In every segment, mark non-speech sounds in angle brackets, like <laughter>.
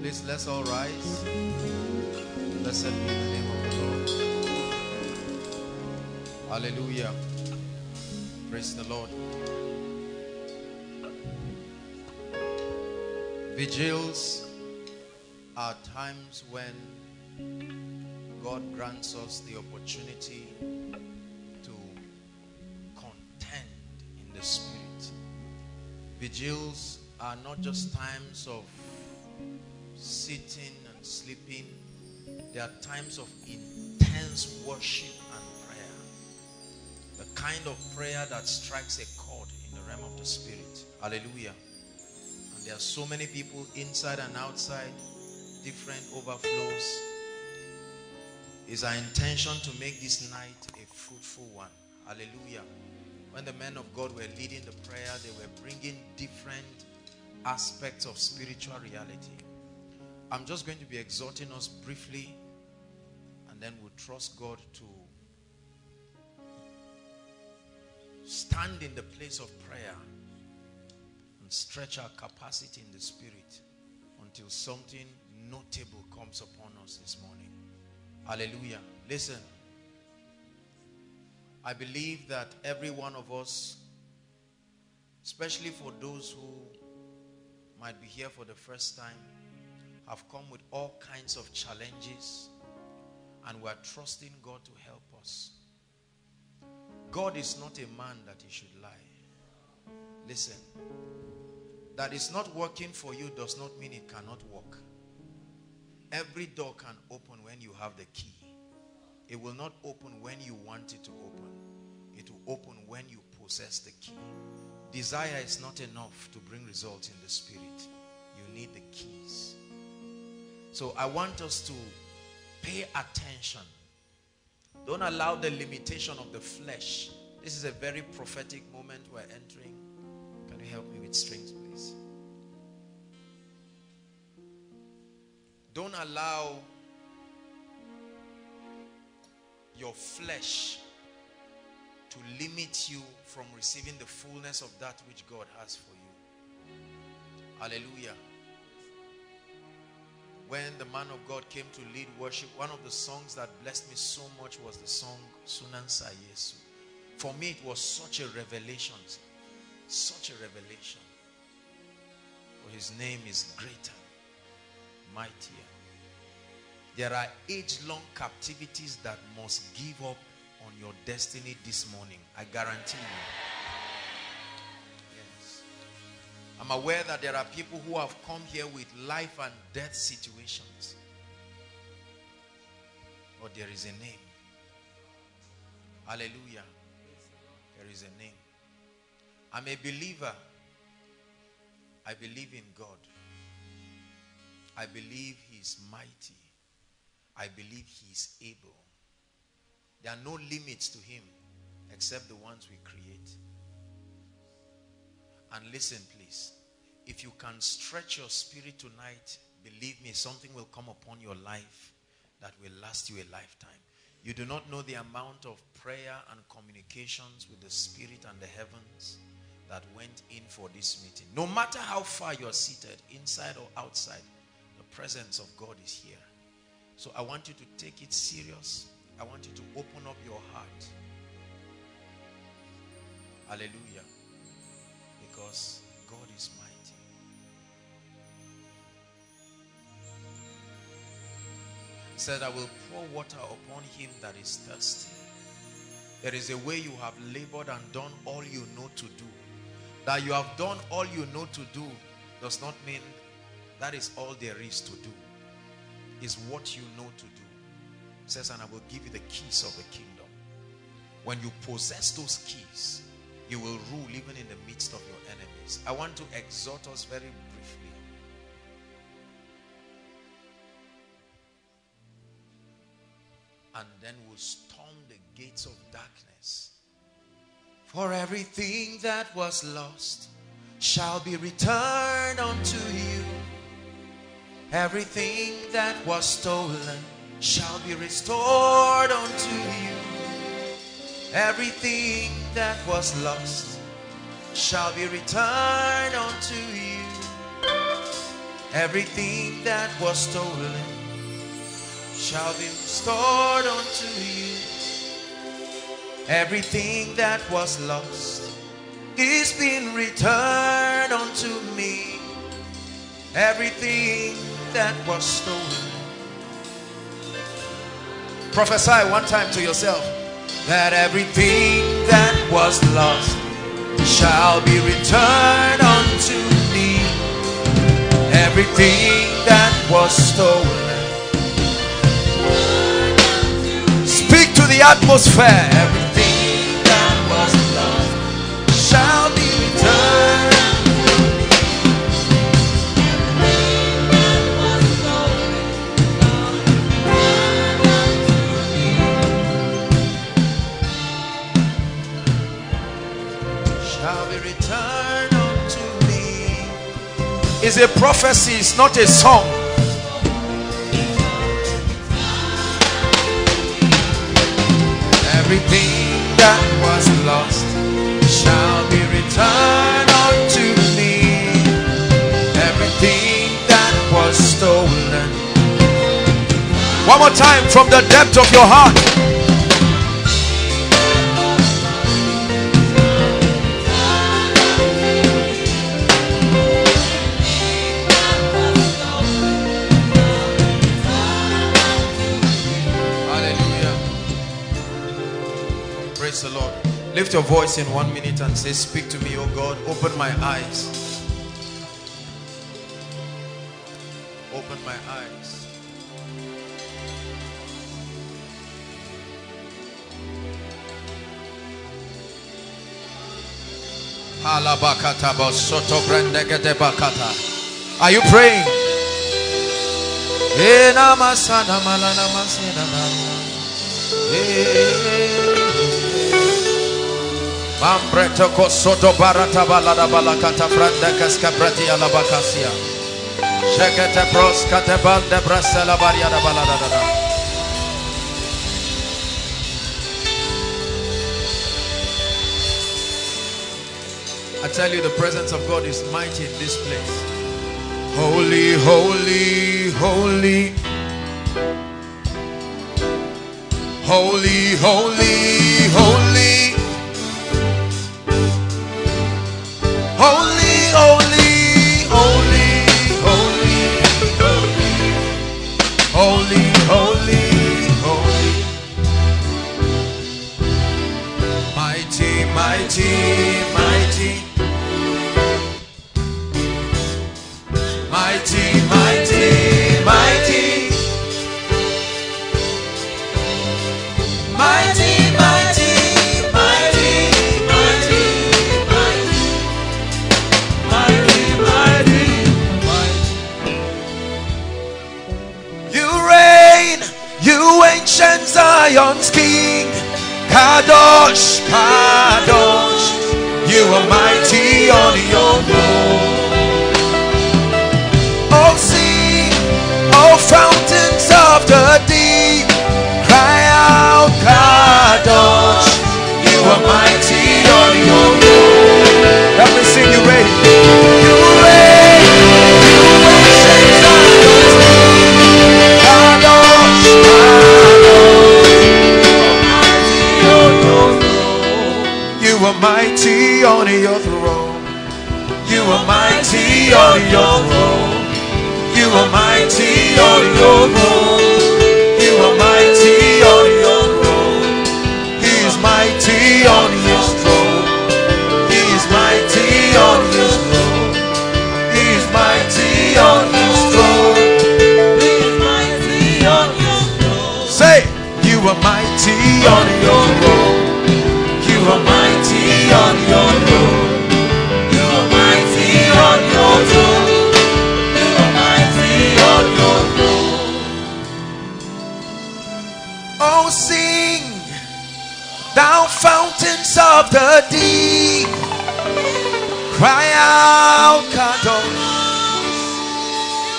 Please, let's all rise. Blessed be the name of the Lord. Hallelujah. Praise the Lord. Vigils are times when God grants us the opportunity to contend in the spirit. Vigils are not just times of sitting and sleeping. There are times of intense worship and prayer. The kind of prayer that strikes a chord in the realm of the spirit. Hallelujah. And there are so many people inside and outside, different overflows. It's our intention to make this night a fruitful one. Hallelujah. When the men of God were leading the prayer, they were bringing different aspects of spiritual reality. I'm just going to be exhorting us briefly and then we'll trust God to stand in the place of prayer and stretch our capacity in the spirit until something notable comes upon us this morning. Hallelujah. Listen. I believe that every one of us, especially for those who might be here for the first time, have come with all kinds of challenges and we're trusting God to help us. God is not a man that he should lie. Listen, that is not working for you does not mean it cannot work. Every door can open when you have the key. It will not open when you want it to open. It will open when you possess the key. Desire is not enough to bring results in the spirit. You need the keys. So I want us to pay attention. Don't allow the limitation of the flesh. This is a very prophetic moment we're entering. Can you help me with strings, please? Don't allow your flesh to limit you from receiving the fullness of that which God has for you. Hallelujah. When the man of God came to lead worship, one of the songs that blessed me so much was the song Sunansa Yesu. For me, it was such a revelation. Such a revelation. For his name is greater, mightier. There are age-long captivities that must give up on your destiny this morning. I guarantee you. I'm aware that there are people who have come here with life and death situations. But there is a name. Hallelujah. There is a name. I'm a believer. I believe in God. I believe He is mighty. I believe He is able. There are no limits to Him except the ones we create. And listen, please. If you can stretch your spirit tonight, believe me, something will come upon your life that will last you a lifetime. You do not know the amount of prayer and communications with the Spirit and the heavens that went in for this meeting. No matter how far you're seated, inside or outside, the presence of God is here. So I want you to take it serious. I want you to open up your heart. Hallelujah. Because God is mighty. He said, I will pour water upon him that is thirsty. There is a way you have labored and done all you know to do. That you have done all you know to do does not mean that is all there is to do. Is what you know to do. He says, and I will give you the keys of the kingdom. When you possess those keys, you will rule even in the midst of your enemies. I want to exhort us very briefly. And then we'll storm the gates of darkness. For everything that was lost shall be returned unto you. Everything that was stolen shall be restored unto you. Everything that was lost shall be returned unto you. Everything that was stolen shall be restored unto you. Everything that was lost is being returned unto me. Everything that was stolen. Prophesy one time to yourself that everything that was lost shall be returned unto me. Everything that was stolen. Speak to the atmosphere. Everything It's a prophecy, it's not a song. Everything that was lost shall be returned unto me. Everything that was stolen. One more time from the depth of your heart. Lift your voice in one minute and say, Speak to me, O God. Open my eyes. Open my eyes. Are you praying? Eh, namasana malana masina na. Mambreto kosoto barata balada balakata alabakasia. Shekete pros kate balde brasela bariada balada da da. I tell you, the presence of God is mighty in this place. Holy, holy, holy. Holy, holy, holy. Holy, holy, holy, holy, holy. Holy, holy, mighty, mighty. Zion's King. Kadosh, Kadosh. You are mighty on your throne. Oh, sing, oh, fountains of the deep. Cry out, Kadosh. Are mighty on your throne. You are mighty on your throne. You are mighty on your throne. The deep. Cry out, Kadosh.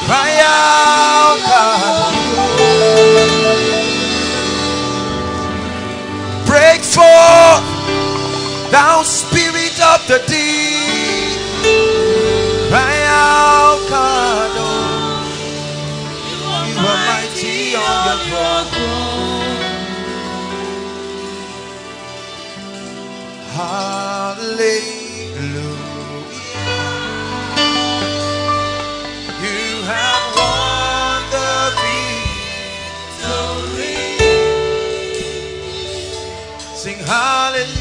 Cry out, Kadosh. Break forth, thou spirit of the deep. You have won the victory. Sing hallelujah.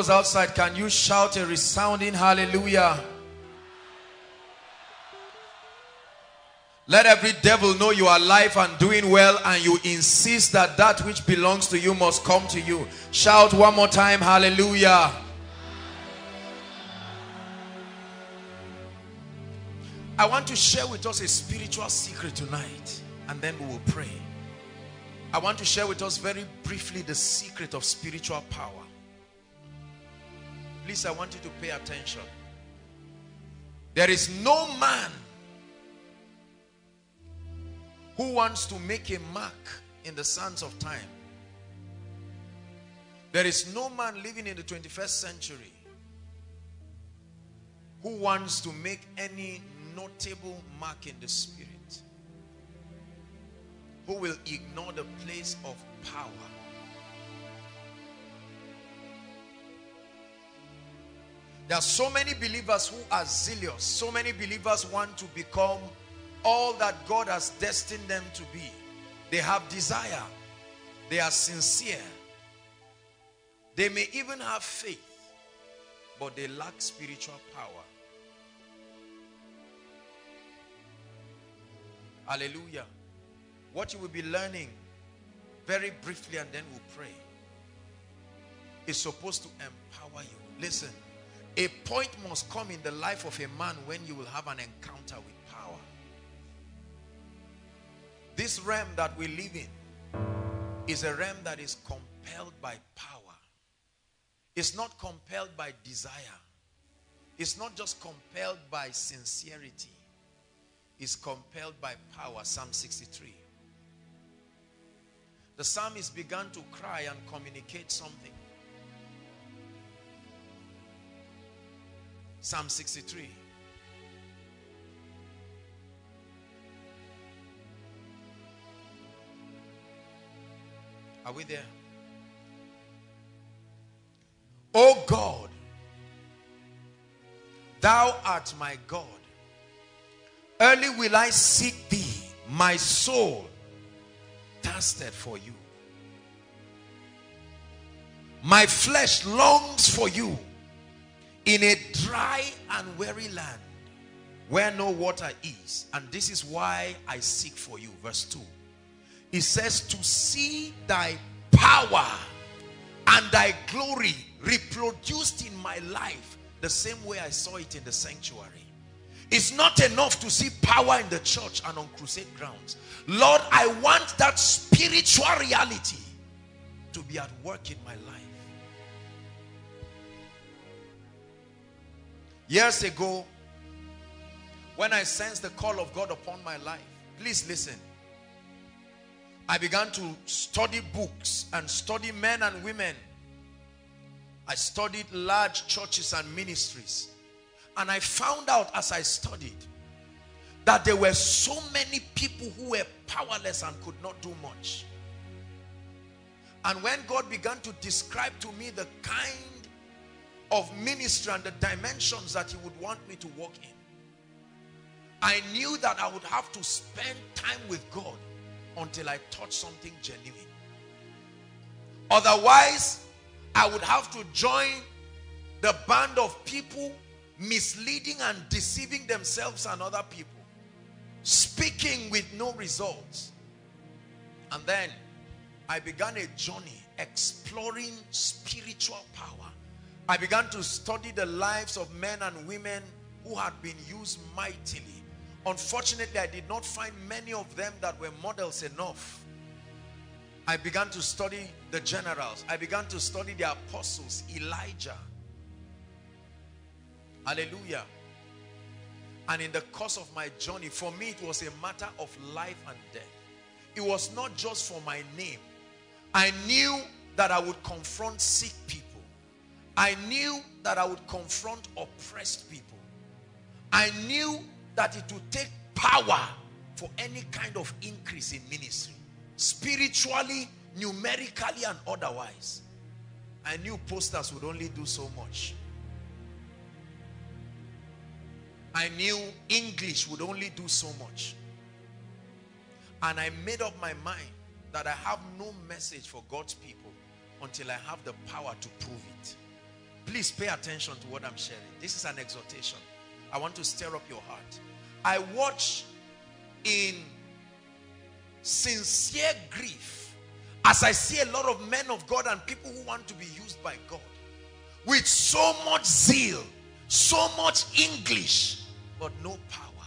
Those outside, can you shout a resounding hallelujah? Let every devil know you are alive and doing well and you insist that that which belongs to you must come to you. Shout one more time, hallelujah. I want to share with us a spiritual secret tonight and then we will pray. I want to share with us very briefly the secret of spiritual power. Please, I want you to pay attention. There is no man who wants to make a mark in the sands of time. There is no man living in the 21st century who wants to make any notable mark in the spirit. Who will ignore the place of power. There are so many believers who are zealous. So many believers want to become all that God has destined them to be. They have desire. They are sincere. They may even have faith. But they lack spiritual power. Hallelujah. What you will be learning very briefly and then we'll pray is supposed to empower you. Listen, a point must come in the life of a man when you will have an encounter with power. This realm that we live in is a realm that is compelled by power. It's not compelled by desire. It's not just compelled by sincerity. It's compelled by power. Psalm 63. The psalmist began to cry and communicate something. Psalm 63. Are we there? Oh God, thou art my God. Early will I seek thee. My soul thirsted for you. My flesh longs for you in a dry and weary land where no water is. And this is why I seek for you. Verse 2. It says to see thy power and thy glory reproduced in my life the same way I saw it in the sanctuary. It's not enough to see power in the church and on crusade grounds. Lord, I want that spiritual reality to be at work in my life. Years ago, when I sensed the call of God upon my life, please listen. I began to study books and study men and women. I studied large churches and ministries. And I found out as I studied that there were so many people who were powerless and could not do much. And when God began to describe to me the kind of ministry and the dimensions that he would want me to walk in, I knew that I would have to spend time with God until I touched something genuine. Otherwise, I would have to join the band of people misleading and deceiving themselves and other people, speaking with no results. And then I began a journey exploring spiritual power. I began to study the lives of men and women who had been used mightily. Unfortunately, I did not find many of them that were models enough. I began to study the generals. I began to study the apostles, Elijah. Hallelujah. And in the course of my journey, for me, it was a matter of life and death. It was not just for my name. I knew that I would confront sick people. I knew that I would confront oppressed people. I knew that it would take power for any kind of increase in ministry. Spiritually, numerically, and otherwise. I knew posters would only do so much. I knew English would only do so much. And I made up my mind that I have no message for God's people until I have the power to prove it. Please pay attention to what I'm sharing. This is an exhortation. I want to stir up your heart. I watch in sincere grief as I see a lot of men of God and people who want to be used by God with so much zeal, so much English, but no power.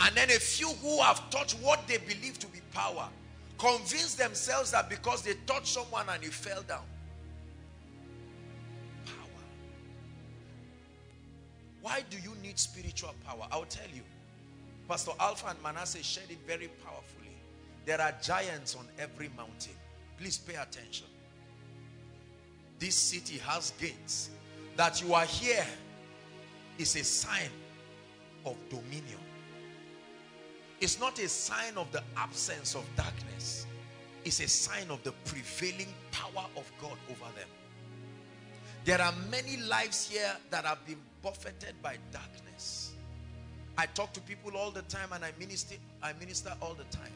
And then a few who have taught what they believe to be power convince themselves that because they touched someone and he fell down. Why do you need spiritual power? I'll tell you. Pastor Alpha and Manasseh shared it very powerfully. There are giants on every mountain. Please pay attention. This city has gates. That you are here is a sign of dominion. It's not a sign of the absence of darkness. It's a sign of the prevailing power of God over them. There are many lives here that have been buffeted by darkness. I talk to people all the time and I minister, I minister all the time.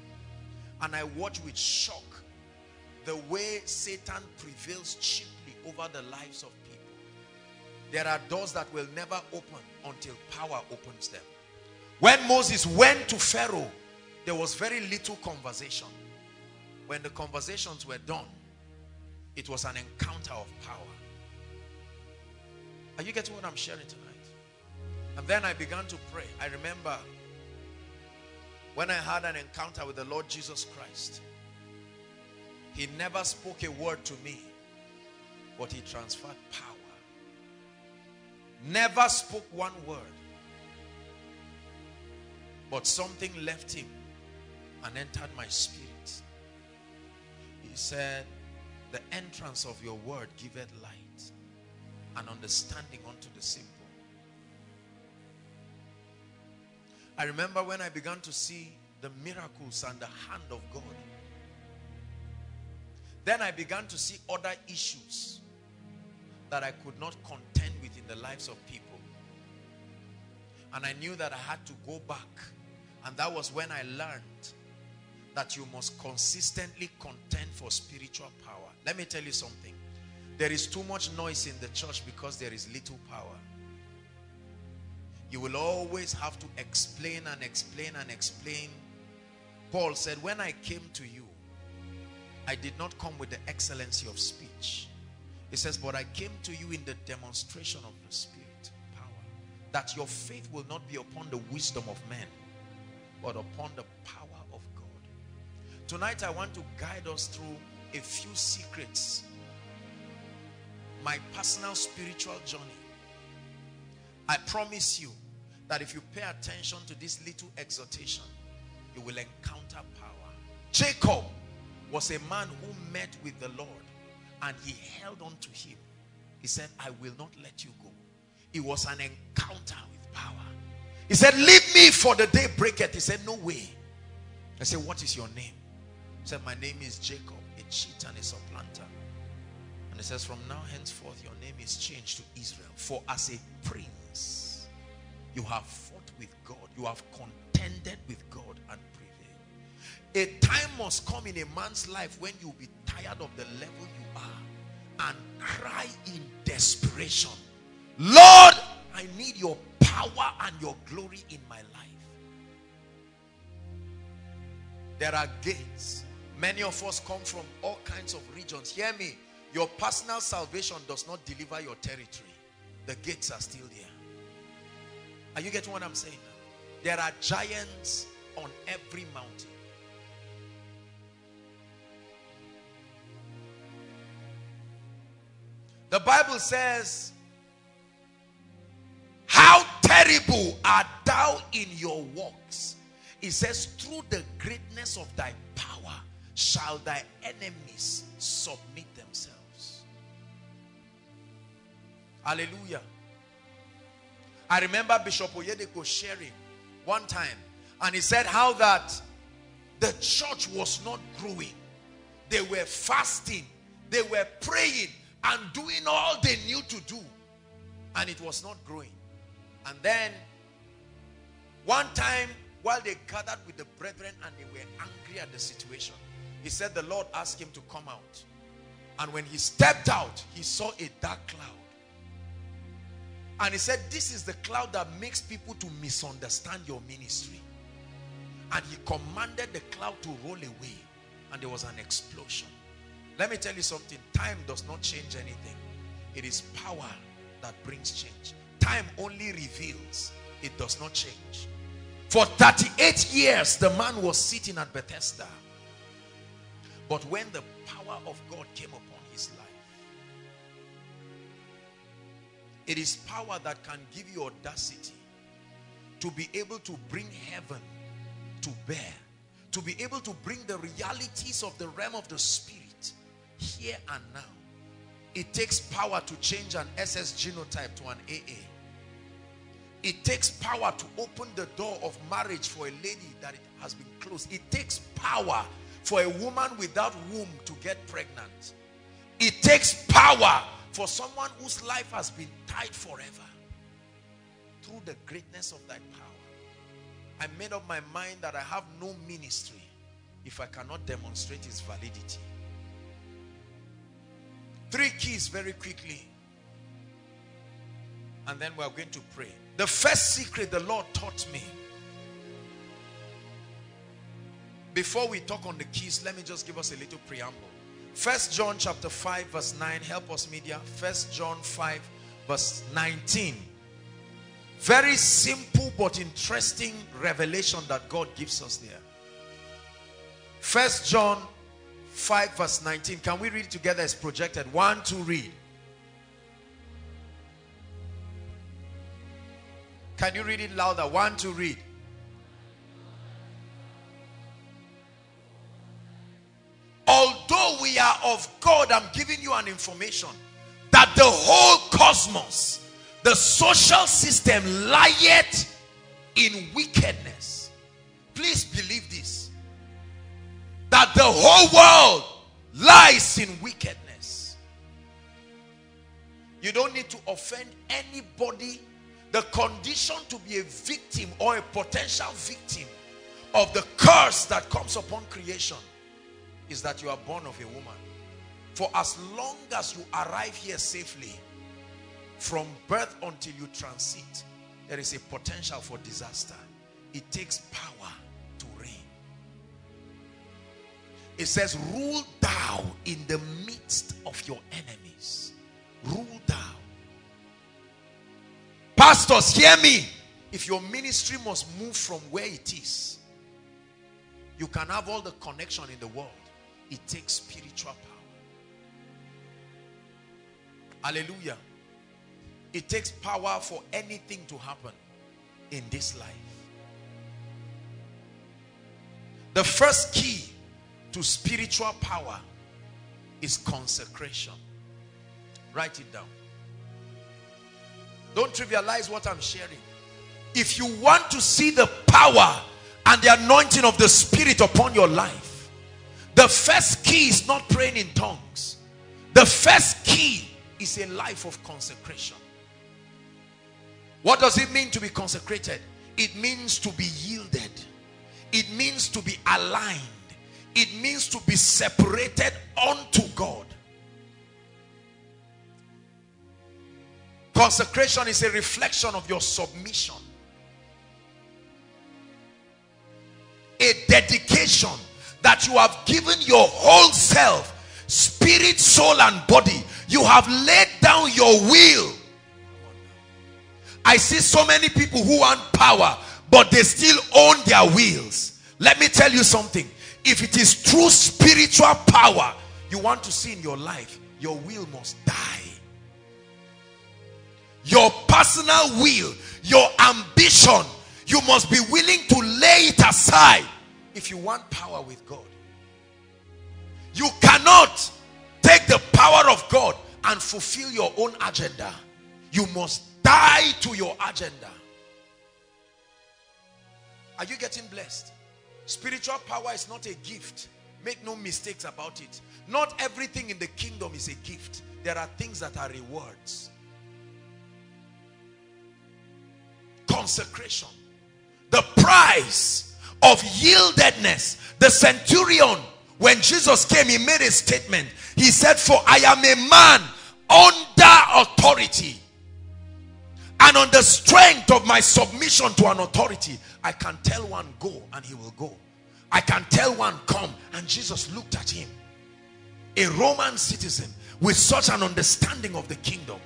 And I watch with shock the way Satan prevails cheaply over the lives of people. There are doors that will never open until power opens them. When Moses went to Pharaoh, there was very little conversation. When the conversations were done, it was an encounter of power. Are you getting what I'm sharing tonight? And then I began to pray. I remember when I had an encounter with the Lord Jesus Christ, he never spoke a word to me, but he transferred power. Never spoke one word. But something left him and entered my spirit. He said, the entrance of your word giveth light and understanding unto the simple. I remember when I began to see the miracles and the hand of God. Then I began to see other issues that I could not contend with in the lives of people. And I knew that I had to go back and that was when I learned that you must consistently contend for spiritual power. Let me tell you something. There is too much noise in the church because there is little power. You will always have to explain and explain and explain. Paul said, when I came to you, I did not come with the excellency of speech. He says, but I came to you in the demonstration of the Spirit power. That your faith will not be upon the wisdom of men, but upon the power of God. Tonight I want to guide us through a few secrets. My personal spiritual journey. I promise you that if you pay attention to this little exhortation, you will encounter power. Jacob was a man who met with the Lord and he held on to him. He said, I will not let you go. It was an encounter with power. He said, leave me for the day breaketh. He said, no way. I said, what is your name? He said, my name is Jacob, a cheat and a supplanter. He says, from now henceforth, your name is changed to Israel. For as a prince, you have fought with God. You have contended with God and prevailed. A time must come in a man's life when you'll be tired of the level you are and cry in desperation Lord, I need your power and your glory in my life. There are gates. Many of us come from all kinds of regions. Hear me. Your personal salvation does not deliver your territory. The gates are still there. Are you getting what I'm saying? There are giants on every mountain. The Bible says, How terrible art thou in your works. It says, Through the greatness of thy power shall thy enemies submit Hallelujah. I remember Bishop Oyedepo sharing one time, and he said how that the church was not growing. They were fasting, they were praying, and doing all they knew to do and it was not growing and then one time while they gathered with the brethren and they were angry at the situation he said the Lord asked him to come out and when he stepped out he saw a dark cloud and he said this is the cloud that makes people to misunderstand your ministry and he commanded the cloud to roll away and there was an explosion let me tell you something. Time does not change anything. It is power that brings change. Time only reveals. It does not change. For 38 years, the man was sitting at Bethesda. But when the power of God came upon it is power that can give you audacity to be able to bring heaven to bear, to be able to bring the realities of the realm of the spirit here and now. It takes power to change an SS genotype to an AA. It takes power to open the door of marriage for a lady that it has been closed. It takes power for a woman without womb to get pregnant. It takes power for someone whose life has been tied forever. Through the greatness of thy power. I made up my mind that I have no ministry if I cannot demonstrate its validity. Three keys very quickly. And then we're going to pray. The first secret the Lord taught me. Before we talk on the keys, let me just give us a little preamble. First John chapter 5 verse 9. Help us media. First John 5 verse 19. Very simple but interesting revelation that God gives us there. First John 5 verse 19. Can we read together as projected? One, two, read. Can you read it louder? One, two, read. Although we are of God, I'm giving you an information that the whole cosmos, the social system lieth in wickedness. Please believe this that the whole world lies in wickedness. You don't need to offend anybody. The condition to be a victim or a potential victim of the curse that comes upon creation is that you are born of a woman. For as long as you arrive here safely, from birth until you transit, there is a potential for disaster. It takes power to reign. It says, rule thou in the midst of your enemies. Rule thou. Pastors, hear me. If your ministry must move from where it is, you can have all the connection in the world. It takes spiritual power. Hallelujah. It takes power for anything to happen in this life. The first key to spiritual power is consecration. Write it down. Don't trivialize what I'm sharing. If you want to see the power and the anointing of the Spirit upon your life, the first key is not praying in tongues. The first key is a life of consecration. What does it mean to be consecrated? It means to be yielded. It means to be aligned it means to be separated unto God. Consecration is a reflection of your submission. A dedication that you have given your whole self, spirit, soul, and body. You have laid down your will. I see so many people who want power, but they still own their wills. Let me tell you something. If it is true spiritual power you want to see in your life, your will must die. Your personal will, your ambition, you must be willing to lay it aside if you want power with God. You cannot take the power of God and fulfill your own agenda. You must die to your agenda. Are you getting blessed? Spiritual power is not a gift. Make no mistakes about it. Not everything in the kingdom is a gift. There are things that are rewards. Consecration. The price of yieldedness. The centurion, when Jesus came, he made a statement. He said, for I am a man under authority. And on the strength of my submission to an authority, I can tell one go and he will go. I can tell one come and Jesus looked at him. A Roman citizen with such an understanding of the kingdom.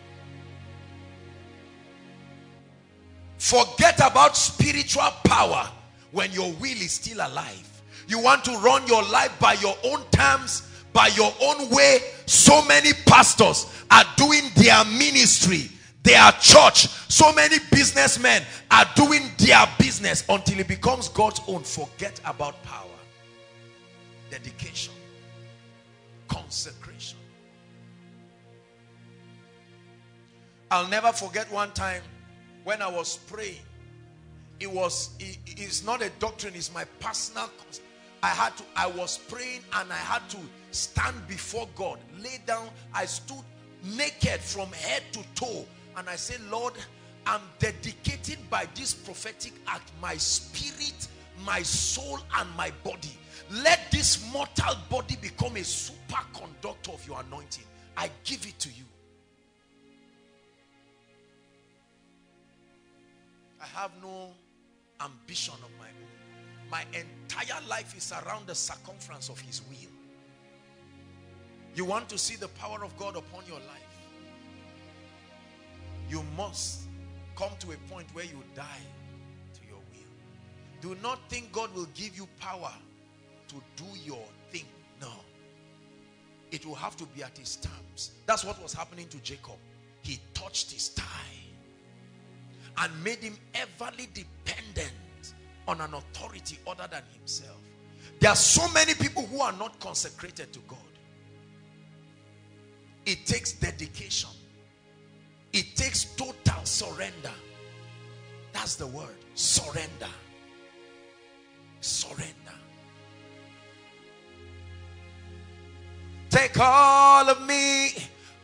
Forget about spiritual power when your will is still alive. You want to run your life by your own terms, by your own way. So many pastors are doing their ministry their church. So many businessmen are doing their business until it becomes God's own. Forget about power. Dedication. Consecration. I'll never forget one time when I was praying. It was, it, it's not a doctrine, it's my personal. I had to, I was praying and I had to stand before God, lay down. I stood naked from head to toe and I said Lord, I'm dedicated by this prophetic act my spirit, my soul, and my body. Let this mortal body become a superconductor of your anointing. I give it to you. I have no ambition of my own. My entire life is around the circumference of his will. You want to see the power of God upon your life you must come to a point where you die to your will. Do not think God will give you power to do your thing. No. It will have to be at his terms. That's what was happening to Jacob. He touched his thigh and made him everly dependent on an authority other than himself. There are so many people who are not consecrated to God. It takes dedication. It takes total surrender. That's the word. Surrender. Surrender. Take all of me,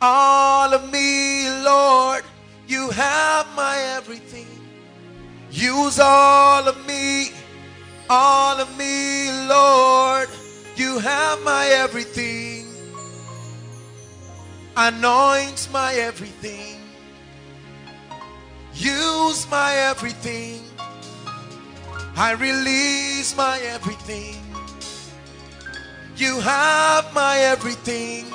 all of me, Lord. You have my everything. Use all of me, all of me, Lord. You have my everything. Anoint my everything. Use my everything. I release my everything. You have my everything.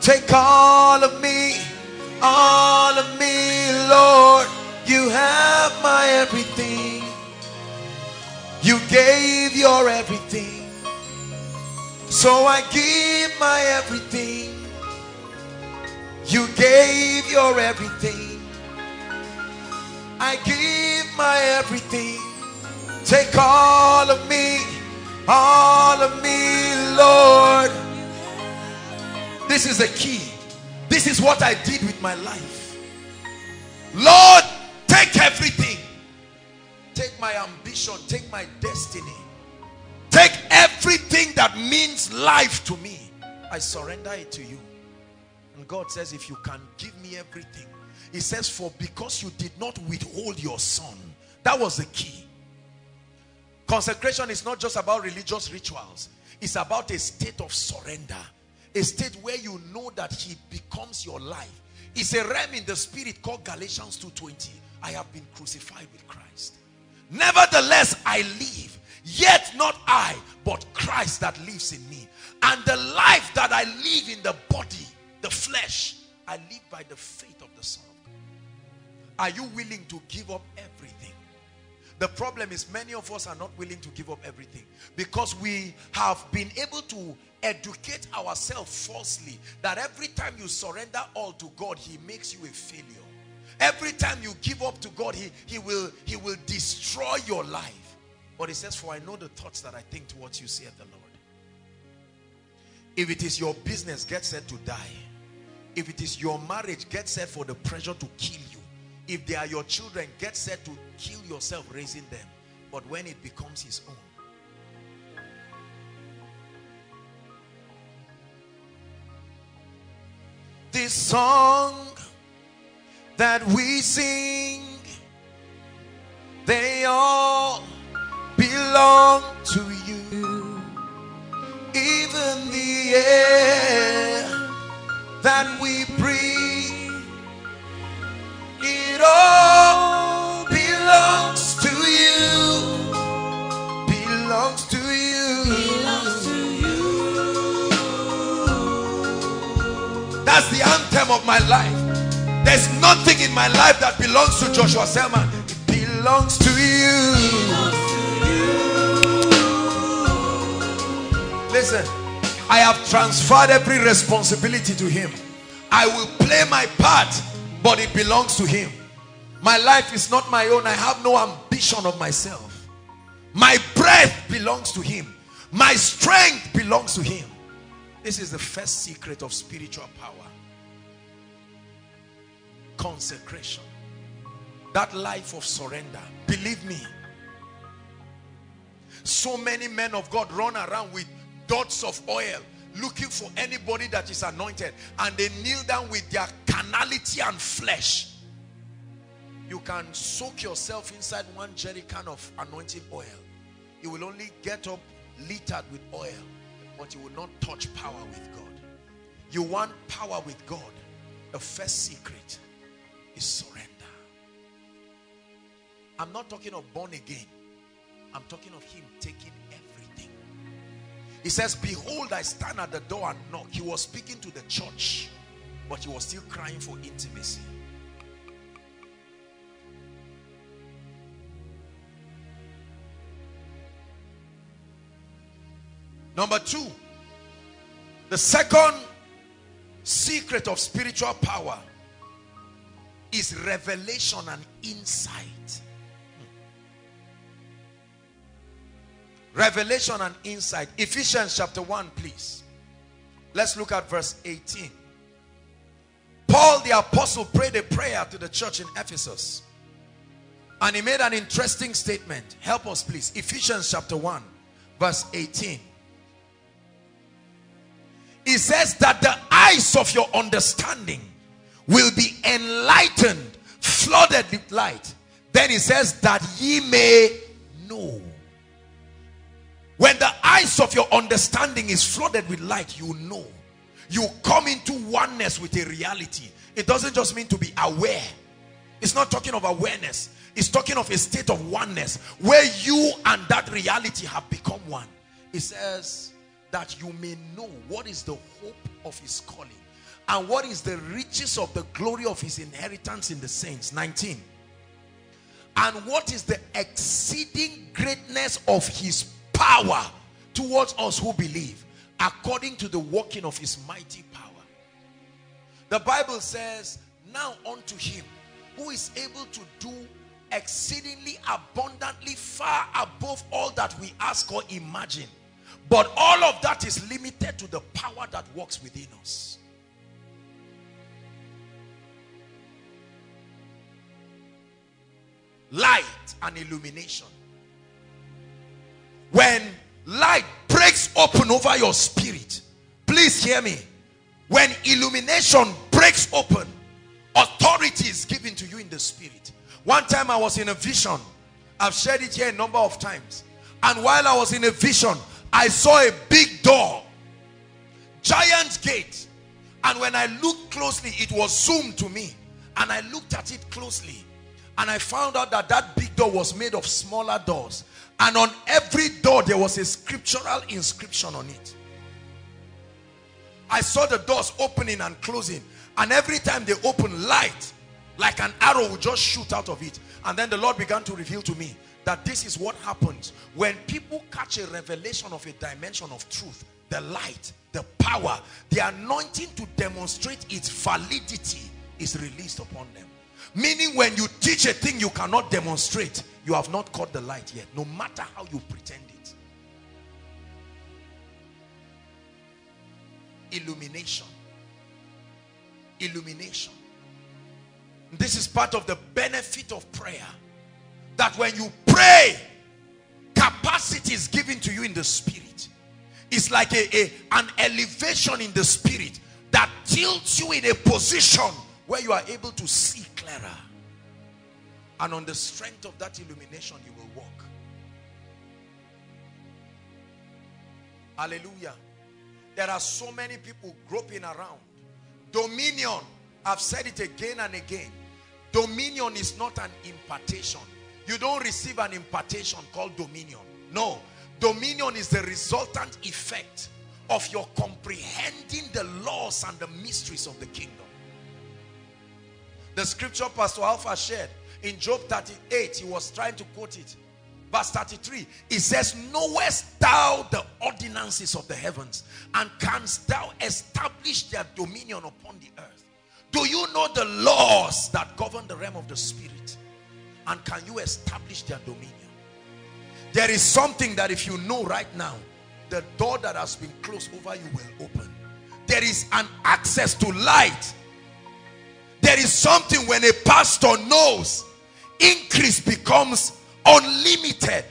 Take all of me, all of me, Lord. You have my everything. You gave your everything. So I give my everything. You gave your everything. I give my everything. Take all of me, all of me, Lord. This is the key. This is what I did with my life. Lord, take everything. Take my ambition, take my destiny. Take everything that means life to me. I surrender it to you. And God says, if you can give me everything, he says, for because you did not withhold your son. That was the key. Consecration is not just about religious rituals. It's about a state of surrender. A state where you know that he becomes your life. It's a realm in the spirit called Galatians 2.20. I have been crucified with Christ. Nevertheless, I live. Yet not I, but Christ that lives in me. And the life that I live in the body, the flesh, I live by the faith of the Son of God. Are you willing to give up everything? The problem is many of us are not willing to give up everything because we have been able to educate ourselves falsely that every time you surrender all to God, he makes you a failure. Every time you give up to God, he, he, will, he will destroy your life. But he says, for I know the thoughts that I think towards you, saith the Lord. If it is your business, get set to die. If it is your marriage, get set for the pressure to kill you. If they are your children, get set to kill yourself raising them. But when it becomes his own, this song that we sing, they all belong to you. Even the air that we breathe, it all belongs That's the anthem of my life. There's nothing in my life that belongs to Joshua Selman. It belongs to you. Listen, I have transferred every responsibility to him. I will play my part, but it belongs to him. My life is not my own. I have no ambition of myself. My breath belongs to him. My strength belongs to him. This is the first secret of spiritual power consecration. That life of surrender. Believe me. So many men of God run around with dots of oil looking for anybody that is anointed and they kneel down with their carnality and flesh. You can soak yourself inside one jerry can of anointing oil. You will only get up littered with oil but you will not touch power with God. You want power with God. The first secret is surrender. I'm not talking of born again. I'm talking of him taking everything. He says, behold, I stand at the door and knock. He was speaking to the church, but he was still crying for intimacy. Number two, the second secret of spiritual power is revelation and insight. Revelation and insight. Ephesians chapter 1, please. Let's look at verse 18. Paul the apostle prayed a prayer to the church in Ephesus. And he made an interesting statement. Help us please. Ephesians chapter 1, verse 18. He says that the eyes of your understanding will be enlightened, flooded with light. Then he says that ye may know. When the eyes of your understanding is flooded with light, you know. You come into oneness with a reality. It doesn't just mean to be aware. It's not talking of awareness. It's talking of a state of oneness where you and that reality have become one. It says that you may know what is the hope of his calling and what is the riches of the glory of his inheritance in the saints? 19 and what is the exceeding greatness of his power towards us who believe according to the working of his mighty power? The bible says now unto him who is able to do exceedingly abundantly far above all that we ask or imagine. But all of that is limited to the power that works within us light and illumination. When light breaks open over your spirit please hear me. When illumination breaks open authority is given to you in the spirit. One time i was in a vision. I've shared it here a number of times. And while i was in a vision i saw a big door giant gate. And when I looked closely, it was zoomed to me. And I looked at it closely. And I found out that that big door was made of smaller doors. And on every door, there was a scriptural inscription on it. I saw the doors opening and closing. And every time they open, light, like an arrow would just shoot out of it. And then the Lord began to reveal to me that this is what happens when people catch a revelation of a dimension of truth, the light, the power, the anointing to demonstrate its validity is released upon them. Meaning when you teach a thing you cannot demonstrate, you have not caught the light yet, no matter how you pretend it. Illumination. Illumination. This is part of the benefit of prayer. That when you pray, capacity is given to you in the spirit. It's like a, a, an elevation in the spirit that tilts you in a position where you are able to see clearer. And on the strength of that illumination, you will walk. Hallelujah. There are so many people groping around. Dominion, I've said it again and again. Dominion is not an impartation. You don't receive an impartation called dominion. No. Dominion is the resultant effect of your comprehending the laws and the mysteries of the kingdom. The scripture Pastor Alpha shared in Job 38, he was trying to quote it. Verse 33, it says, Knowest thou the ordinances of the heavens, and canst thou establish their dominion upon the earth? Do you know the laws that govern the realm of the spirit? And can you establish their dominion? There is something that if you know right now, the door that has been closed over you will open. There is an access to light. There is something when a pastor knows, increase becomes unlimited.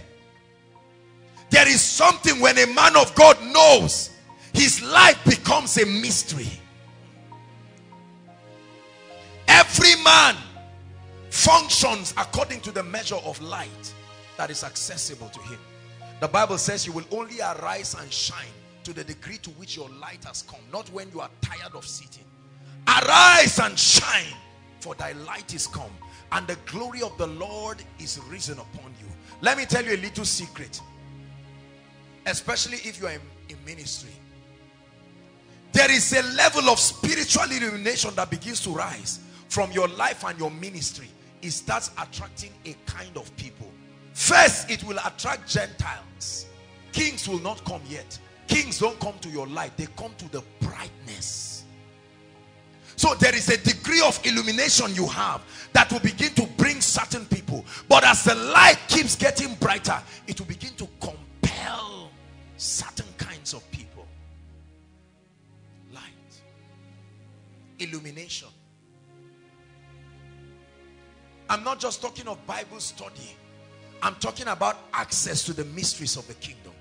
There is something when a man of God knows, his life becomes a mystery. Every man functions according to the measure of light that is accessible to him. The Bible says you will only arise and shine to the degree to which your light has come, not when you are tired of sitting. Arise and shine, for thy light is come, and the glory of the Lord is risen upon you. Let me tell you a little secret, especially if you are in, in ministry. There is a level of spiritual illumination that begins to rise from your life and your ministry. It starts attracting a kind of people. First, it will attract Gentiles. Kings will not come yet. Kings don't come to your light. They come to the brightness. So there is a degree of illumination you have that will begin to bring certain people. But as the light keeps getting brighter, it will begin to compel certain kinds of people. Light. Illumination. I'm not just talking of Bible study. I'm talking about access to the mysteries of the kingdom.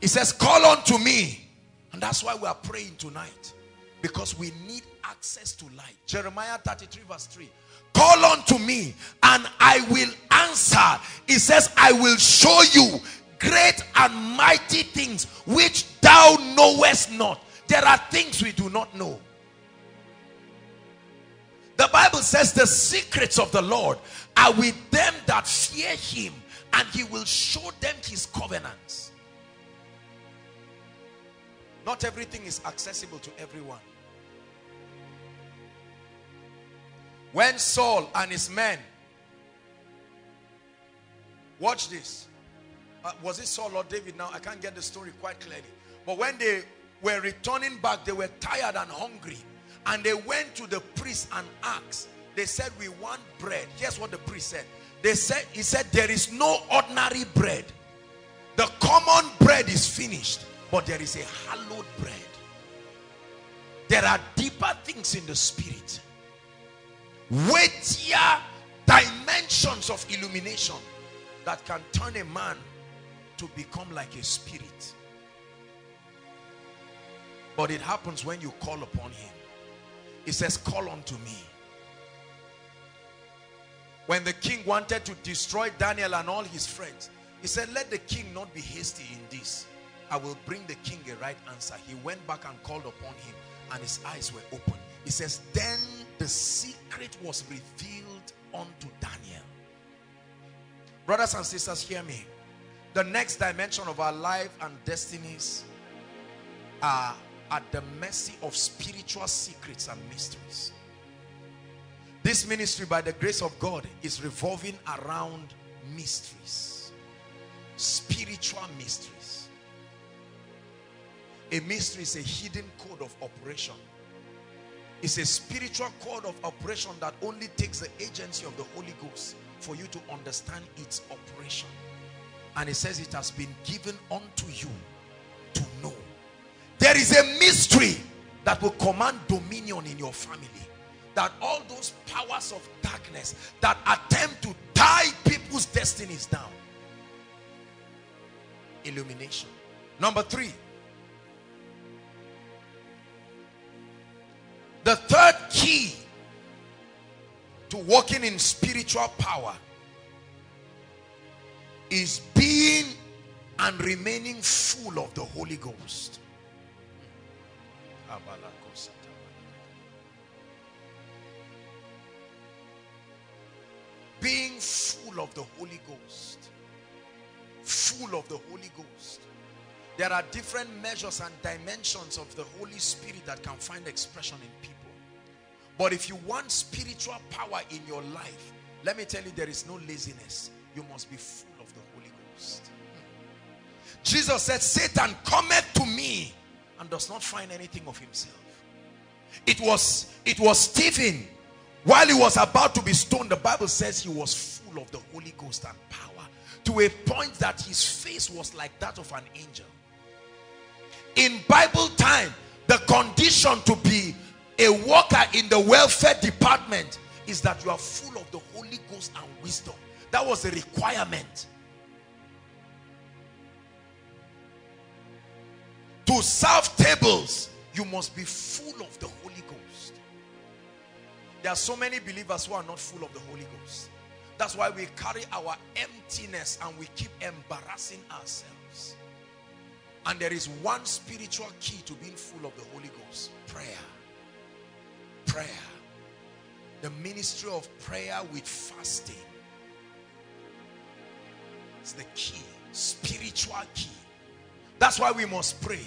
He says, call on to me. And that's why we are praying tonight. Because we need access to light. Jeremiah 33 verse 3. Call on to me and I will answer. He says, I will show you great and mighty things which thou knowest not. There are things we do not know. The Bible says the secrets of the Lord are with them that fear him and he will show them his covenants. Not everything is accessible to everyone. When Saul and his men, watch this. Uh, was it Saul or David now? I can't get the story quite clearly. But when they were returning back, they were tired and hungry. And they went to the priest and asked. They said, we want bread. Here's what the priest said. They said, he said, there is no ordinary bread. The common bread is finished, but there is a hallowed bread. There are deeper things in the spirit. Weightier dimensions of illumination that can turn a man to become like a spirit. But it happens when you call upon him. He says, call unto me. When the king wanted to destroy Daniel and all his friends, he said, let the king not be hasty in this. I will bring the king a right answer. He went back and called upon him. and his eyes were open. He says, then the secret was revealed unto Daniel. Brothers and sisters, hear me. The next dimension of our life and destinies are at the mercy of spiritual secrets and mysteries. This ministry, by the grace of God, is revolving around mysteries. Spiritual mysteries. A mystery is a hidden code of operation. It's a spiritual code of operation that only takes the agency of the Holy Ghost for you to understand its operation. And it says it has been given unto you to know. There is a mystery that will command dominion in your family. That all those powers of darkness that attempt to tie people's destinies down. Illumination. Number three. The third key to walking in spiritual power is being and remaining full of the Holy Ghost. Being full of the Holy Ghost. Full of the Holy Ghost. There are different measures and dimensions of the Holy Spirit that can find expression in people. But if you want spiritual power in your life, let me tell you, there is no laziness. You must be full of the Holy Ghost. Jesus said, Satan cometh to me and does not find anything of himself. It was, it was Stephen. While he was about to be stoned, the Bible says he was full of the Holy Ghost and power to a point that his face was like that of an angel. In Bible time, the condition to be a worker in the welfare department is that you are full of the Holy Ghost and wisdom. That was a requirement. To serve tables, you must be full of the Holy Ghost. There are so many believers who are not full of the Holy Ghost. That's why we carry our emptiness and we keep embarrassing ourselves. And there is one spiritual key to being full of the Holy Ghost. Prayer. Prayer. The ministry of prayer with fasting. It's the key. Spiritual key. That's why we must pray.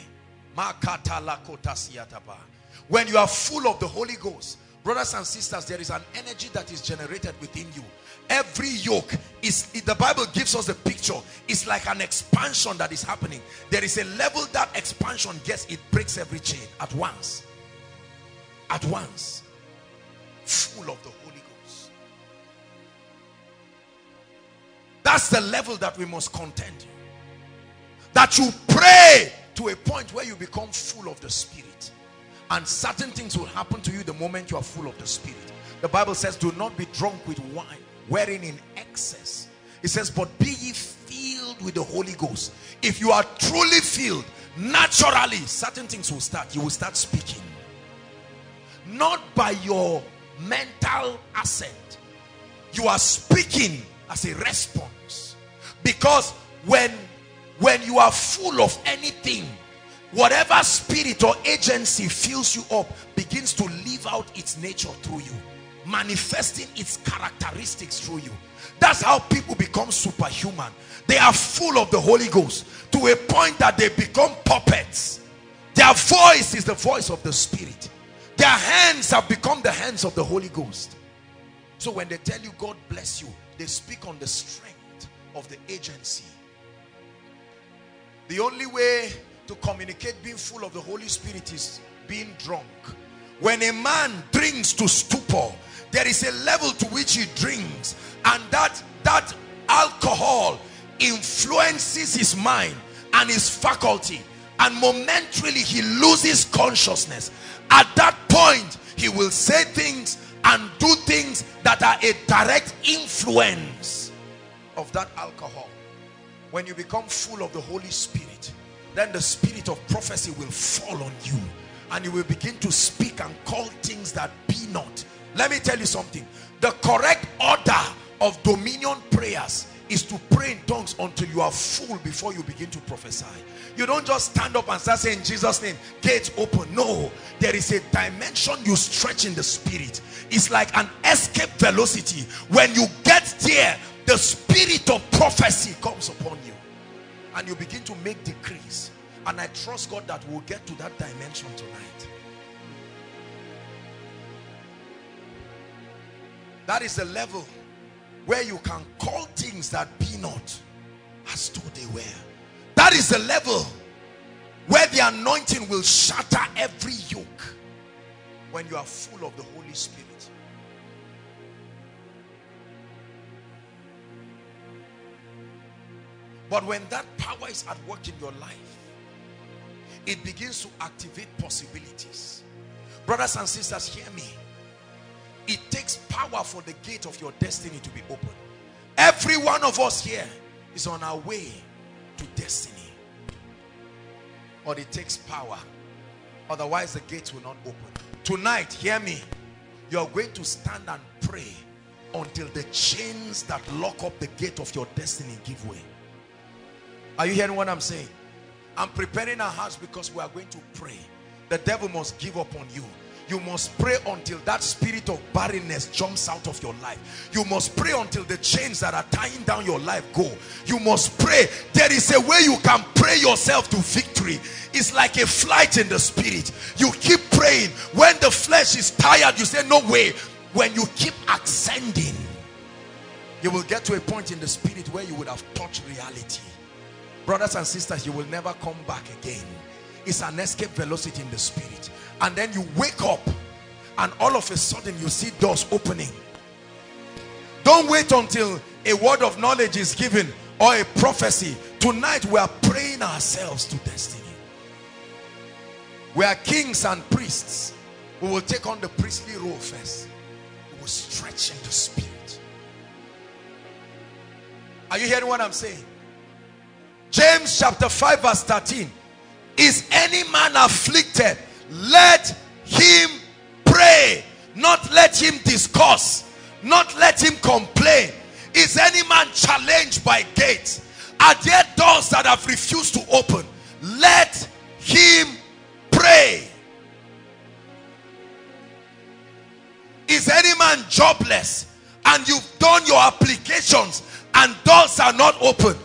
When you are full of the Holy Ghost, brothers and sisters, there is an energy that is generated within you. Every yoke is, the Bible gives us a picture. It's like an expansion that is happening. There is a level that expansion gets, it breaks every chain at once. At once. Full of the Holy Ghost. That's the level that we must contend. That you pray to a point where you become full of the Spirit. And certain things will happen to you the moment you are full of the Spirit. The Bible says, do not be drunk with wine, wherein in excess. It says, but be ye filled with the Holy Ghost. If you are truly filled, naturally, certain things will start. You will start speaking. Not by your mental assent. You are speaking as a response. Because when when you are full of anything whatever spirit or agency fills you up begins to live out its nature through you manifesting its characteristics through you. That's how people become superhuman. They are full of the Holy Ghost to a point that they become puppets. Their voice is the voice of the spirit. Their hands have become the hands of the Holy Ghost. So when they tell you God bless you they speak on the strength of the agency. The only way to communicate being full of the Holy Spirit is being drunk. When a man drinks to stupor, there is a level to which he drinks and that, that alcohol influences his mind and his faculty and momentarily he loses consciousness. At that point, he will say things and do things that are a direct influence of that alcohol when you become full of the Holy Spirit, then the spirit of prophecy will fall on you and you will begin to speak and call things that be not. Let me tell you something. The correct order of dominion prayers is to pray in tongues until you are full before you begin to prophesy. You don't just stand up and start saying, in Jesus' name, gates open. No, there is a dimension you stretch in the spirit. It's like an escape velocity. When you get there, the spirit of prophecy comes upon you. And you begin to make decrees. And I trust God that we'll get to that dimension tonight. That is the level where you can call things that be not as though they were. That is the level where the anointing will shatter every yoke when you are full of the Holy Spirit. But when that power is at work in your life, it begins to activate possibilities. Brothers and sisters, hear me. It takes power for the gate of your destiny to be open. Every one of us here is on our way to destiny. But it takes power. Otherwise, the gates will not open. Tonight, hear me. You're going to stand and pray until the chains that lock up the gate of your destiny give way. Are you hearing what I'm saying? I'm preparing our hearts because we are going to pray. The devil must give up on you. You must pray until that spirit of barrenness jumps out of your life. You must pray until the chains that are tying down your life go. You must pray. There is a way you can pray yourself to victory. It's like a flight in the spirit. You keep praying. When the flesh is tired, you say, no way. When you keep ascending, you will get to a point in the spirit where you would have touched reality. Brothers and sisters, you will never come back again. It's an escape velocity in the spirit. And then you wake up and all of a sudden you see doors opening. Don't wait until a word of knowledge is given or a prophecy. Tonight we are praying ourselves to destiny. We are kings and priests. We will take on the priestly role first. We will stretch in the spirit. Are you hearing what I'm saying? James chapter 5 verse 13. Is any man afflicted? Let him pray. Not let him discuss. Not let him complain. Is any man challenged by gates? Are there doors that have refused to open? Let him pray. Is any man jobless and you've done your applications and doors are not open?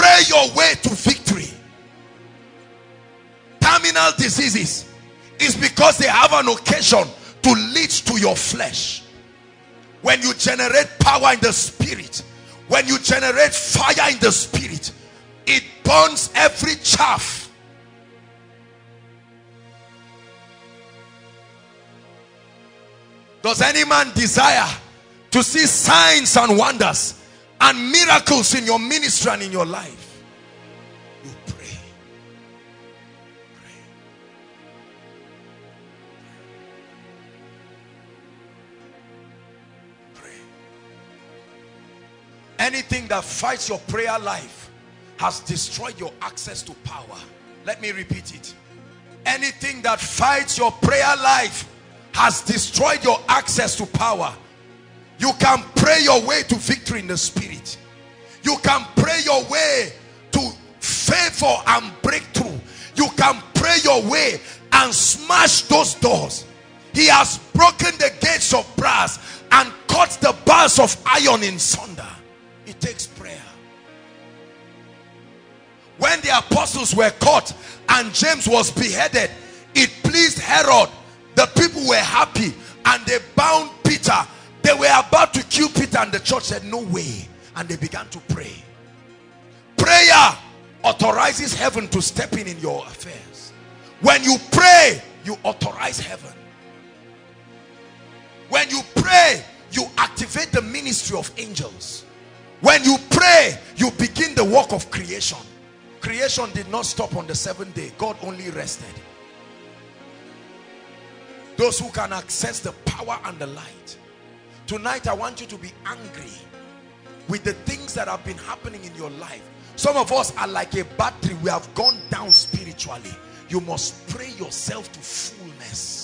pray your way to victory terminal diseases is because they have an occasion to lead to your flesh. When you generate power in the spirit when you generate fire in the spirit it burns every chaff. Does any man desire to see signs and wonders and miracles in your ministry and in your life, Anything that fights your prayer life has destroyed your access to power. Let me repeat it. Anything that fights your prayer life has destroyed your access to power. You can pray your way to victory in the spirit. You can pray your way to favor and breakthrough. You can pray your way and smash those doors. He has broken the gates of brass and cut the bars of iron in sunder. Takes prayer. When the apostles were caught and James was beheaded, it pleased Herod. The people were happy and they bound Peter they were about to kill Peter and the church said, no way. And they began to pray. Prayer authorizes heaven to step in in your affairs. When you pray, you authorize heaven. When you pray, you activate the ministry of angels. When you pray, you begin the work of creation. Creation did not stop on the seventh day. God only rested. Those who can access the power and the light Tonight, I want you to be angry with the things that have been happening in your life. Some of us are like a battery. We have gone down spiritually. You must pray yourself to fullness.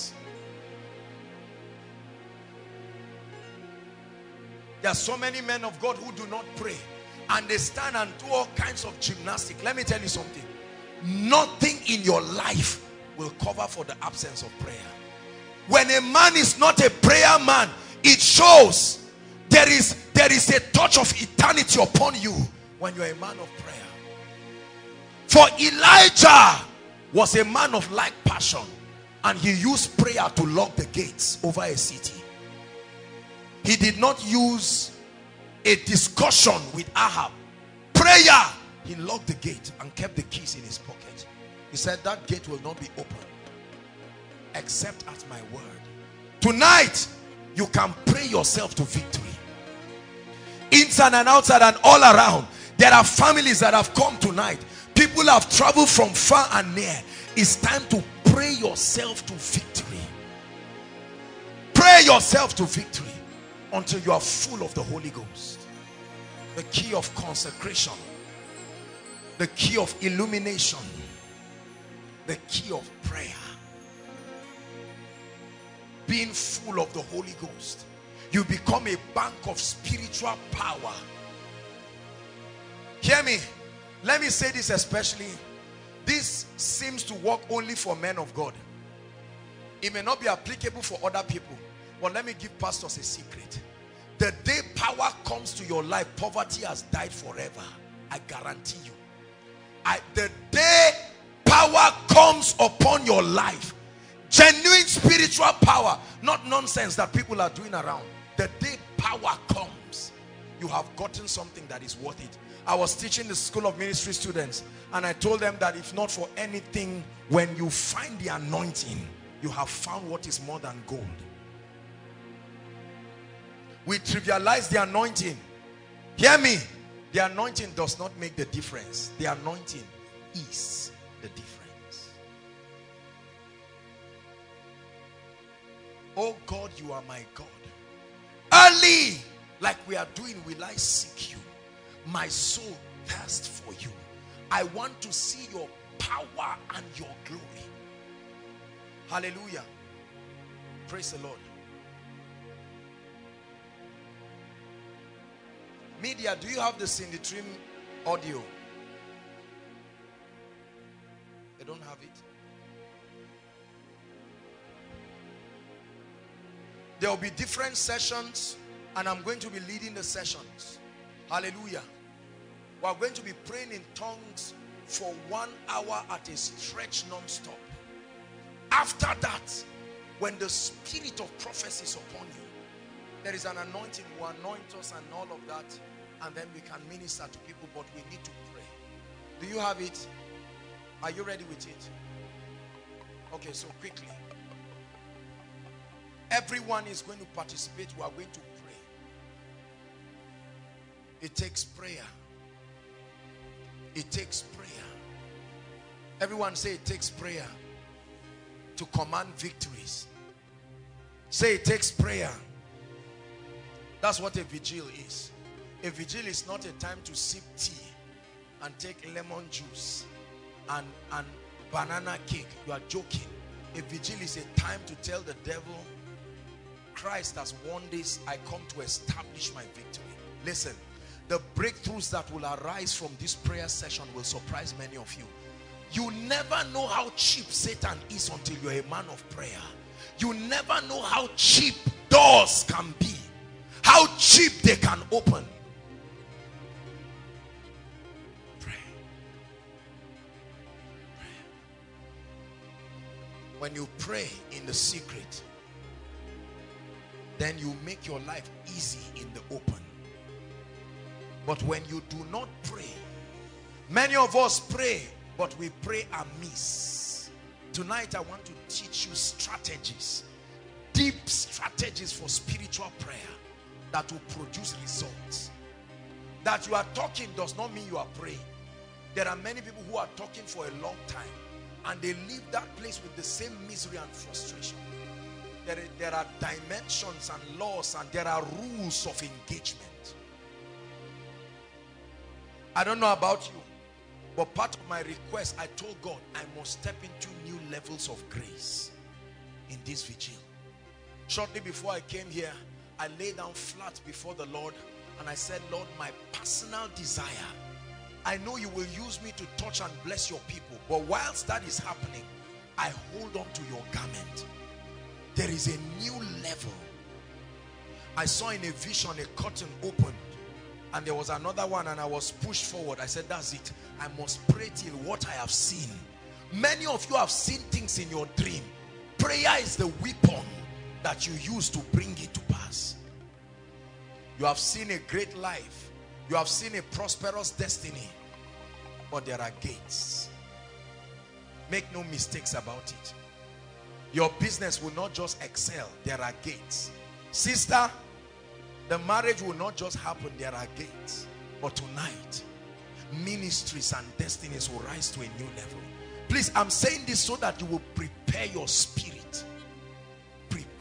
There are so many men of God who do not pray. and they stand and do all kinds of gymnastics. Let me tell you something. Nothing in your life will cover for the absence of prayer. When a man is not a prayer man, it shows there is there is a touch of eternity upon you when you're a man of prayer. For Elijah was a man of like passion and he used prayer to lock the gates over a city. He did not use a discussion with Ahab. Prayer. He locked the gate and kept the keys in his pocket. He said that gate will not be open except at my word. Tonight, you can pray yourself to victory. Inside and outside and all around. There are families that have come tonight. People have traveled from far and near. It's time to pray yourself to victory. Pray yourself to victory until you are full of the Holy Ghost. The key of consecration. The key of illumination. The key of prayer. Being full of the Holy Ghost. You become a bank of spiritual power. Hear me. Let me say this especially. This seems to work only for men of God. It may not be applicable for other people. But let me give pastors a secret. The day power comes to your life, poverty has died forever. I guarantee you. I, the day power comes upon your life, genuine spiritual power, not nonsense that people are doing around. The day power comes, you have gotten something that is worth it. I was teaching the school of ministry students and I told them that if not for anything, when you find the anointing, you have found what is more than gold we trivialize the anointing. Hear me. The anointing does not make the difference. The anointing is the difference. Oh God you are my God. Early like we are doing will I seek you? My soul thirsts for you. I want to see your power and your glory. Hallelujah. Praise the Lord Media, do you have the Cindy Trimm audio? They don't have it. There will be different sessions and I'm going to be leading the sessions. Hallelujah. We are going to be praying in tongues for one hour at a stretch non-stop. After that, when the spirit of prophecy is upon you, there is an anointing. Who anoint us and all of that and then we can minister to people but we need to pray. Do you have it? Are you ready with it? Okay so quickly. Everyone is going to participate. We are going to pray. It takes prayer. It takes prayer. Everyone say it takes prayer to command victories. Say it takes prayer that's what a vigil is. A vigil is not a time to sip tea and take lemon juice and, and banana cake. You are joking. A vigil is a time to tell the devil, Christ has won this. I come to establish my victory. Listen, the breakthroughs that will arise from this prayer session will surprise many of you. You never know how cheap Satan is until you're a man of prayer. You never know how cheap doors can be how cheap they can open. Pray. Pray. When you pray in the secret, then you make your life easy in the open. But when you do not pray, many of us pray, but we pray amiss. Tonight I want to teach you strategies, deep strategies for spiritual prayer that will produce results. That you are talking does not mean you are praying. There are many people who are talking for a long time and they leave that place with the same misery and frustration. There, there are dimensions and laws and there are rules of engagement. I don't know about you, but part of my request, I told God, I must step into new levels of grace in this vigil. Shortly before I came here, I lay down flat before the Lord And I said, Lord, my personal desire, I know you will use me to touch and bless your people. But whilst that is happening, I hold on to your garment. There is a new level. I saw in a vision a curtain opened and there was another one and I was pushed forward. I said, that's it. I must pray till what I have seen. Many of you have seen things in your dream. Prayer is the weapon that you use to bring it to pass. You have seen a great life. You have seen a prosperous destiny. But there are gates. Make no mistakes about it. Your business will not just excel. There are gates. Sister, the marriage will not just happen. There are gates. But tonight, ministries and destinies will rise to a new level. Please, I'm saying this so that you will prepare your spirit.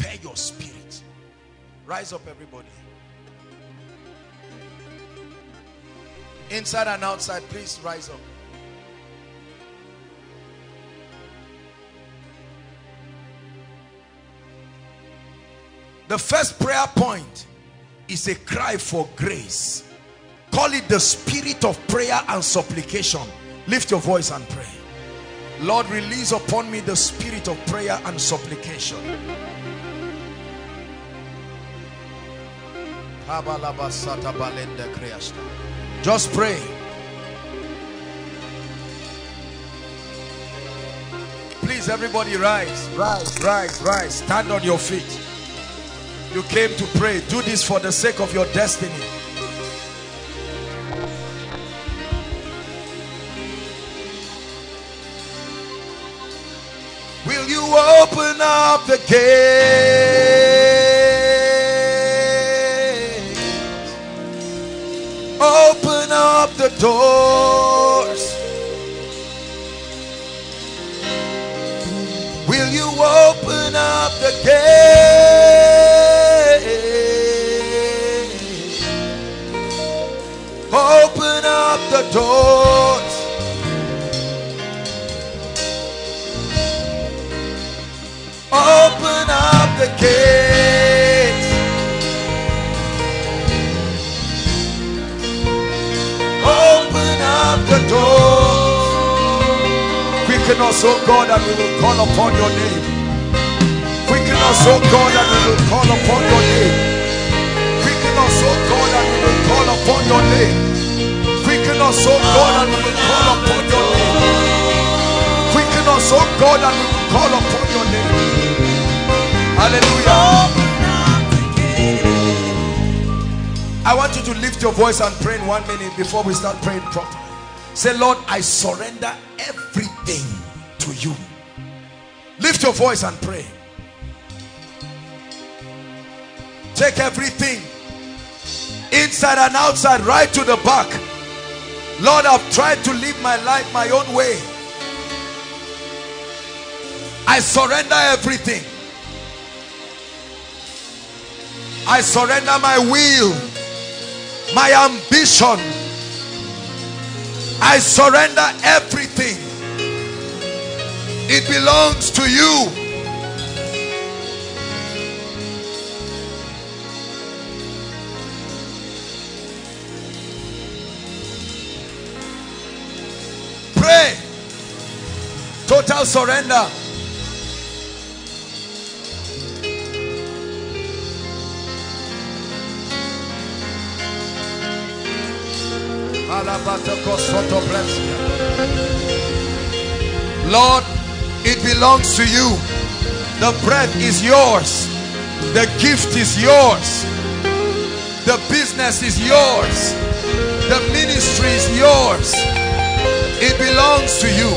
Prepare your spirit. Rise up, everybody. Inside and outside, please rise up. The first prayer point is a cry for grace. Call it the spirit of prayer and supplication. Lift your voice and pray. Lord, release upon me the spirit of prayer and supplication. Just pray. Please, everybody rise, rise, rise, rise. Stand on your feet. You came to pray. Do this for the sake of your destiny. Will you open up the gate? Doors. Will you open up the gate? Open up the doors. Open up the gates. The doors. Quicken us, oh God, and we will call upon your name. Quicken us, oh God, and we will call upon your name. Quicken us, oh God, and we will call upon your name. Quicken us, oh God, and we will call upon your name. Quicken us, oh God, and we will call upon your name. Hallelujah. I want you to lift your voice and pray in one minute before we start praying properly. Say, Lord, I surrender everything to you. Lift your voice and pray. Take everything inside and outside, right to the back. Lord, I've tried to live my life my own way. I surrender everything. I surrender my will, my ambition. I surrender everything. It belongs to you. Pray. Total surrender. Lord, it belongs to you. The bread is yours. The gift is yours. The business is yours. The ministry is yours. It belongs to you.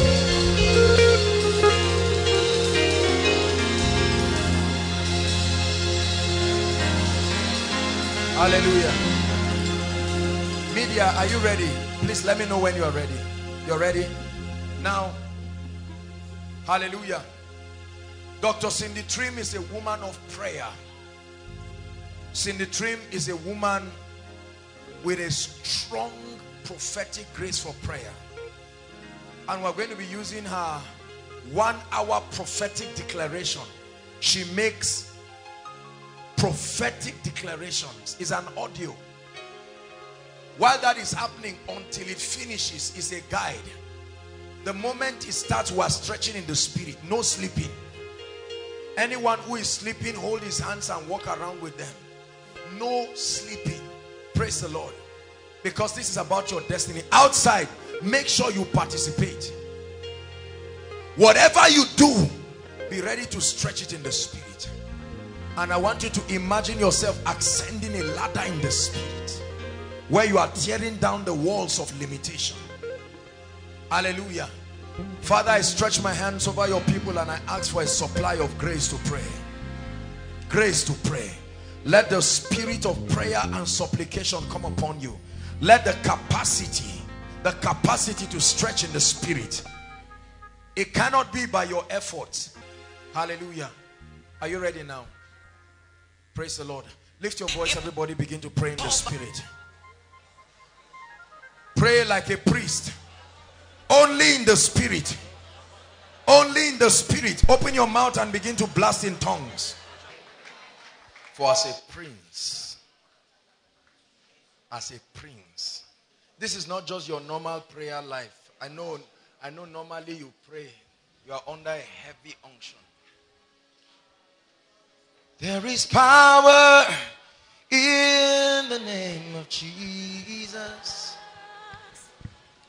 Hallelujah. Media, are you ready? Please let me know when you are ready. You're ready? Now, hallelujah. Dr. Cindy Trimm is a woman of prayer. Cindy Trimm is a woman with a strong prophetic grace for prayer. And we're going to be using her one hour prophetic declaration. She makes prophetic declarations. It's an audio. While that is happening until it finishes is a guide. The moment it starts we are stretching in the spirit. No sleeping. Anyone who is sleeping hold his hands and walk around with them. No sleeping. Praise the lord. Because this is about your destiny. Outside make sure you participate. Whatever you do be ready to stretch it in the spirit. And i want you to imagine yourself ascending a ladder in the spirit where you are tearing down the walls of limitation. Hallelujah. Father i stretch my hands over your people and i ask for a supply of grace to pray. Grace to pray. Let the spirit of prayer and supplication come upon you. Let the capacity the capacity to stretch in the spirit. It cannot be by your efforts hallelujah. Are you ready now? Praise the lord. Lift your voice everybody begin to pray in the spirit pray like a priest. Only in the spirit. Only in the spirit. Open your mouth and begin to blast in tongues. For as a prince as a prince. This is not just your normal prayer life. I know i know normally you pray. You are under a heavy unction. There is power in the name of jesus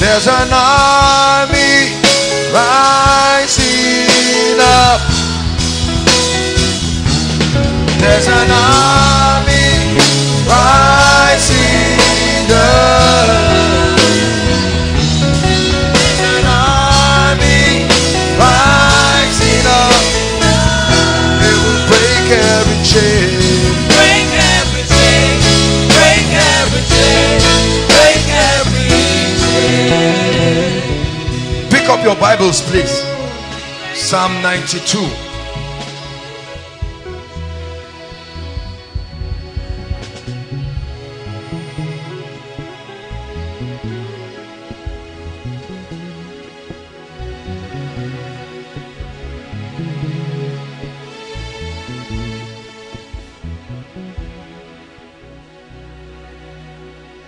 There's an army rising up. There's an army up your Bibles, please. Psalm 92.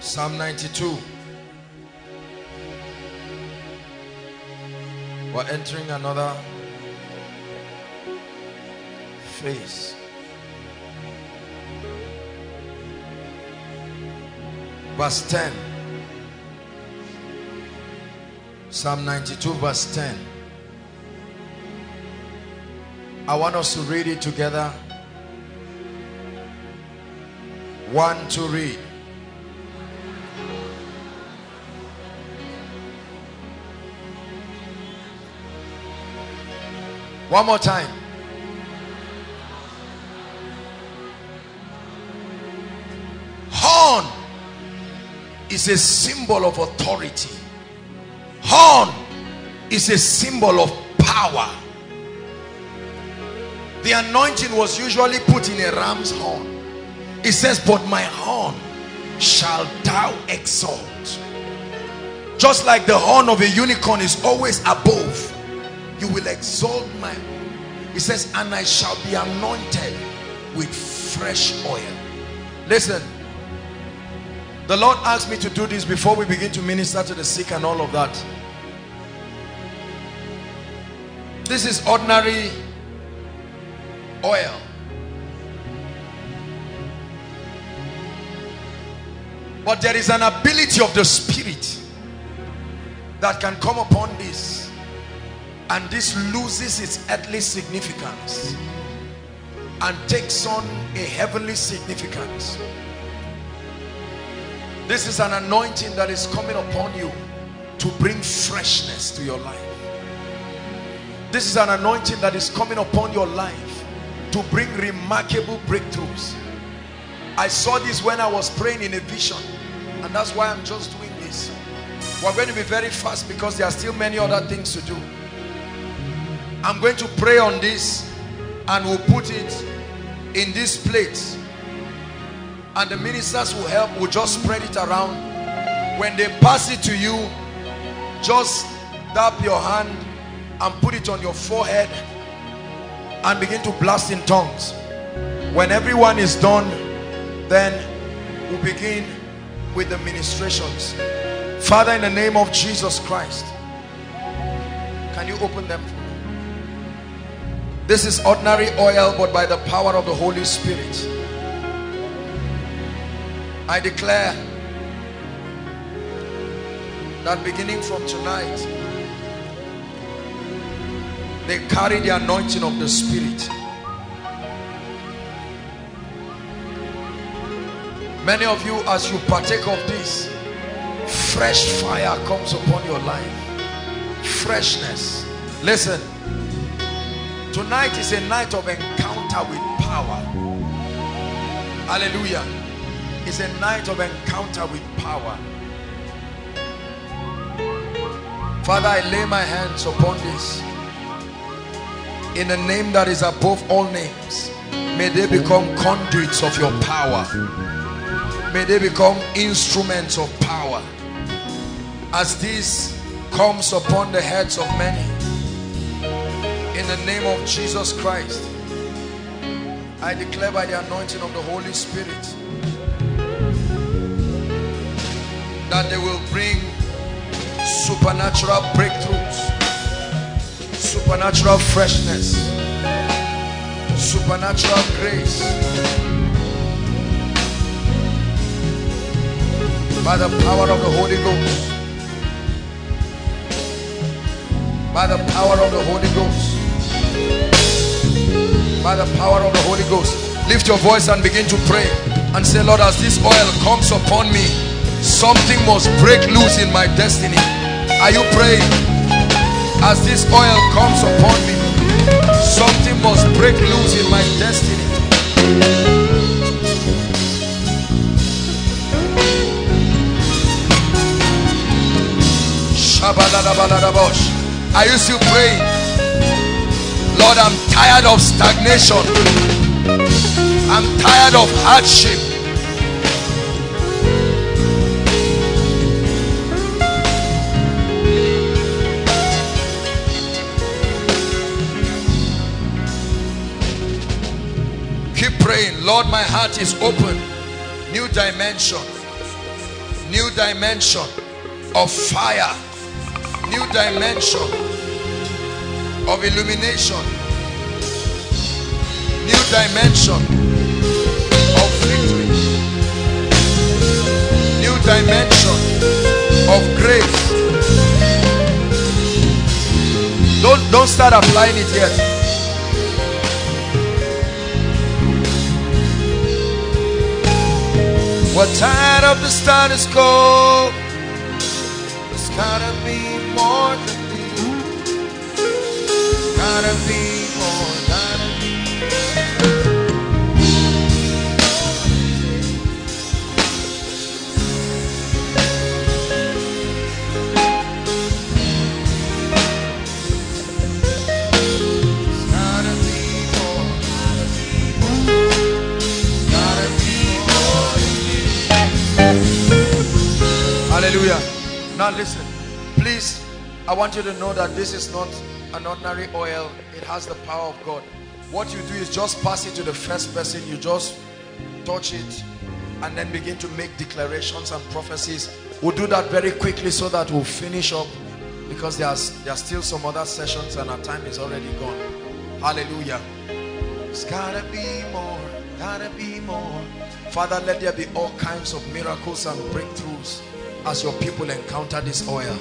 Psalm 92. We're entering another phase. Verse 10. Psalm 92, verse 10. I want us to read it together. One to read. One more time. Horn is a symbol of authority. Horn is a symbol of power. The anointing was usually put in a ram's horn. It says, but my horn shall thou exalt. Just like the horn of a unicorn is always above you will exalt my he says and i shall be anointed with fresh oil. Listen the lord asked me to do this before we begin to minister to the sick and all of that. This is ordinary oil. But there is an ability of the spirit that can come upon this and this loses its earthly significance and takes on a heavenly significance this is an anointing that is coming upon you to bring freshness to your life this is an anointing that is coming upon your life to bring remarkable breakthroughs I saw this when I was praying in a vision. And that's why I'm just doing this. We're going to be very fast because there are still many other things to do. I'm going to pray on this and we'll put it in this plate. And the ministers will help, will just spread it around. When they pass it to you, just dab your hand and put it on your forehead and begin to blast in tongues. When everyone is done, then we'll begin with the ministrations. Father, in the name of Jesus Christ, can you open them? This is ordinary oil, but by the power of the Holy Spirit, I declare that beginning from tonight, they carry the anointing of the Spirit. Many of you, as you partake of this, fresh fire comes upon your life. Freshness. Listen, tonight is a night of encounter with power. Hallelujah. It's a night of encounter with power. Father, I lay my hands upon this. In the name that is above all names, may they become conduits of your power. May they become instruments of power. As this comes upon the heads of many. In the name of Jesus Christ, I declare by the anointing of the Holy Spirit that they will bring supernatural breakthroughs, supernatural freshness, supernatural grace. By the power of the Holy Ghost. By the power of the Holy Ghost. By the power of the Holy Ghost. Lift your voice and begin to pray. And say, Lord, as this oil comes upon me, something must break loose in my destiny. Are you praying? As this oil comes upon me, something must break loose in my destiny. Are you still praying? Lord, I'm tired of stagnation. I'm tired of hardship. Keep praying. Lord, my heart is open. New dimension. New dimension of fire. New dimension of illumination. New dimension of victory. New dimension of grace. Don't, don't start applying it yet. We're tired of the status quo. There's gotta be more. Hallelujah. Now listen, please, I want you to know that this is not an ordinary oil. It has the power of God. What you do is just pass it to the first person. You just touch it and then begin to make declarations and prophecies. We'll do that very quickly so that we'll finish up because there's there are still some other sessions and our time is already gone. Hallelujah. It's gotta be more, gotta be more. Father, let there be all kinds of miracles and breakthroughs as your people encounter this oil.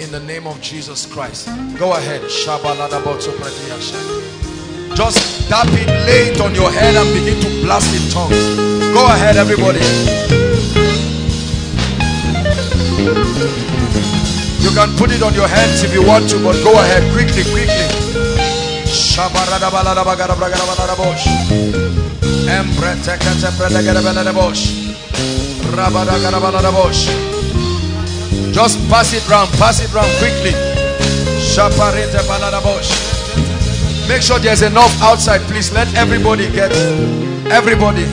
In the name of Jesus Christ. Go ahead. Just tap it, lay it on your head and begin to blast in tongues. Go ahead, everybody. You can put it on your hands if you want to, but go ahead quickly, quickly. Just pass it round, pass it round quickly. Make sure there's enough outside, please. Let everybody get everybody.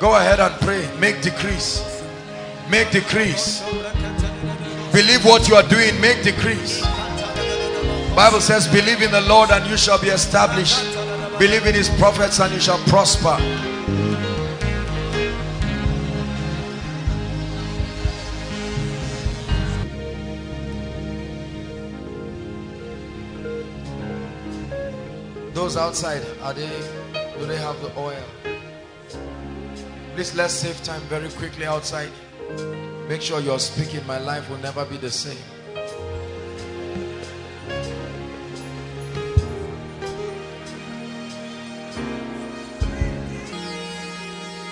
Go ahead and pray. Make decrease. Make decrease. Believe what you are doing. Make decrees. Bible says, believe in the Lord and you shall be established. Believe in his prophets and you shall prosper. Those outside, are they, do they have the oil? Please let's save time very quickly outside. Make sure you're speaking. My life will never be the same.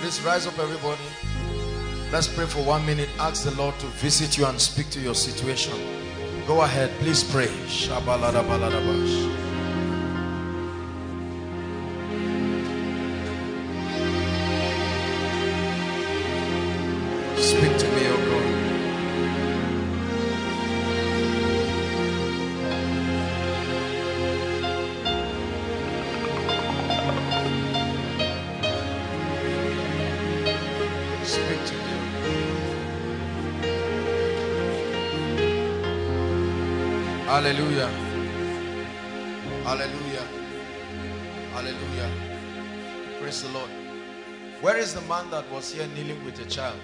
Please rise up, everybody. Let's pray for one minute. Ask the Lord to visit you and speak to your situation. Go ahead. Please pray. Hallelujah. Hallelujah. Hallelujah. Praise the Lord. Where is the man that was here kneeling with a child?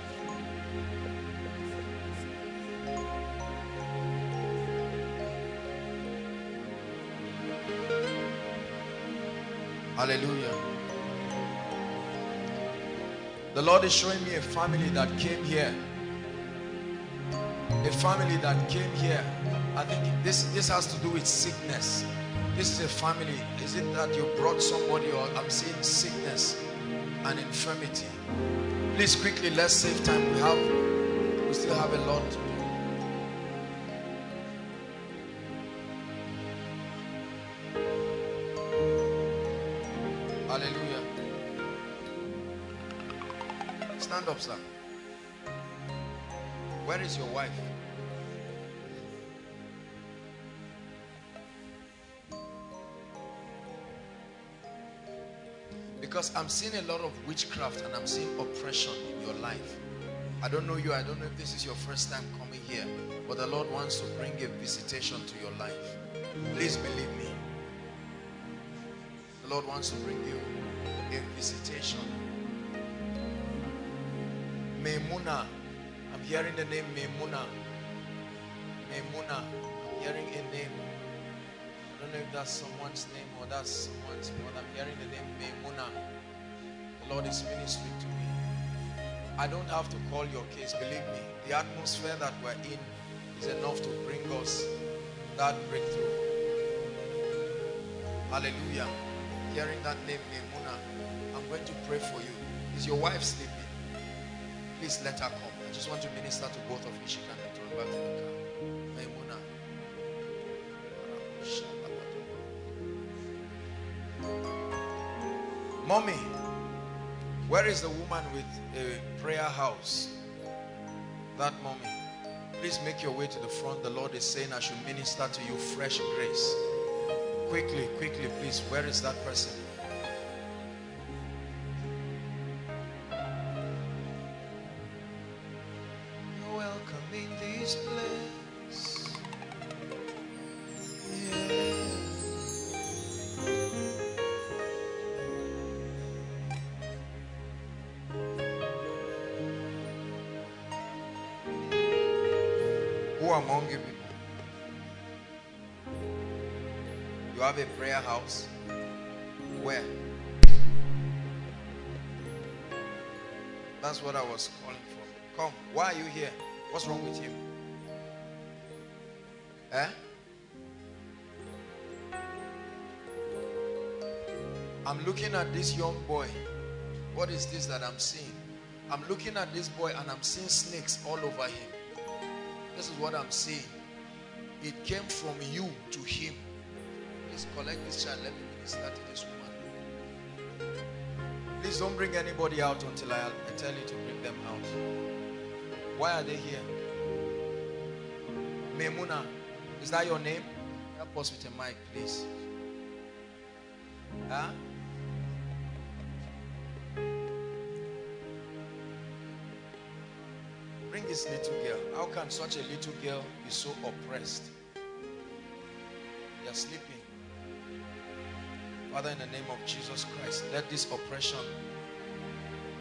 Hallelujah. The Lord is showing me a family that came here. A family that came here. I think this, this has to do with sickness. This is a family. Is it that you brought somebody or I'm seeing sickness and infirmity? Please quickly, let's save time. We have we still have a lot to do. Hallelujah. Stand up, sir. Where is your wife? Because I'm seeing a lot of witchcraft and I'm seeing oppression in your life. I don't know you. I don't know if this is your first time coming here. But the Lord wants to bring a visitation to your life. Please believe me. The Lord wants to bring you a visitation. Memuna. I'm hearing the name Memuna. Memuna. I'm hearing a name. Don't know if that's someone's name or that's someone's, but I'm hearing the name Memuna. The Lord is ministering to me. I don't have to call your case, believe me. The atmosphere that we're in is enough to bring us that breakthrough. Hallelujah. Hearing that name, Memuna, I'm going to pray for you. Is your wife sleeping? Please let her come. I just want to minister to both of you. She can return back to the car. Mommy, where is the woman with a prayer house? That mommy. Please make your way to the front. The Lord is saying I should minister to you fresh grace. Quickly, quickly, please. Where is that person? You here? What's wrong with you? Eh? I'm looking at this young boy. What is this that I'm seeing? I'm looking at this boy and I'm seeing snakes all over him. This is what I'm seeing. It came from you to him. Please collect this child. Let me minister to this woman. Please don't bring anybody out until I tell you to bring them out. Why are they here? Memuna, is that your name? Help us with a mic, please. Huh? Bring this little girl. How can such a little girl be so oppressed? Are sleeping. Father, in the name of Jesus Christ, let this oppression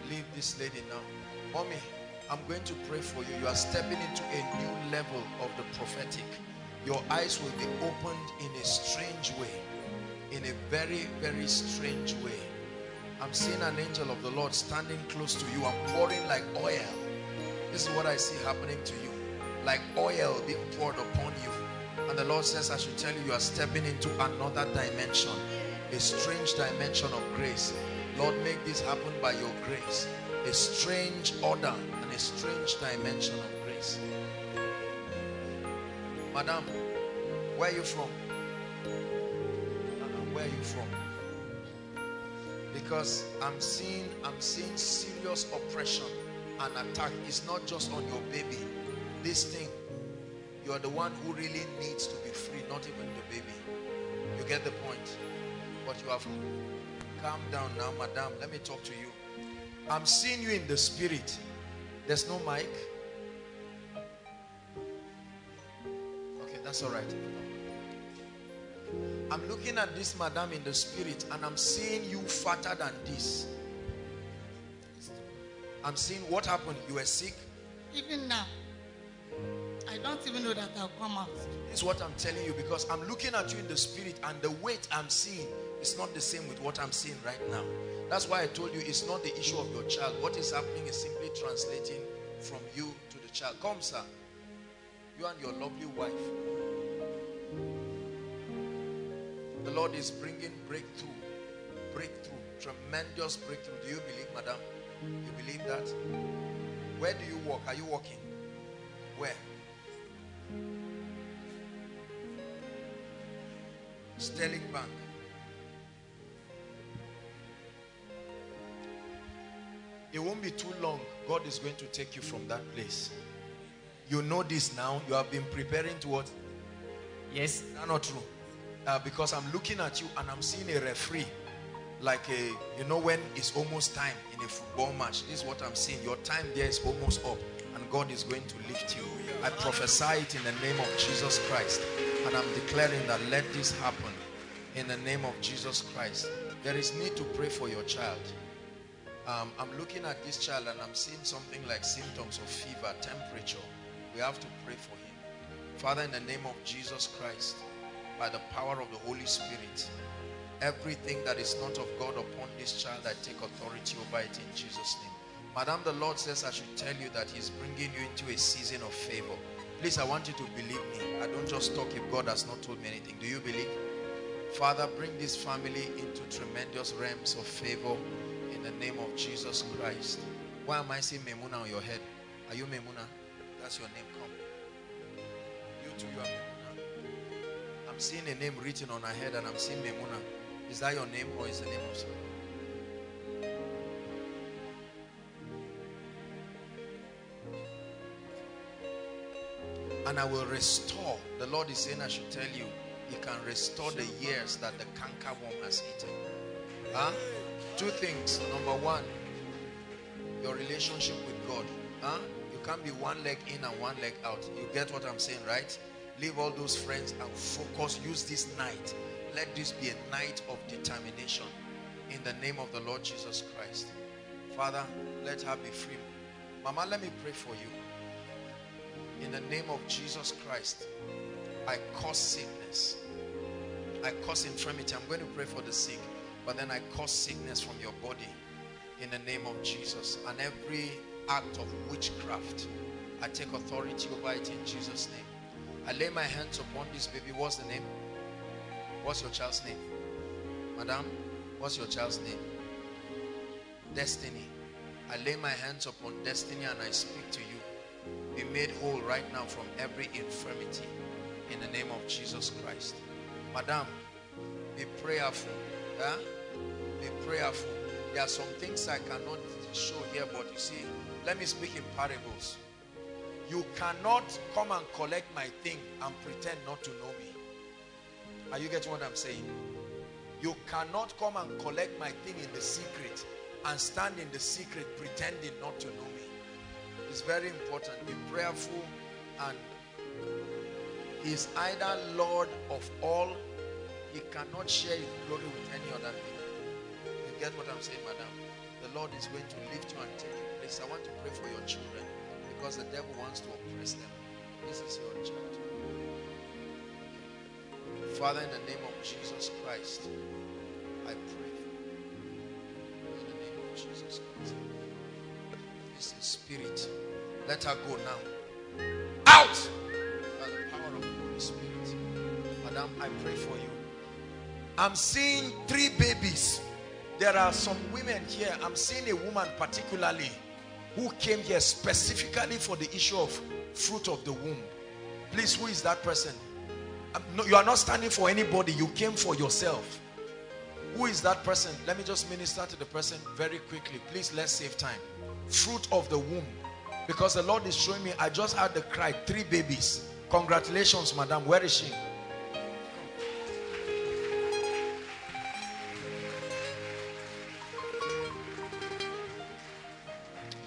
leave this lady now. Mommy, I'm going to pray for you. You are stepping into a new level of the prophetic. Your eyes will be opened in a strange way. In a very, very strange way. I'm seeing an angel of the Lord standing close to you and pouring like oil this is what I see happening to you. Like oil being poured upon you. And the Lord says, I should tell you, you are stepping into another dimension. A strange dimension of grace. Lord, make this happen by your grace. A strange order a strange dimension of grace. Madam, where are you from? Where are you from? Because I'm seeing, I'm seeing serious oppression and attack is not just on your baby. This thing, you are the one who really needs to be free, not even the baby. You get the point? But you have calm down now, madam. Let me talk to you. I'm seeing you in the spirit. There's no mic. Okay, that's all right. I'm looking at this madam in the spirit and I'm seeing you fatter than this. I'm seeing what happened. You were sick. Even now, I don't even know that I'll come out. This is what I'm telling you because I'm looking at you in the spirit and the weight I'm seeing is not the same with what I'm seeing right now. That's why I told you it's not the issue of your child. What is happening is simply translating from you to the child. Come, sir. You and your lovely wife. The Lord is bringing breakthrough. Breakthrough. Tremendous breakthrough. Do you believe, madam? You believe that? Where do you work? Are you working? Where? Sterling Bank. It won't be too long. God is going to take you from that place. You know this now. You have been preparing towards. Yes. That's not true. Uh, because I'm looking at you and I'm seeing a referee like a you know when it's almost time in a football match this is what i'm seeing your time there is almost up and god is going to lift you i prophesy it in the name of jesus christ and i'm declaring that let this happen in the name of jesus christ there is need to pray for your child um, i'm looking at this child and i'm seeing something like symptoms of fever temperature we have to pray for him father in the name of jesus christ by the power of the holy spirit Everything that is not of God upon this child, I take authority over it in Jesus' name. Madam, the Lord says I should tell you that he's bringing you into a season of favor. Please, I want you to believe me. I don't just talk if God has not told me anything. Do you believe? Father, bring this family into tremendous realms of favor in the name of Jesus Christ. Why am I seeing Memuna on your head? Are you Memuna? That's your name. Come. You too, you are Memuna. I'm seeing a name written on her head and I'm seeing Memuna. Is that your name or is the name of someone? And I will restore. The Lord is saying I should tell you, He can restore the years that the canker worm has eaten. Huh? Two things. Number one, your relationship with God. Huh? You can't be one leg in and one leg out. You get what I'm saying, right? Leave all those friends and focus. Use this night let this be a night of determination in the name of the Lord Jesus Christ. Father, let her be free. Mama, let me pray for you. In the name of Jesus Christ, I cause sickness. I cause infirmity. I'm going to pray for the sick, but then I cause sickness from your body in the name of Jesus. And every act of witchcraft, I take authority over it in Jesus' name. I lay my hands upon this baby. What's the name? What's your child's name? Madam, what's your child's name? destiny. I lay my hands upon destiny and I speak to you. Be made whole right now from every infirmity in the name of Jesus Christ. Madam, be prayerful. Be prayerful. There are some things I cannot show here, but you see, let me speak in parables. You cannot come and collect my thing and pretend not to know me. Are you getting what I'm saying? You cannot come and collect my thing in the secret and stand in the secret pretending not to know me. It's very important. Be prayerful and is either Lord of all. He cannot share his glory with any other. Get what I'm saying, madam? The Lord is going to lift you and take you place. I want to pray for your children because the devil wants to oppress them. This is your child. Father, in the name of Jesus Christ, I pray in the name of Jesus Christ. This is spirit. Let her go now. Out! By the power of the Holy Spirit. Madam, I pray for you. I'm seeing three babies. There are some women here. I'm seeing a woman particularly who came here specifically for the issue of fruit of the womb. Please, who is that person? Um, no, you are not standing for anybody. You came for yourself. Who is that person? Let me just minister to the person very quickly. Please, let's save time. Fruit of the womb. Because the Lord is showing me, I just had the cry, three babies. Congratulations, madam. Where is she?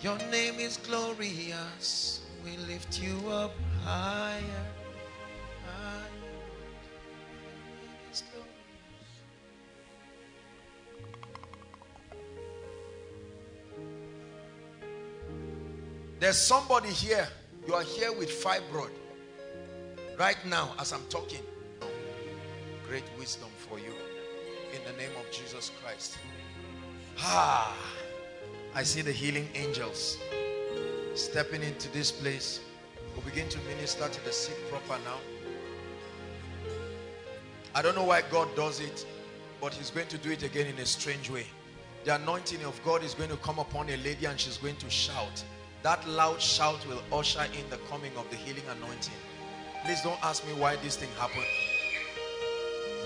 Your name is glorious. We lift you up higher. There's somebody here. You are here with fibroid. Right now, as I'm talking. Great wisdom for you. In the name of Jesus Christ. Ah. I see the healing angels stepping into this place. We'll begin to minister to the sick proper now. I don't know why God does it, but he's going to do it again in a strange way. The anointing of God is going to come upon a lady and she's going to shout. That loud shout will usher in the coming of the healing anointing. Please don't ask me why this thing happened.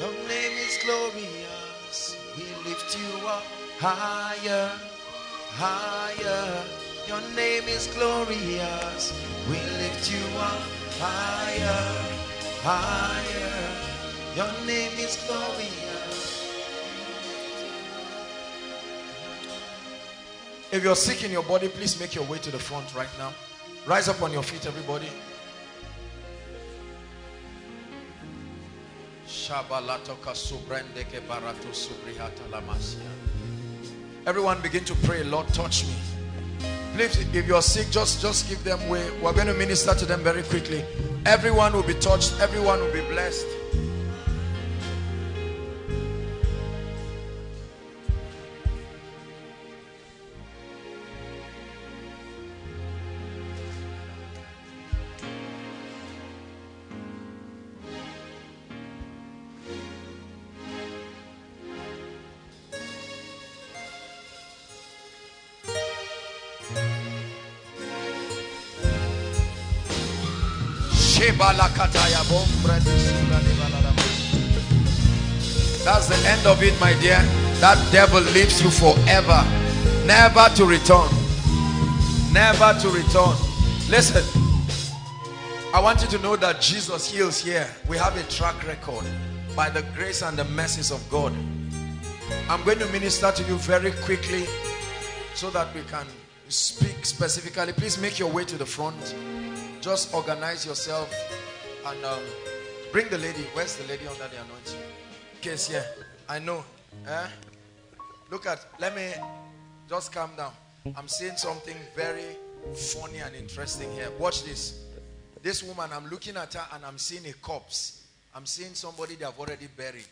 Your name is glorious. We lift you up higher higher. Your name is glorious. We lift you up higher, higher. Your name is glorious. If you're sick in your body, please make your way to the front right now. Rise up on your feet, everybody. Barato subrihata. Everyone begin to pray, Lord, touch me. Please, if you're sick, just, just give them way. We're going to minister to them very quickly. Everyone will be touched. Everyone will be blessed. That's the end of it, my dear. That devil leaves you forever. Never to return. Never to return. Listen. I want you to know that Jesus heals here. We have a track record by the grace and the mercies of God. I'm going to minister to you very quickly so that we can speak specifically. Please make your way to the front. Just organize yourself and um, bring the lady. Where's the lady under the anointing? Case here. I know. Eh? Look at, let me just calm down. I'm seeing something very funny and interesting here. Watch this. This woman, I'm looking at her and I'm seeing a corpse. I'm seeing somebody they have already buried.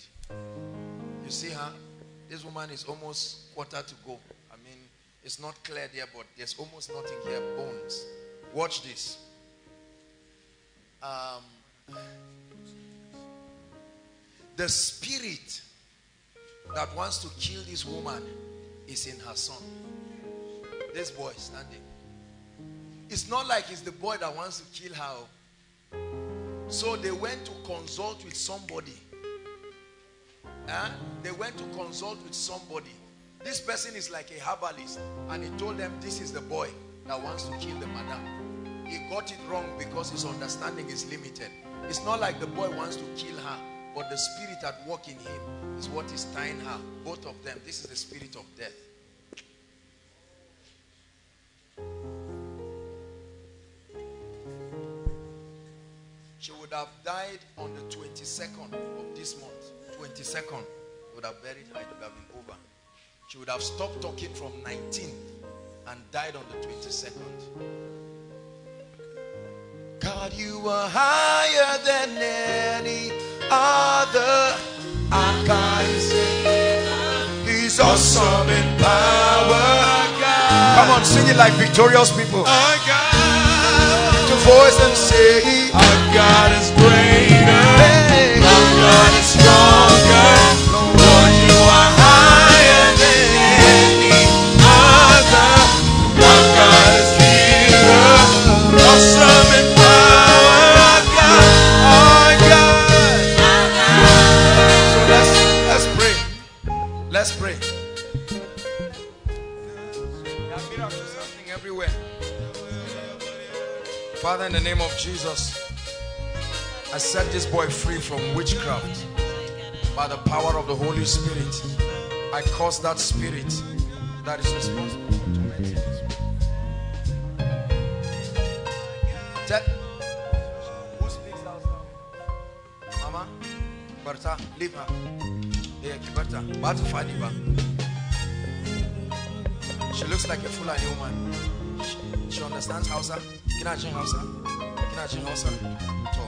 You see her? This woman is almost quarter to go. I mean, it's not clear there, but there's almost nothing here. Bones. Watch this. Um, the spirit that wants to kill this woman is in her son. This boy standing. It's not like it's the boy that wants to kill her. So they went to consult with somebody. Huh? They went to consult with somebody. This person is like a herbalist, and he told them this is the boy that wants to kill the madam. He got it wrong because his understanding is limited. It's not like the boy wants to kill her, but the spirit at work in him is what is tying her. Both of them. This is the spirit of death. She would have died on the 22nd of this month. 22nd. Would have buried her. It would have been over. She would have stopped talking from 19th and died on the 22nd. God, you are higher than any other. Our God is He's awesome in power. Come on, sing it like victorious people. Our God, Lift your voice and say, our God is greater. Hey. Our God is stronger. Father, in the name of Jesus, I set this boy free from witchcraft by the power of the Holy Spirit. I curse that spirit that is responsible for tormenting this Who speaks? Mama, Bertha, leave her. Yeah, but to find you. She looks like a Fulani woman. She, she understands Hausa. Hausa? Hausa? To,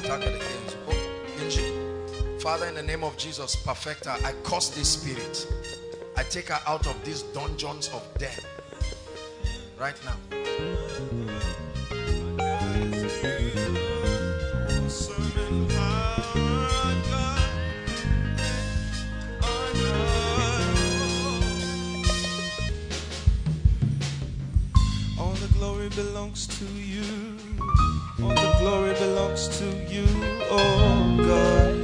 taka da ko? Kin ji? Father, in the name of Jesus, perfect her. I curse this spirit. I take her out of these dungeons of death. Right now. Glory belongs to you. All the glory belongs to you, oh God.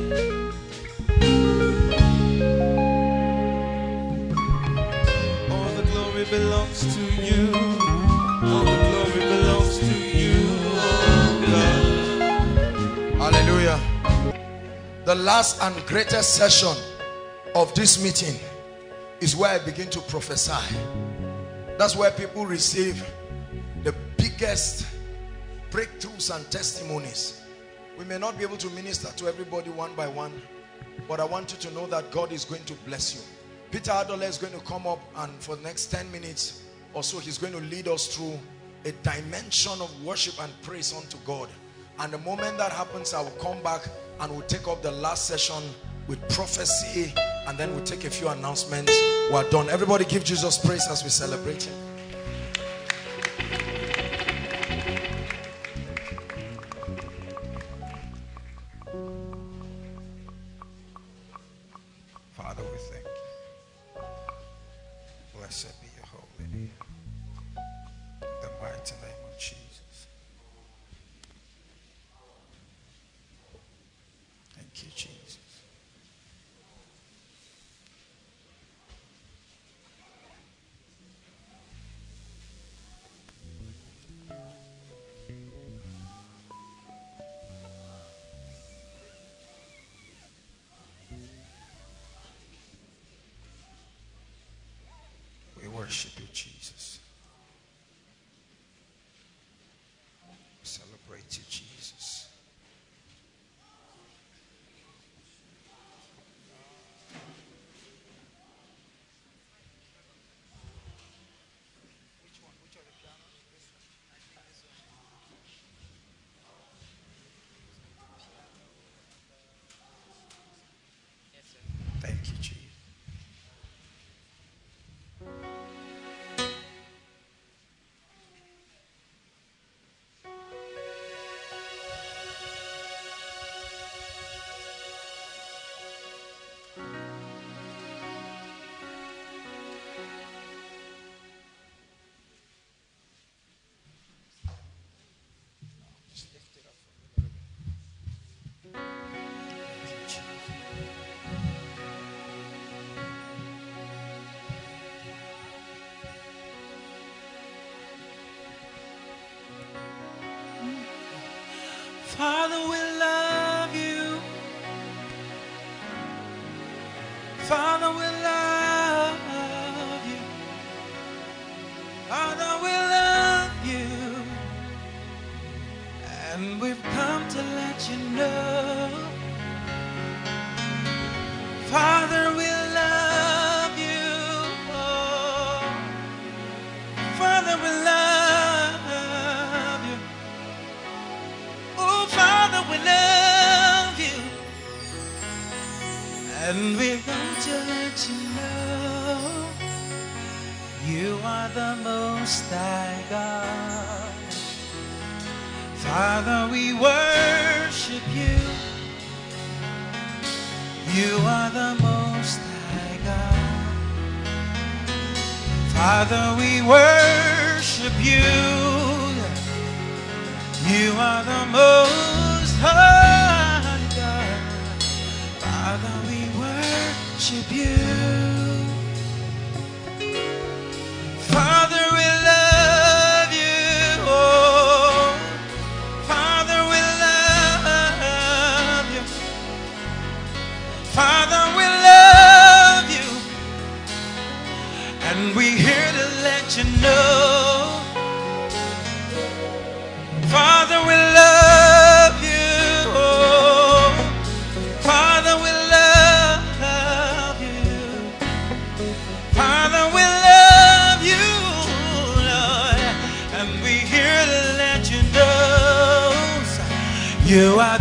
All the glory belongs to you. All the glory belongs to you, oh God. Hallelujah. The last and greatest session of this meeting is where I begin to prophesy. That's where people receive biggest breakthroughs and testimonies. We may not be able to minister to everybody one by one, but I want you to know that God is going to bless you. Peter Adole is going to come up and for the next 10 minutes or so, he's going to lead us through a dimension of worship and praise unto God. And the moment that happens, I will come back and we'll take up the last session with prophecy and then we'll take a few announcements. We're done. Everybody give Jesus praise as we celebrate him. Come to let you know. Father, we love you. Oh, Father, we love you. Oh, Father, we love you. And come to let you know you are the most high God. Father, we worship you. You are the most high God. Father, we worship you. You are the most high God. Father, we worship you.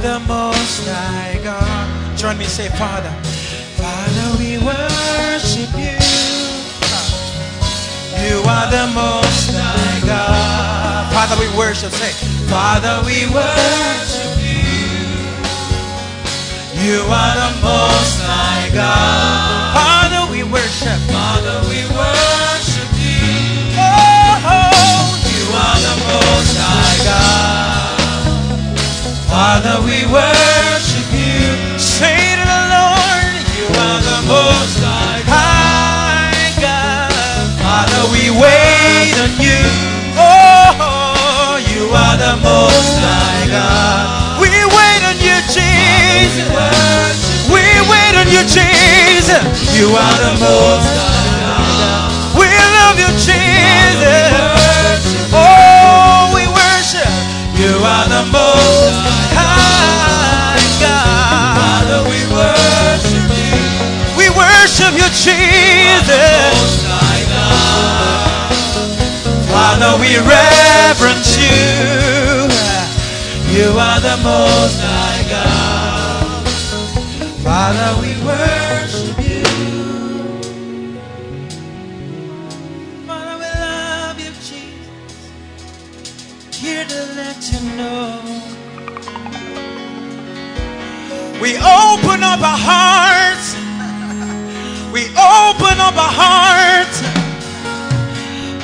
The most high God. Join me, say, Father. Father, we worship you. You are the most high God. Father, we worship. Say, Father, we worship you. You are the most high God. Father, we worship. Father, we worship you. Oh, oh. you are the most high God. Father, we worship you. Say to the Lord, you are the most high God. Father, we wait on you. Oh, you are the most high God. We wait on you, Jesus. We wait on you, Jesus. You are the most high the most high God. Father, we worship you. We worship you, Jesus. Father, we reverence you. You are the most high God. Father, we worship our hearts. We open up our hearts.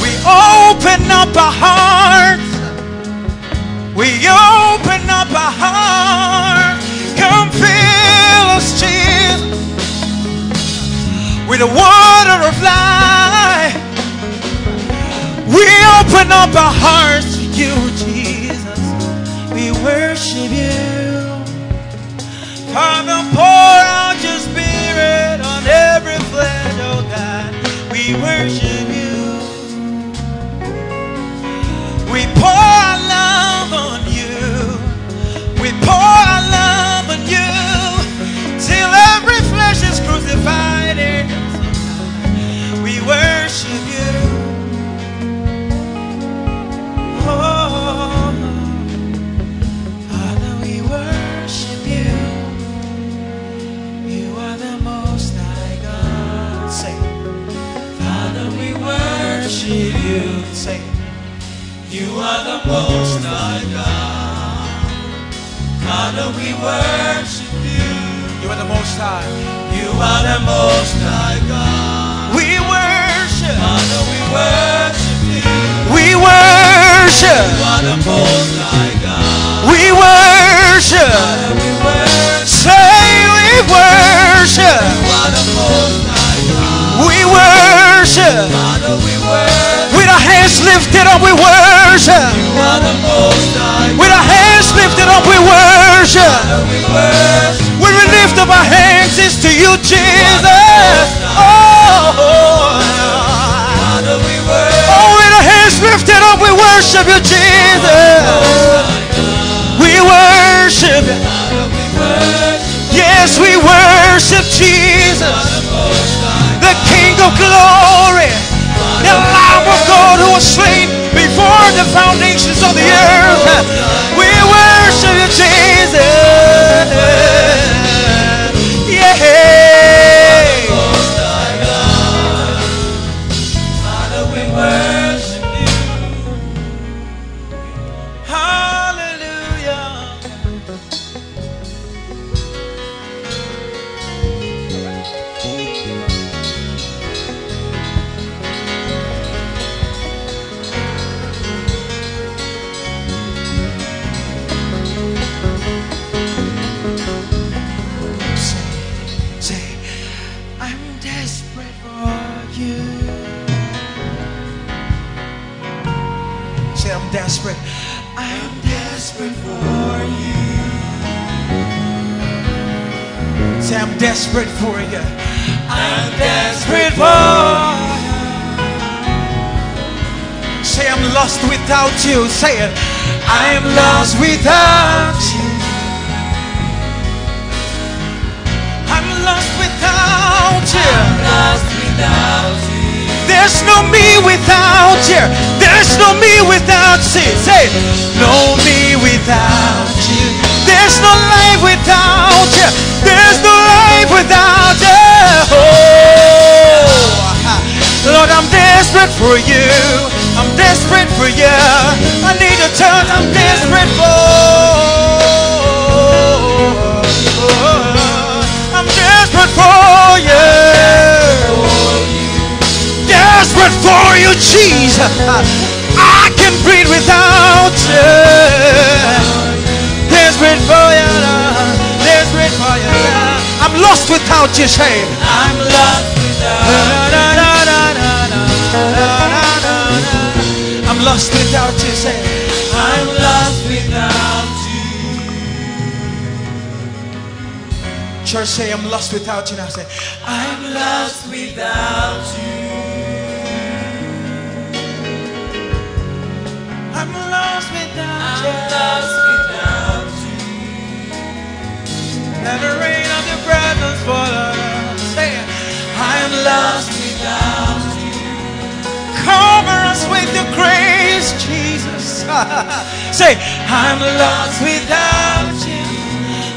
We open up our hearts. We open up our hearts. Come fill us, Jesus, with the water of life. We open up our hearts to you, We worship worship you. You are the most high. You are the most high God. We worship. Father, we worship you. We worship. You are the most high God. We worship. Father, we worship. Say we worship. You are the most high God. We worship. Father, we worship. Hands lifted up, we worship. With our hands lifted up, we worship. When we lift up our hands, it's to you, Jesus. Oh, oh, with our hands lifted up, we worship you, Jesus. We worship. Yes, we worship Jesus, the King of glory, the Lamb of God who was slain before the foundations of the earth. We worship you, Jesus. Say, I'm desperate for you. I'm desperate for you. Say, I'm lost without you. Say it. I'm lost without you. I'm lost without you. There's no me without you. There's no me without you. Say, it. no me without you. There's no life without you. There's no life without you. Oh, Lord, I'm desperate for you. I'm desperate for you. I need a touch. I'm desperate for. I'm desperate for you. Desperate for you, Jesus. I can breathe without you. Desperate for you, I'm lost without you, say. I'm lost without I'm lost without you, say. I'm lost without you. Church, say, I'm lost without you. Now say, I'm lost without you. I'm lost without you. Rain of your presence on us. Uh, say it. I'm lost without you. Cover us with your grace, Jesus. <laughs> Say, I'm lost without you.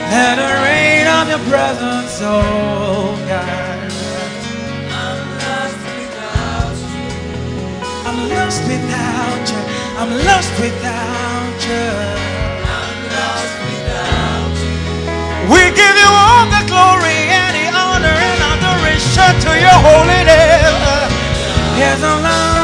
Let the rain of your presence, oh God. I'm lost without you. I'm lost without you. I'm lost without you. We give you all the glory and the honor and adoration to your holy name. Yes, I'm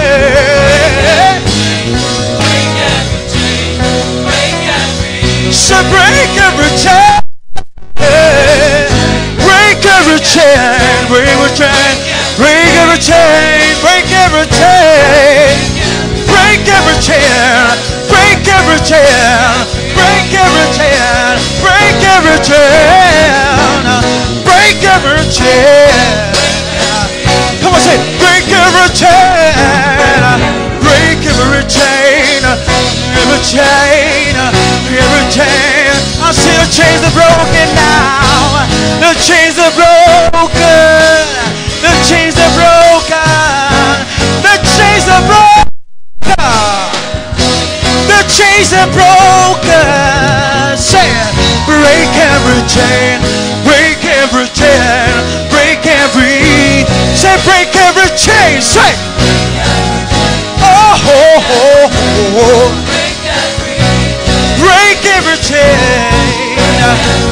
chain. Break every chain. Every chain. Every chain. I see the chains are broken now. The chains are broken. The chains are broken. The chains are broken. The chains are broken. Say, break every chain. Break every chain. the chains. Say, oh, oh, oh, oh. break every chain.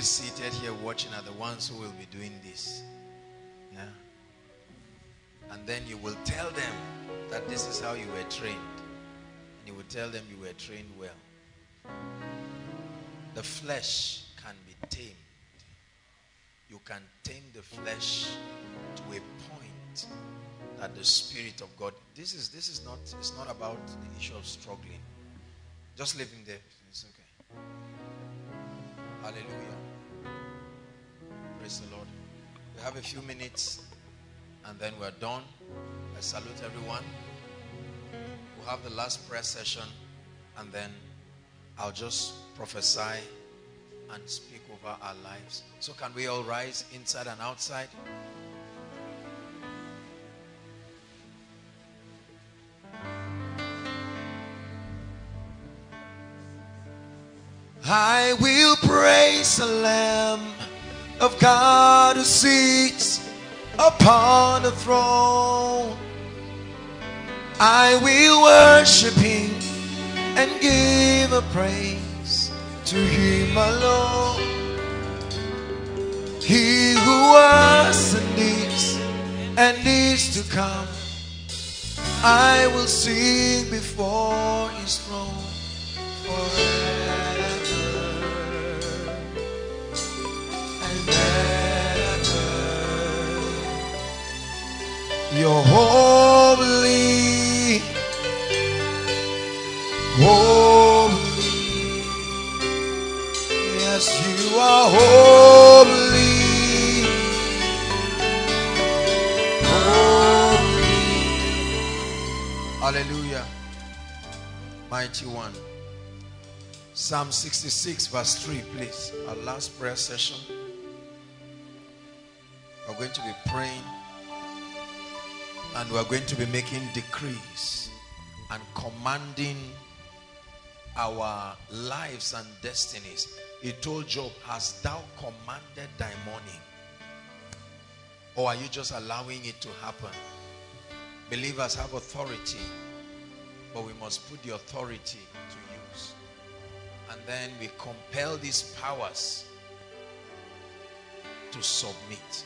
You seated here watching are the ones who will be doing this. Yeah. And then you will tell them that this is how you were trained. And you will tell them you were trained well. The flesh can be tamed. You can tame the flesh to a point that the spirit of God. This is this is not it's not about the issue of struggling. Just leave him there. It's okay. Hallelujah. Praise the Lord. We have a few minutes and then we're done. I salute everyone. We'll have the last prayer session and then I'll just prophesy and speak over our lives. So, can we all rise inside and outside? I will praise the Lamb of God who sits upon the throne. I will worship him and give a praise to him alone. He who was and is and is to come. I will sing before his throne forever You're holy, holy. Yes, you are holy, holy. Hallelujah, mighty one. Psalm 66, verse 3, please. Our last prayer session. We're going to be praying and we're going to be making decrees and commanding our lives and destinies. He told Job, Hast thou commanded thy morning? Or are you just allowing it to happen? Believers have authority, but we must put the authority to use. And then we compel these powers to submit.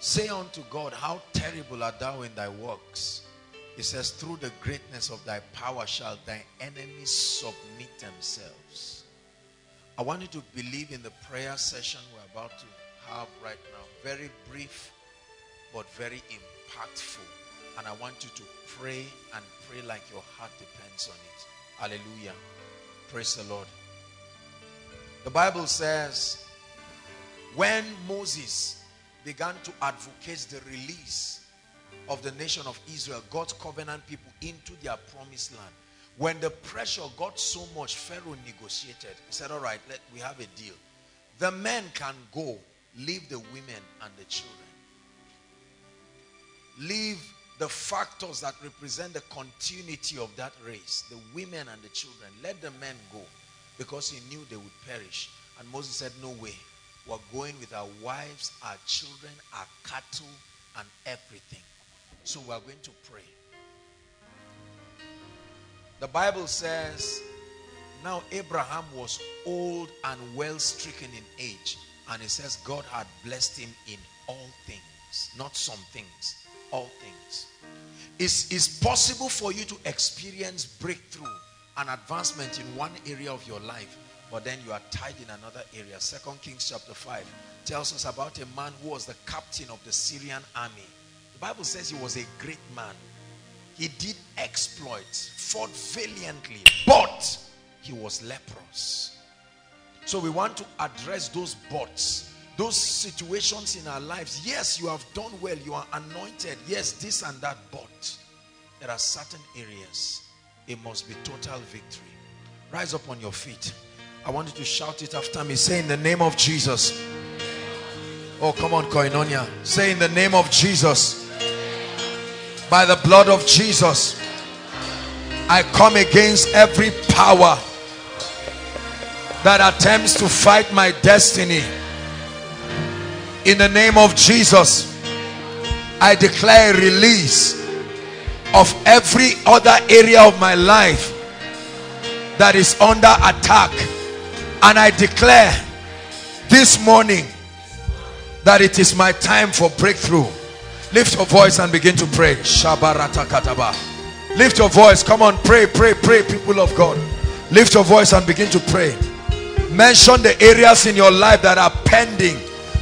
Say unto God, How terrible art thou in thy works. He says, Through the greatness of thy power shall thy enemies submit themselves. I want you to believe in the prayer session we're about to have right now. Very brief, but very impactful. And I want you to pray and pray like your heart depends on it. Hallelujah. Praise the Lord. The Bible says, when Moses began to advocate the release of the nation of Israel, God's covenant people into their promised land. When the pressure got so much, Pharaoh negotiated. He said, all right, let, we have a deal. The men can go, leave the women and the children. Leave the factors that represent the continuity of that race, the women and the children. Let the men go because he knew they would perish. And Moses said, no way. We're going with our wives, our children, our cattle, and everything. So we're going to pray. The Bible says, now Abraham was old and well stricken in age. And it says God had blessed him in all things. Not some things, all things. It's, it's possible for you to experience breakthrough and advancement in one area of your life but then you are tied in another area. Second Kings chapter 5 tells us about a man who was the captain of the Syrian army. The Bible says he was a great man. He did exploits, fought valiantly, but he was leprous. So we want to address those buts, those situations in our lives. Yes, you have done well, you are anointed. Yes, this and that, but there are certain areas it must be total victory. Rise up on your feet. I want you to shout it after me. Say in the name of Jesus. Oh, come on, Koinonia. Say in the name of Jesus. By the blood of Jesus. I come against every power that attempts to fight my destiny. In the name of Jesus. I declare release of every other area of my life that is under attack and I declare this morning that it is my time for breakthrough. Lift your voice and begin to pray. Lift your voice. Come on, pray, pray, pray, people of God. Lift your voice and begin to pray. Mention the areas in your life that are pending,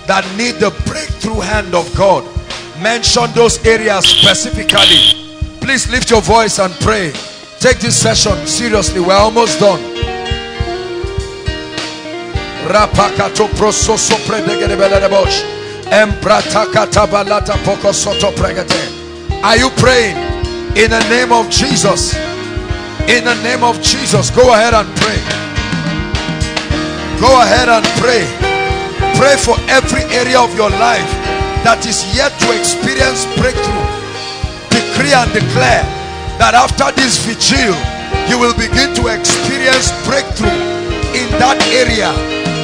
that need the breakthrough hand of God. Mention those areas specifically. Please lift your voice and pray. Take this session seriously. We're almost done. Rapakato prososo. Embratakatabalata pokosoto. Are you praying? In the name of Jesus. In the name of Jesus. Go ahead and pray. Go ahead and pray. Pray for every area of your life that is yet to experience breakthrough. Decree and declare that after this vigil, you will begin to experience breakthrough in that area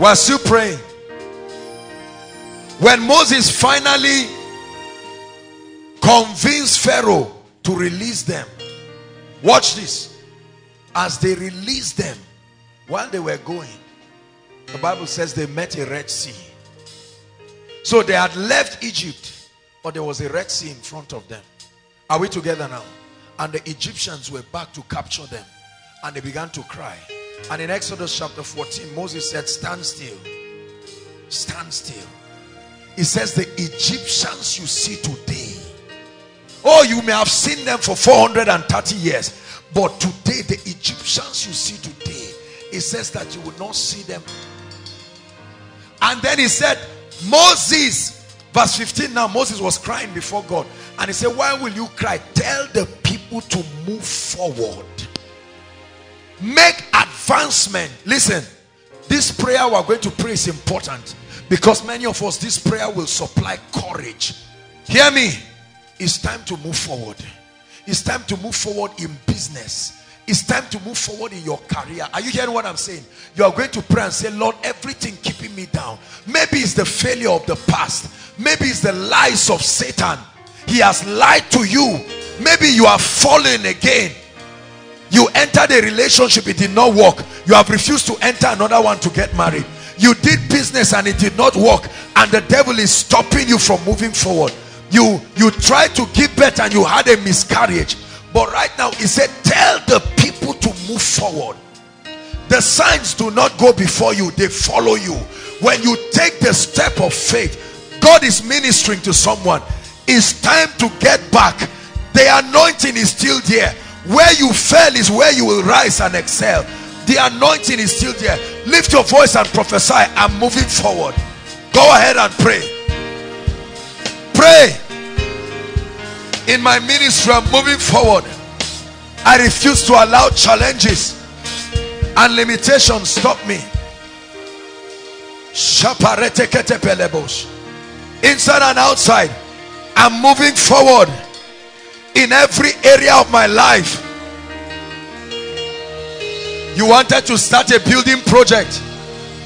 we're still praying. When Moses finally convinced Pharaoh to release them. Watch this. As they released them, while they were going, the Bible says they met a Red Sea. So they had left Egypt, but there was a Red Sea in front of them. Are we together now? And the Egyptians were back to capture them. And they began to cry. And in Exodus chapter 14, Moses said, stand still. Stand still. He says the Egyptians you see today. Oh, you may have seen them for 430 years. But today, the Egyptians you see today, it says that you will not see them. And then he said, Moses, verse 15 now, Moses was crying before God. And he said, why will you cry? Tell the people to move forward. Make advancement. Listen, this prayer we're going to pray is important. Because many of us, this prayer will supply courage. Hear me. It's time to move forward. It's time to move forward in business. It's time to move forward in your career. Are you hearing what I'm saying? You are going to pray and say, Lord, everything keeping me down. Maybe it's the failure of the past. Maybe it's the lies of Satan. He has lied to you. Maybe you are falling again. You entered a relationship, it did not work. You have refused to enter another one to get married. You did business and it did not work. And the devil is stopping you from moving forward. You, you tried to give birth and you had a miscarriage. But right now, he said, tell the people to move forward. The signs do not go before you, they follow you. When you take the step of faith, God is ministering to someone. It's time to get back. The anointing is still there. Where you fell is where you will rise and excel. The anointing is still there. Lift your voice and prophesy. I'm moving forward. Go ahead and pray. Pray. In my ministry, I'm moving forward. I refuse to allow challenges and limitations stop me. Inside and outside, I'm moving forward in every area of my life. You wanted to start a building project,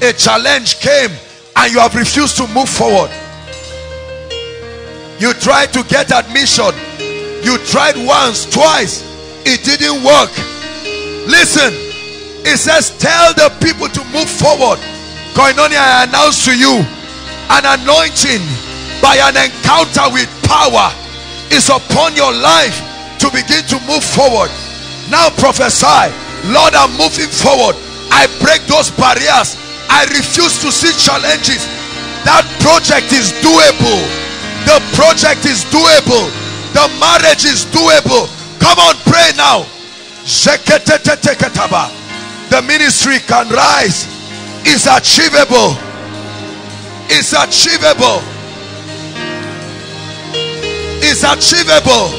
a challenge came, and you have refused to move forward. You tried to get admission, you tried once, twice, it didn't work. Listen, it says, Tell the people to move forward. Koinonia, I announce to you an anointing by an encounter with power is upon your life to begin to move forward. Now prophesy, Lord, I'm moving forward. I break those barriers. I refuse to see challenges. That project is doable. The project is doable. The marriage is doable. Come on, pray now. The ministry can rise. It's achievable. It's achievable is achievable.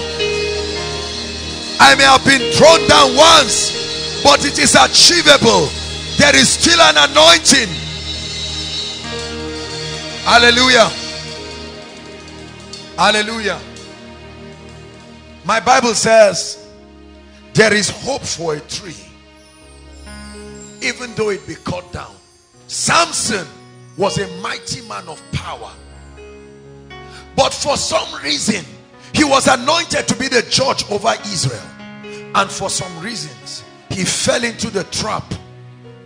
I may have been thrown down once, but it is achievable. There is still an anointing. Hallelujah. Hallelujah. My Bible says there is hope for a tree, even though it be cut down. Samson was a mighty man of power. But for some reason, he was anointed to be the judge over Israel. And for some reasons, he fell into the trap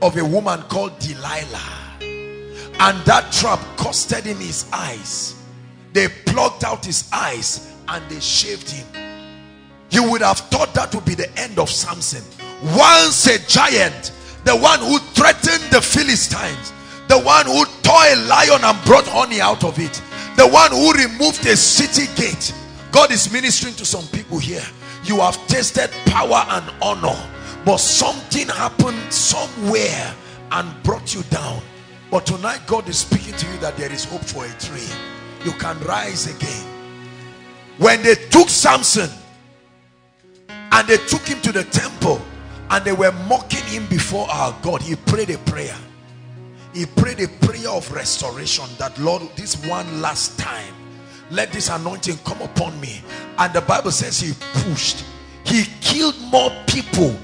of a woman called Delilah. And that trap costed him his eyes. They plucked out his eyes and they shaved him. You would have thought that would be the end of Samson. Once a giant, the one who threatened the Philistines, the one who tore a lion and brought honey out of it, the one who removed a city gate. God is ministering to some people here. You have tasted power and honor, but something happened somewhere and brought you down. But tonight, God is speaking to you that there is hope for a tree. You can rise again. When they took Samson and they took him to the temple and they were mocking him before our God, he prayed a prayer he prayed a prayer of restoration that Lord this one last time let this anointing come upon me and the Bible says he pushed he killed more people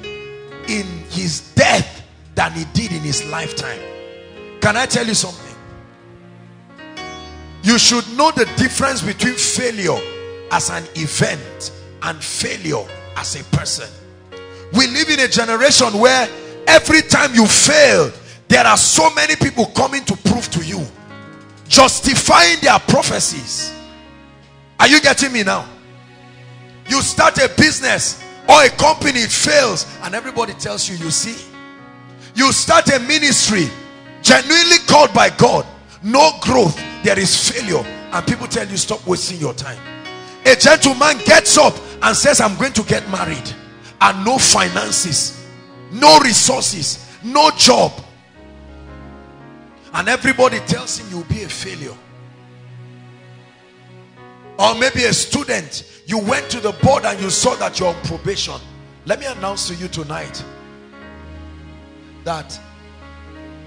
in his death than he did in his lifetime can I tell you something you should know the difference between failure as an event and failure as a person. We live in a generation where every time you fail, there are so many people coming to prove to you, justifying their prophecies. Are you getting me now? You start a business or a company, it fails, and everybody tells you, you see. You start a ministry, genuinely called by God, no growth, there is failure, and people tell you, stop wasting your time. A gentleman gets up and says, I'm going to get married, and no finances, no resources, no job. And everybody tells him you'll be a failure. Or maybe a student, you went to the board and you saw that you're on probation. Let me announce to you tonight that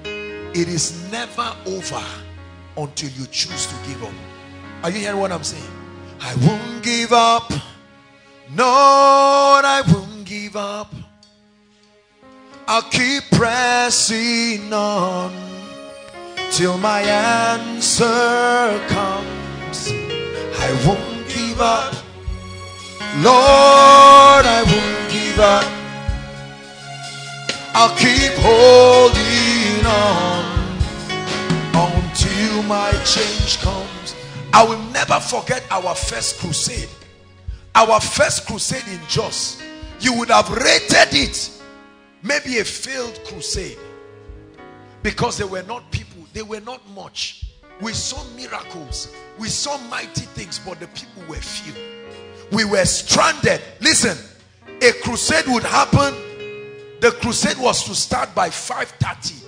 it is never over until you choose to give up. Are you hearing what I'm saying? I won't give up. No, I won't give up. I'll keep pressing on till my answer comes. I won't give up. Lord, I won't give up. I'll keep holding on until my change comes. I will never forget our first crusade. Our first crusade in Jos. You would have rated it maybe a failed crusade because they were not people, they were not much. We saw miracles, we saw mighty things, but the people were few. We were stranded. Listen, a crusade would happen. The crusade was to start by 5:30.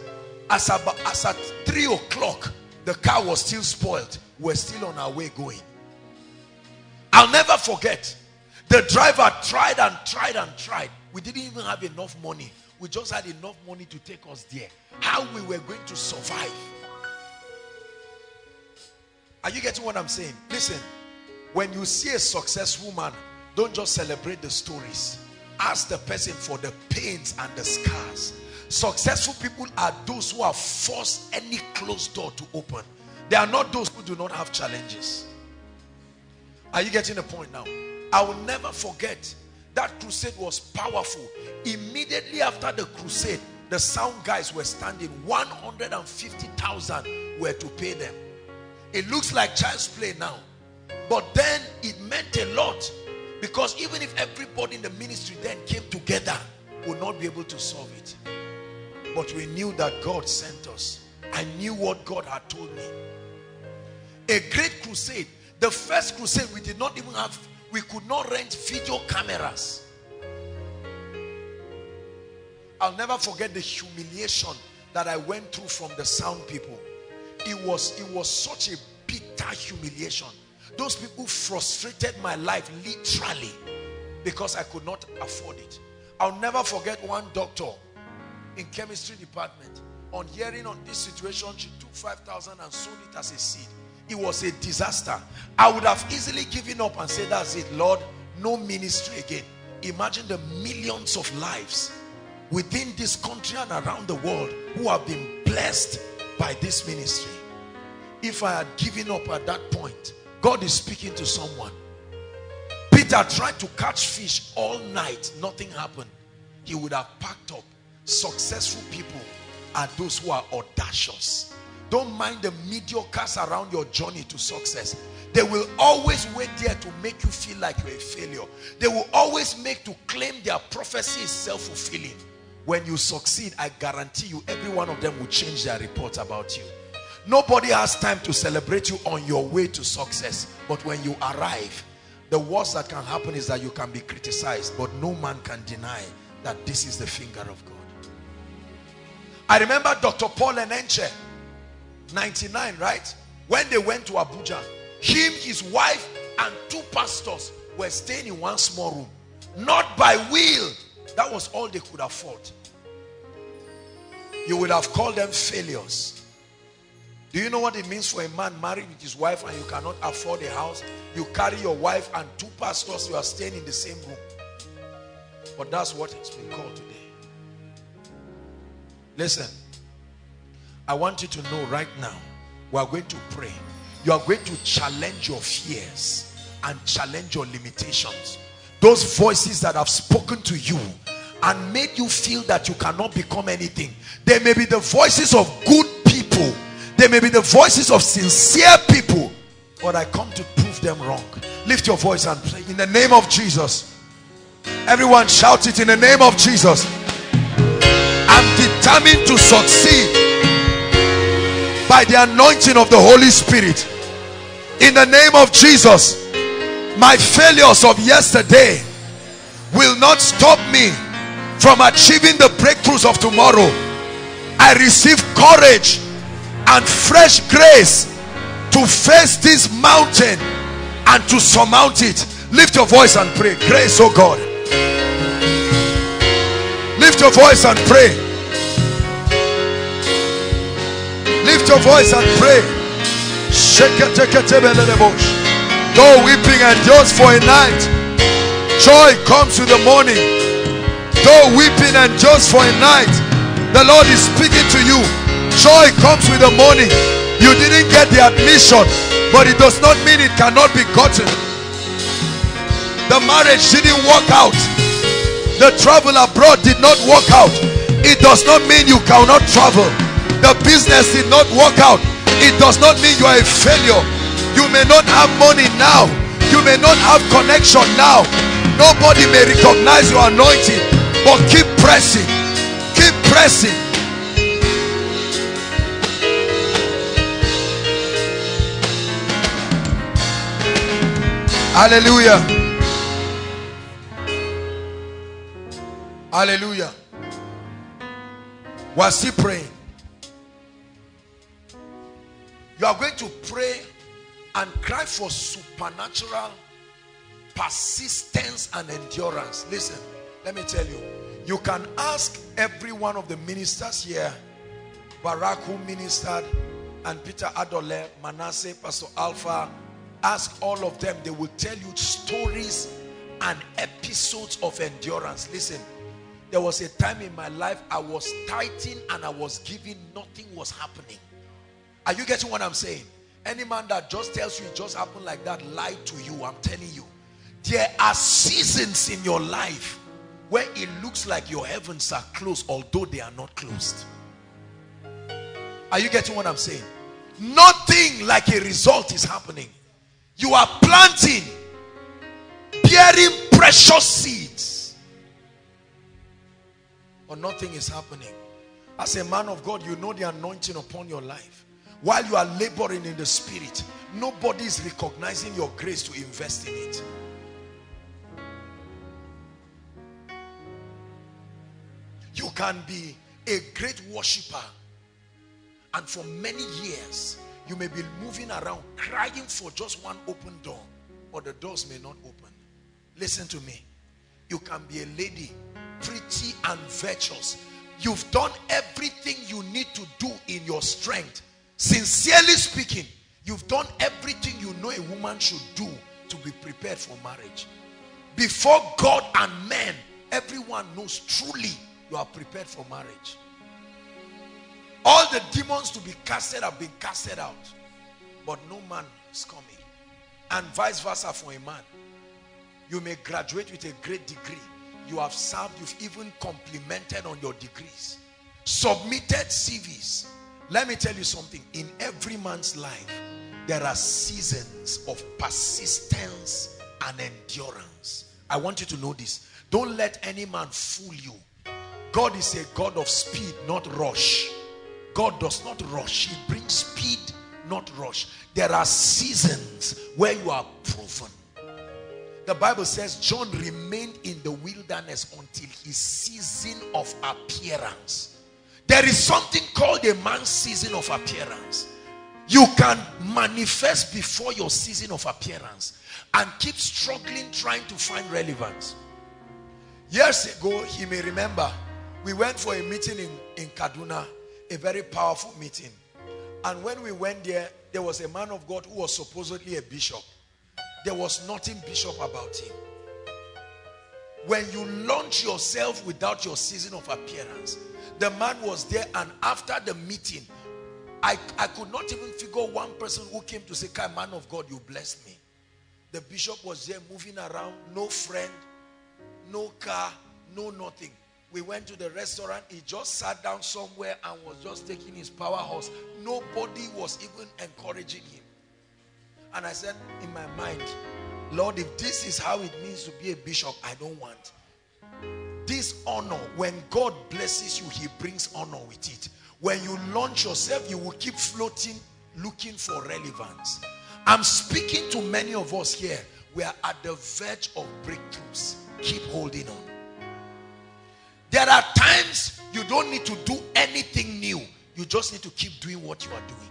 As, as at 3 o'clock, the car was still spoiled. We're still on our way going. I'll never forget. The driver tried and tried and tried. We didn't even have enough money. We just had enough money to take us there. How we were going to survive. Are you getting what I'm saying? Listen, when you see a successful man, don't just celebrate the stories. Ask the person for the pains and the scars. Successful people are those who have forced any closed door to open. They are not those who do not have challenges. Are you getting the point now? I will never forget that crusade was powerful. Immediately after the crusade, the sound guys were standing. 150,000 were to pay them. It looks like child's play now. But then it meant a lot. Because even if everybody in the ministry then came together, would not be able to solve it. But we knew that God sent us. I knew what God had told me. A great crusade. The first crusade, we did not even have, we could not rent video cameras. I'll never forget the humiliation that I went through from the sound people. It was, it was such a bitter humiliation. Those people frustrated my life literally because I could not afford it. I'll never forget one doctor in chemistry department on hearing on this situation she took 5,000 and sold it as a seed. It was a disaster. I would have easily given up and said that's it Lord no ministry again. Imagine the millions of lives within this country and around the world who have been blessed by this ministry. If I had given up at that point, God is speaking to someone. Peter tried to catch fish all night. Nothing happened. He would have packed up. Successful people are those who are audacious. Don't mind the mediocres around your journey to success. They will always wait there to make you feel like you're a failure. They will always make to claim their prophecy is self-fulfilling. When you succeed, I guarantee you every one of them will change their report about you. Nobody has time to celebrate you on your way to success. But when you arrive, the worst that can happen is that you can be criticized. But no man can deny that this is the finger of God. I remember Dr. Paul Enenche, 99, right? When they went to Abuja, him, his wife, and two pastors were staying in one small room. Not by will. That was all they could afford. You would have called them failures. Do you know what it means for a man married with his wife and you cannot afford a house? You carry your wife and two pastors, you are staying in the same room. But that's what it's been called today. Listen, I want you to know right now, we are going to pray. You are going to challenge your fears. and challenge your limitations. Those voices that have spoken to you and made you feel that you cannot become anything. They may be the voices of good people. They may be the voices of sincere people. But I come to prove them wrong. Lift your voice and pray in the name of Jesus. Everyone shout it in the name of Jesus. I'm determined to succeed by the anointing of the Holy Spirit. In the name of Jesus, my failures of yesterday will not stop me from achieving the breakthroughs of tomorrow. I receive courage and fresh grace to face this mountain and to surmount it. Lift your voice and pray. Grace, oh God. Lift your voice and pray. Lift your voice and pray. Though weeping endures for a night, joy comes with the morning. Though weeping endures for a night, the Lord is speaking to you. Joy comes with the morning. You didn't get the admission, but it does not mean it cannot be gotten. The marriage didn't work out. The travel abroad did not work out. It does not mean you cannot travel. The business did not work out. It does not mean you are a failure. You may not have money now. You may not have connection now. Nobody may recognize your anointing. But keep pressing. Keep pressing. Hallelujah. Hallelujah. We're still praying. You are going to pray and cry for supernatural persistence and endurance. Listen, let me tell you. You can ask every one of the ministers here, Barak who ministered, and Peter Adole, Manasseh, Pastor Alpha, ask all of them. They will tell you stories and episodes of endurance. Listen, there was a time in my life I was tithing and I was giving, nothing was happening. Are you getting what I'm saying? Any man that just tells you it just happened like that lied to you. I'm telling you. There are seasons in your life where it looks like your heavens are closed although they are not closed. Are you getting what I'm saying? Nothing like a result is happening. You are planting, bearing precious seeds. But nothing is happening. As a man of God, you know the anointing upon your life. While you are laboring in the spirit, nobody is recognizing your grace to invest in it. You can be a great worshiper and for many years you may be moving around crying for just one open door but the doors may not open. Listen to me. You can be a lady pretty and virtuous. You've done everything you need to do in your strength. Sincerely speaking, you've done everything you know a woman should do to be prepared for marriage. Before God and men, everyone knows truly you are prepared for marriage. All the demons to be casted have been casted out. But no man is coming. And vice versa for a man. You may graduate with a great degree. You have served, you've even complimented on your degrees. Submitted CVs. Let me tell you something. In every man's life, there are seasons of persistence and endurance. I want you to know this. Don't let any man fool you God is a God of speed, not rush. God does not rush. He brings speed, not rush. There are seasons where you are proven. The Bible says John remained in the wilderness until his season of appearance. There is something called a man's season of appearance. You can manifest before your season of appearance and keep struggling trying to find relevance. Years ago, he may remember we went for a meeting in, in Kaduna, a very powerful meeting. And when we went there, there was a man of God who was supposedly a bishop. There was nothing bishop about him. When you launch yourself without your season of appearance, the man was there and after the meeting, I, I could not even figure one person who came to say, man of God, you blessed me. The bishop was there moving around, no friend, no car, no nothing. We went to the restaurant. He just sat down somewhere and was just taking his powerhouse. Nobody was even encouraging him. And I said in my mind, Lord, if this is how it means to be a bishop, I don't want. This honor, when God blesses you, he brings honor with it. When you launch yourself, you will keep floating, looking for relevance. I'm speaking to many of us here. We are at the verge of breakthroughs. Keep holding on. There are times you don't need to do anything new. You just need to keep doing what you are doing.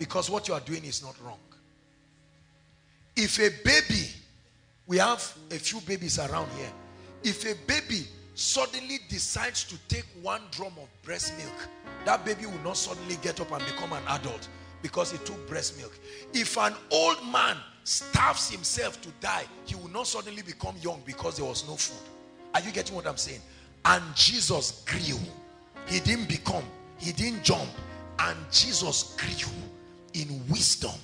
Because what you are doing is not wrong. If a baby, we have a few babies around here. If a baby suddenly decides to take one drum of breast milk, that baby will not suddenly get up and become an adult because he took breast milk. If an old man starves himself to die, he will not suddenly become young because there was no food. Are you getting what I'm saying? And Jesus grew. He didn't become, he didn't jump. And Jesus grew in wisdom,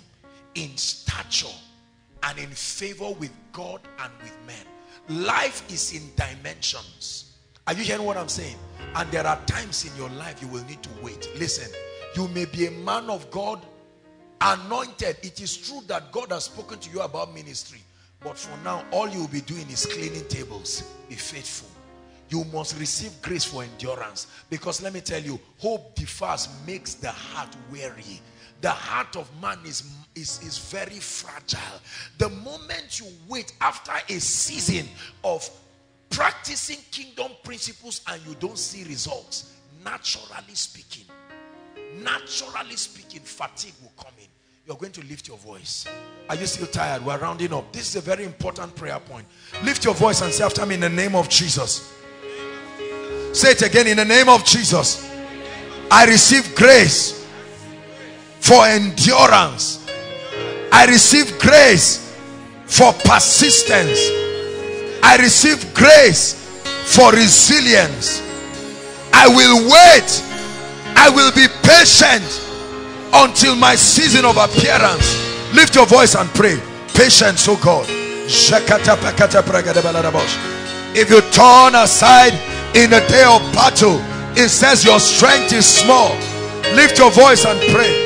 in stature, and in favor with God and with men. Life is in dimensions. Are you hearing what I'm saying? And there are times in your life you will need to wait. Listen, you may be a man of God, anointed. It is true that God has spoken to you about ministry. But for now, all you will be doing is cleaning tables. Be faithful. You must receive grace for endurance. Because let me tell you, hope defers makes the heart weary. The heart of man is, is, is very fragile. The moment you wait after a season of practicing kingdom principles and you don't see results, naturally speaking, naturally speaking, fatigue will come in. You're going to lift your voice. Are you still tired? We're rounding up. This is a very important prayer point. Lift your voice and say after me in the name of Jesus. Say it again in the name of Jesus. I receive grace for endurance. I receive grace for persistence. I receive grace for resilience. I will wait. I will be patient until my season of appearance. Lift your voice and pray. Patience, oh God. If you turn aside in the day of battle, it says your strength is small. Lift your voice and pray.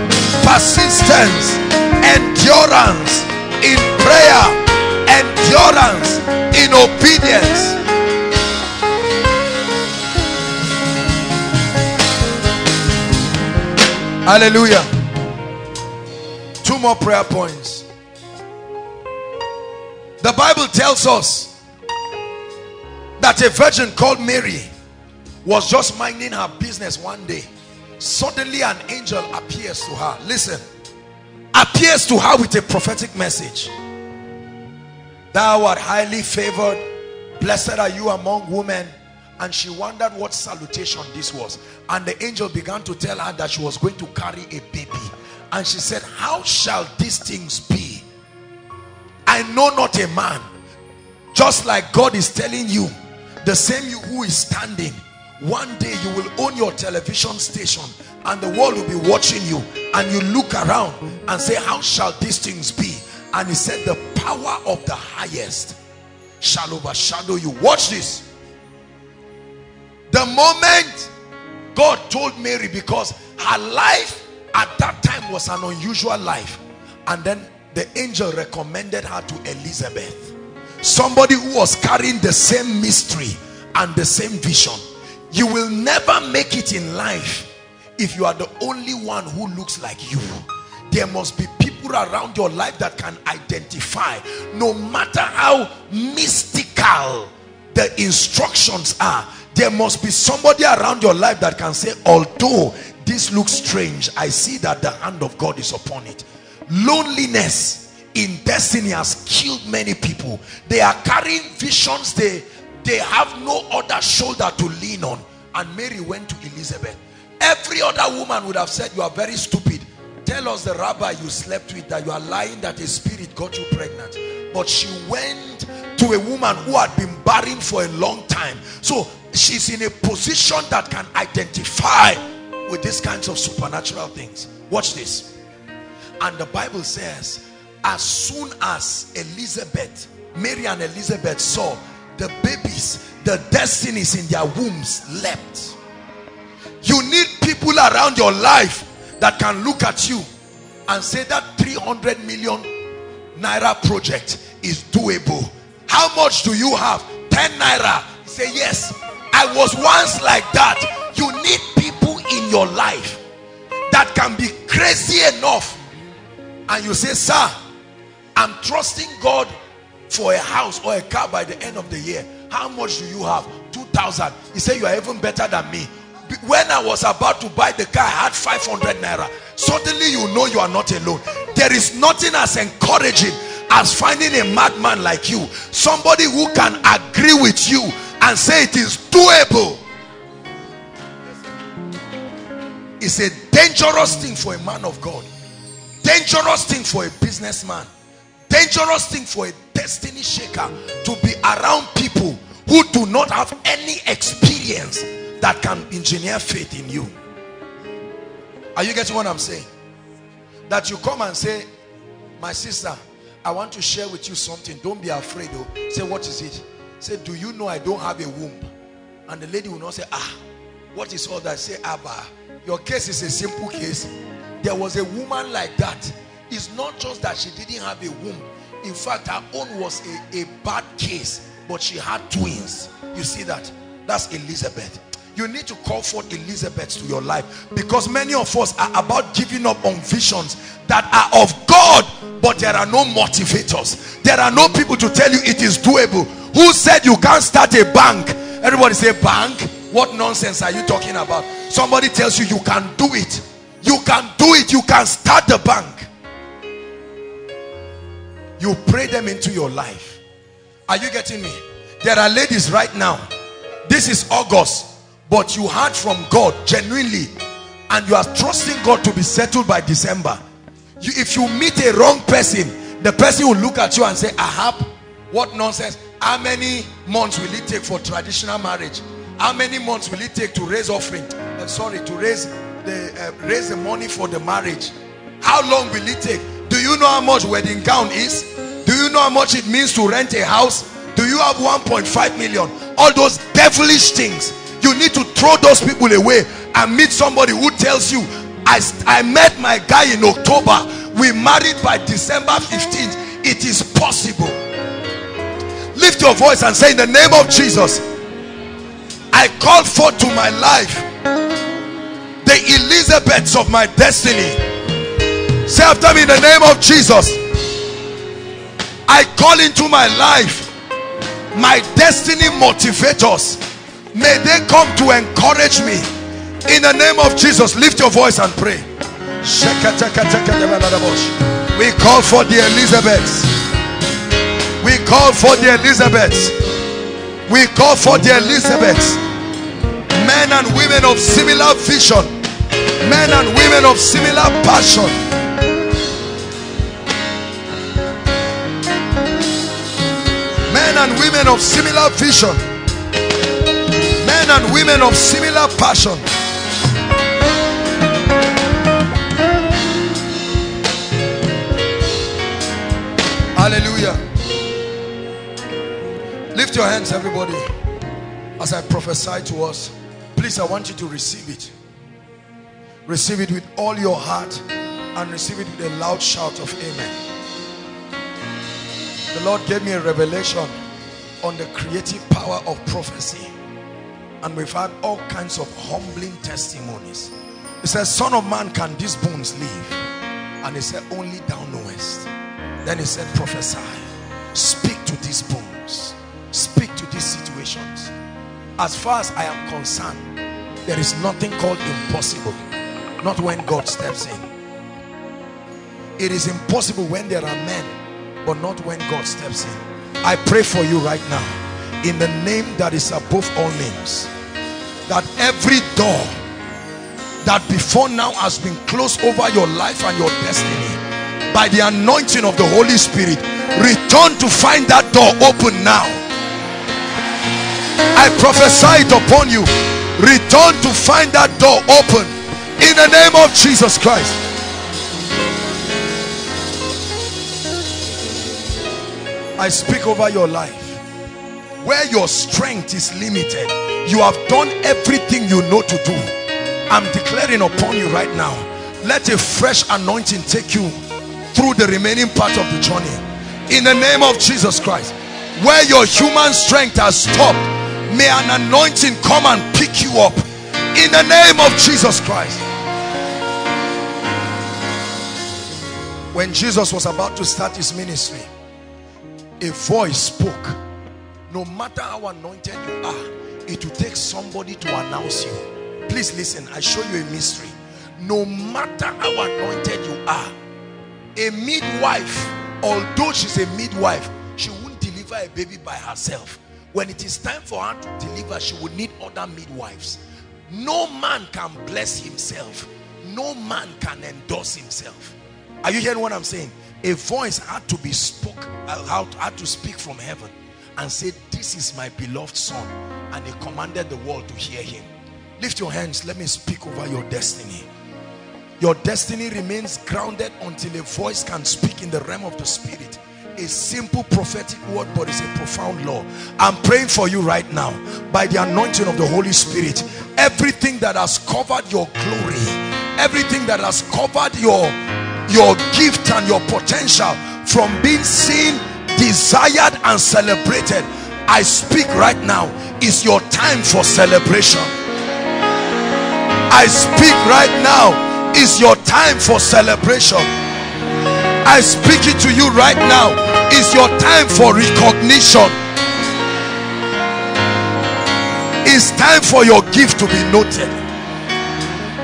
persistence, endurance in prayer, endurance in obedience. Hallelujah. Two more prayer points. The Bible tells us that a virgin called Mary was just minding her business one day. Suddenly an angel appears to her. Listen. Appears to her with a prophetic message. Thou art highly favored. Blessed are you among women. And she wondered what salutation this was. And the angel began to tell her that she was going to carry a baby. And she said, how shall these things be? I know not a man. Just like God is telling you, the same you who is standing, one day you will own your television station and the world will be watching you and you look around and say, how shall these things be? And he said, the power of the highest shall overshadow you. Watch this. The moment God told Mary because her life at that time was an unusual life. And then the angel recommended her to Elizabeth. Somebody who was carrying the same mystery and the same vision. You will never make it in life if you are the only one who looks like you. There must be people around your life that can identify no matter how mystical the instructions are there must be somebody around your life that can say although this looks strange i see that the hand of god is upon it loneliness in destiny has killed many people. They are carrying visions. They, they have no other shoulder to lean on. And Mary went to Elizabeth. Every other woman would have said, you are very stupid. Tell us the rabbi you slept with that you are lying that a spirit got you pregnant. But she went to a woman who had been barren for a long time. So she's in a position that can identify with these kinds of supernatural things. Watch this. And the Bible says, as soon as Elizabeth, Mary and Elizabeth saw the babies, the destinies in their wombs leapt. You need people around your life that can look at you and say that 300 million naira project is doable. How much do you have? 10 naira. say, yes, I was once like that. You need people in your life that can be crazy enough. And you say, sir, I'm trusting God for a house or a car by the end of the year. How much do you have? 2,000. He said, you are even better than me when I was about to buy the car, I had 500 naira. Suddenly you know you are not alone. There is nothing as encouraging as finding a madman like you. Somebody who can agree with you and say it is doable. It's a dangerous thing for a man of God. Dangerous thing for a businessman. Dangerous thing for a destiny shaker to be around people who do not have any experience that can engineer faith in you. Are you getting what I'm saying? That you come and say, my sister, I want to share with you something. Don't be afraid. Though. Say, what is it? Say, do you know I don't have a womb? And the lady will not say, ah, what is all that? Say, Abba, your case is a simple case. There was a woman like that. It's not just that she didn't have a womb. In fact, her own was a, a bad case, but she had twins. You see that? That's Elizabeth. You need to call forth Elizabeth to your life because many of us are about giving up on visions that are of God but there are no motivators. There are no people to tell you it is doable. Who said you can't start a bank? Everybody say bank? What nonsense are you talking about? Somebody tells you you can do it. You can do it. You can start the bank you pray them into your life. Are you getting me? There are ladies right now. This is August but you heard from God genuinely and you are trusting God to be settled by December. You, if you meet a wrong person the person will look at you and say Ahab what nonsense. How many months will it take for traditional marriage? How many months will it take to raise offering uh, sorry to raise the uh, raise the money for the marriage? How long will it take you know how much wedding gown is? Do you know how much it means to rent a house? Do you have 1.5 million? All those devilish things. You need to throw those people away and meet somebody who tells you I, I met my guy in October. We married by December 15th it is possible. Lift your voice and say in the name of Jesus I call forth to my life the Elizabeths of my destiny say after me in the name of Jesus I call into my life my destiny motivators. May they come to encourage me. In the name of Jesus lift your voice and pray. We call for the Elizabeths. We call for the Elizabeths. We call for the Elizabeths. Men and women of similar vision. Men and women of similar passion men and women of similar vision men and women of similar passion. Hallelujah. Lift your hands, everybody, as I prophesy to us. Please, I want you to receive it. Receive it with all your heart and receive it with a loud shout of amen. The Lord gave me a revelation on the creative power of prophecy. And we've had all kinds of humbling testimonies. He says son of man can these bones live? And he said only thou knowest then he said prophesy. Speak to these bones. Speak to these situations. As far as i am concerned there is nothing called impossible. Not when god steps in. It is impossible when there are men but not when God steps in. I pray for you right now. In the name that is above all names. That every door that before now has been closed over your life and your destiny. By the anointing of the Holy Spirit return to find that door open now. I prophesy it upon you. Return to find that door open. In the name of Jesus Christ I speak over your life. Where your strength is limited you have done everything you know to do. I'm declaring upon you right now let a fresh anointing take you through the remaining part of the journey. In the name of Jesus Christ where your human strength has stopped may an anointing come and pick you up. In the name of Jesus Christ. When Jesus was about to start his ministry a voice spoke. No matter how anointed you are it will take somebody to announce you. Please listen i show you a mystery. No matter how anointed you are a midwife although she's a midwife she won't deliver a baby by herself. When it is time for her to deliver she will need other midwives. No man can bless himself. No man can endorse himself. Are you hearing what i'm saying a voice had to be spoke out had to speak from heaven and say this is my beloved son and he commanded the world to hear him. Lift your hands. Let me speak over your destiny. Your destiny remains grounded until a voice can speak in the realm of the spirit. A simple prophetic word but it's a profound law. I'm praying for you right now by the anointing of the holy spirit. Everything that has covered your glory everything that has covered your your gift and your potential from being seen desired and celebrated. I speak right now. Is your time for celebration. I speak right now. Is your time for celebration. I speak it to you right now. Is your time for recognition. It's time for your gift to be noted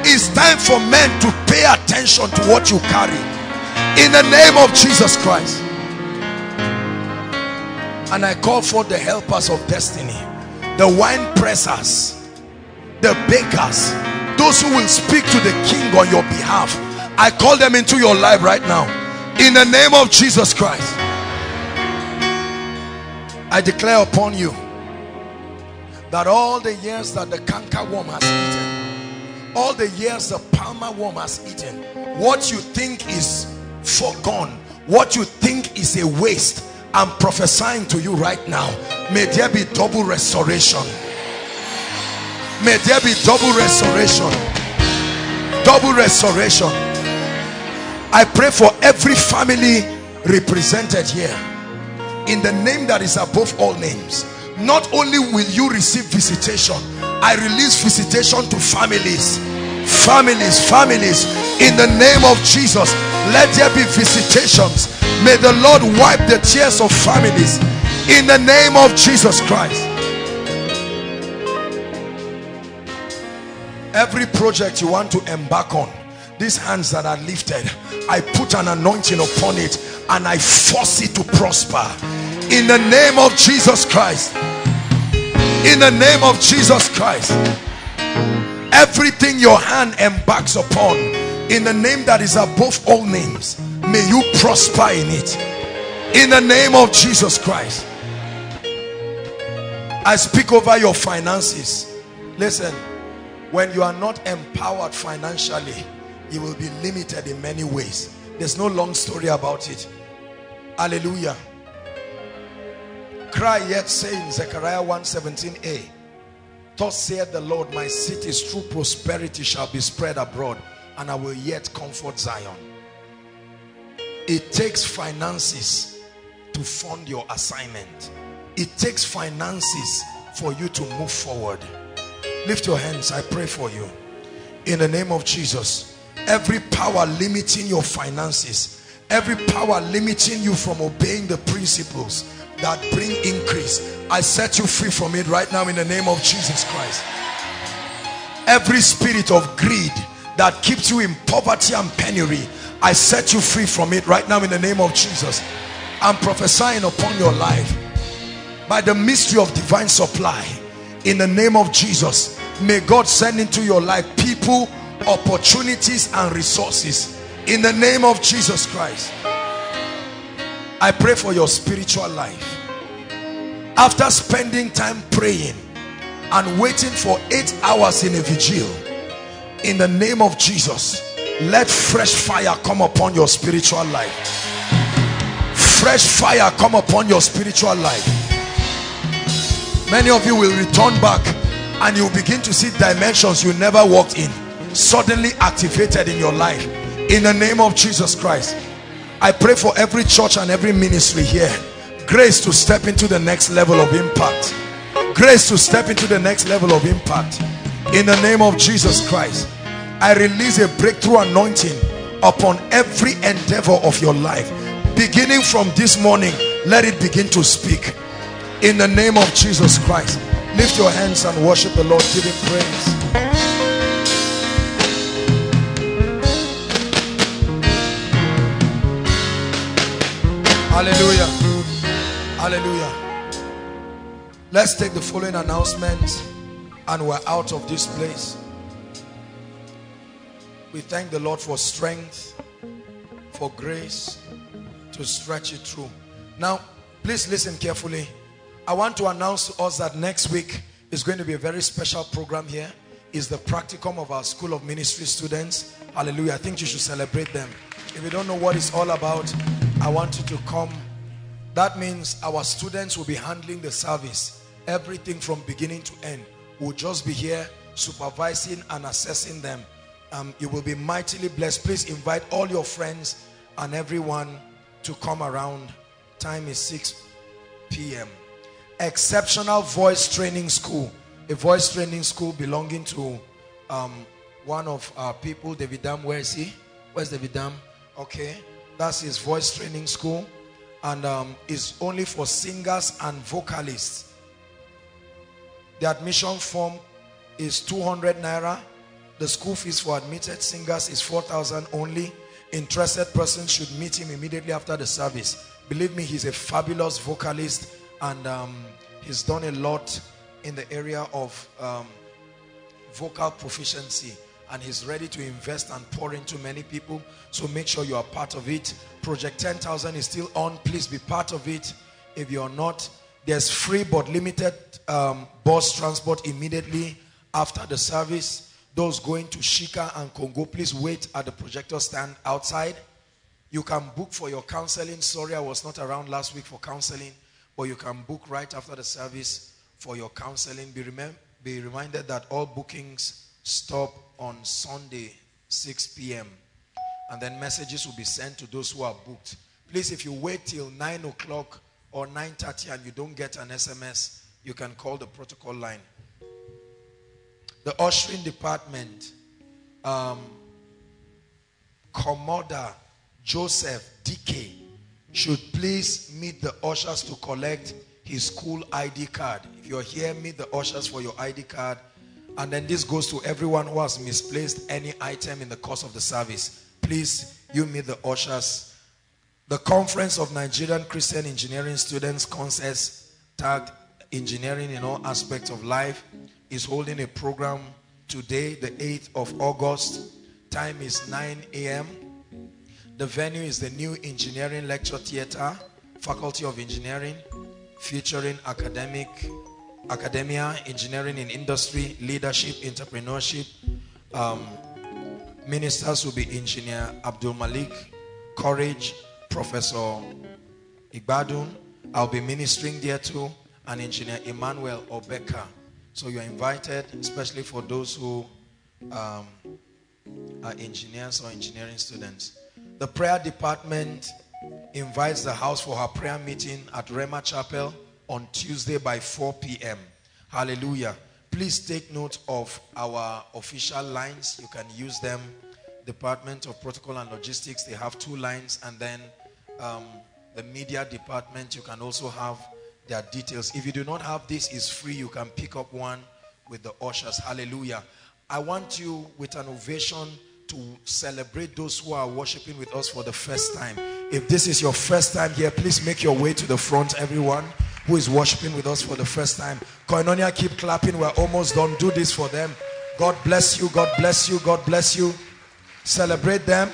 it's time for men to pay attention to what you carry. In the name of Jesus Christ. And I call for the helpers of destiny the wine pressers the bakers those who will speak to the king on your behalf. I call them into your life right now. In the name of Jesus Christ. I declare upon you that all the years that the canker worm has eaten all the years the palmer worm has eaten what you think is forgone what you think is a waste I'm prophesying to you right now. May there be double restoration. May there be double restoration. Double restoration. I pray for every family represented here. In the name that is above all names not only will you receive visitation I release visitation to families. Families families in the name of Jesus let there be visitations. May the Lord wipe the tears of families in the name of Jesus Christ. Every project you want to embark on these hands that are lifted I put an anointing upon it and I force it to prosper. In the name of Jesus Christ in the name of Jesus Christ. Everything your hand embarks upon in the name that is above all names may you prosper in it. In the name of Jesus Christ. I speak over your finances. Listen when you are not empowered financially you will be limited in many ways. There's no long story about it. Hallelujah cry yet saying Zechariah 1:17a thus saith the Lord my cities true prosperity shall be spread abroad and I will yet comfort Zion. It takes finances to fund your assignment. It takes finances for you to move forward. Lift your hands I pray for you. In the name of Jesus every power limiting your finances every power limiting you from obeying the principles that bring increase. I set you free from it right now in the name of Jesus Christ. Every spirit of greed that keeps you in poverty and penury I set you free from it right now in the name of Jesus. I'm prophesying upon your life by the mystery of divine supply. In the name of Jesus may God send into your life people opportunities and resources. In the name of Jesus Christ I pray for your spiritual life. After spending time praying and waiting for eight hours in a vigil in the name of Jesus let fresh fire come upon your spiritual life. Fresh fire come upon your spiritual life. Many of you will return back and you begin to see dimensions you never walked in suddenly activated in your life. In the name of Jesus Christ I pray for every church and every ministry here. Grace to step into the next level of impact. Grace to step into the next level of impact. In the name of Jesus Christ I release a breakthrough anointing upon every endeavor of your life. Beginning from this morning let it begin to speak. In the name of Jesus Christ lift your hands and worship the Lord give him praise hallelujah. Hallelujah. Let's take the following announcement and we're out of this place. We thank the Lord for strength for grace to stretch it through. Now please listen carefully. I want to announce to us that next week is going to be a very special program here. Is the practicum of our school of ministry students. Hallelujah. I think you should celebrate them. If you don't know what it's all about I want you to come. That means our students will be handling the service everything from beginning to end. We'll just be here supervising and assessing them. Um, you will be mightily blessed. Please invite all your friends and everyone to come around. Time is 6 p.m exceptional voice training school. A voice training school belonging to um, one of our people David Dam. Where is he? Where's David Dam? Okay that's his voice training school. And um, is only for singers and vocalists. The admission form is 200 naira. The school fees for admitted singers is 4,000 only. Interested persons should meet him immediately after the service. Believe me he's a fabulous vocalist. And um, he's done a lot in the area of um, vocal proficiency and he's ready to invest and pour into many people. So make sure you are part of it. Project 10,000 is still on. Please be part of it. If you're not there's free but limited um, bus transport immediately after the service. Those going to Shika and Kongo please wait at the projector stand outside. You can book for your counseling. Sorry I was not around last week for counseling but you can book right after the service for your counseling. Be, remem be reminded that all bookings stop on Sunday 6 p.m. and then messages will be sent to those who are booked. Please, if you wait till 9 o'clock or 9.30 and you don't get an SMS, you can call the protocol line. The ushering department, um, Commoder Joseph DK should please meet the ushers to collect his school ID card. If you're here, meet the ushers for your ID card and then this goes to everyone who has misplaced any item in the course of the service. Please, you meet the ushers. The Conference of Nigerian Christian Engineering Students Concerts tagged Engineering in All Aspects of Life is holding a program today, the 8th of August. Time is 9 a.m. The venue is the new Engineering Lecture Theatre, Faculty of Engineering, featuring academic academia, engineering in industry, leadership, entrepreneurship. Um, ministers will be Engineer Abdul Malik, Courage, Professor Igbadun. I'll be ministering there too, and Engineer Emmanuel Obeka. So you're invited, especially for those who um, are engineers or engineering students. The prayer department invites the house for her prayer meeting at Rhema Chapel on Tuesday by 4 p.m. Hallelujah. Please take note of our official lines. You can use them. Department of Protocol and Logistics, they have two lines. And then um, the media department, you can also have their details. If you do not have this, it's free. You can pick up one with the ushers. Hallelujah. I want you with an ovation to celebrate those who are worshiping with us for the first time. If this is your first time here, please make your way to the front, everyone who is worshiping with us for the first time. Koinonia, keep clapping. We're almost done. Do this for them. God bless you. God bless you. God bless you. Celebrate them.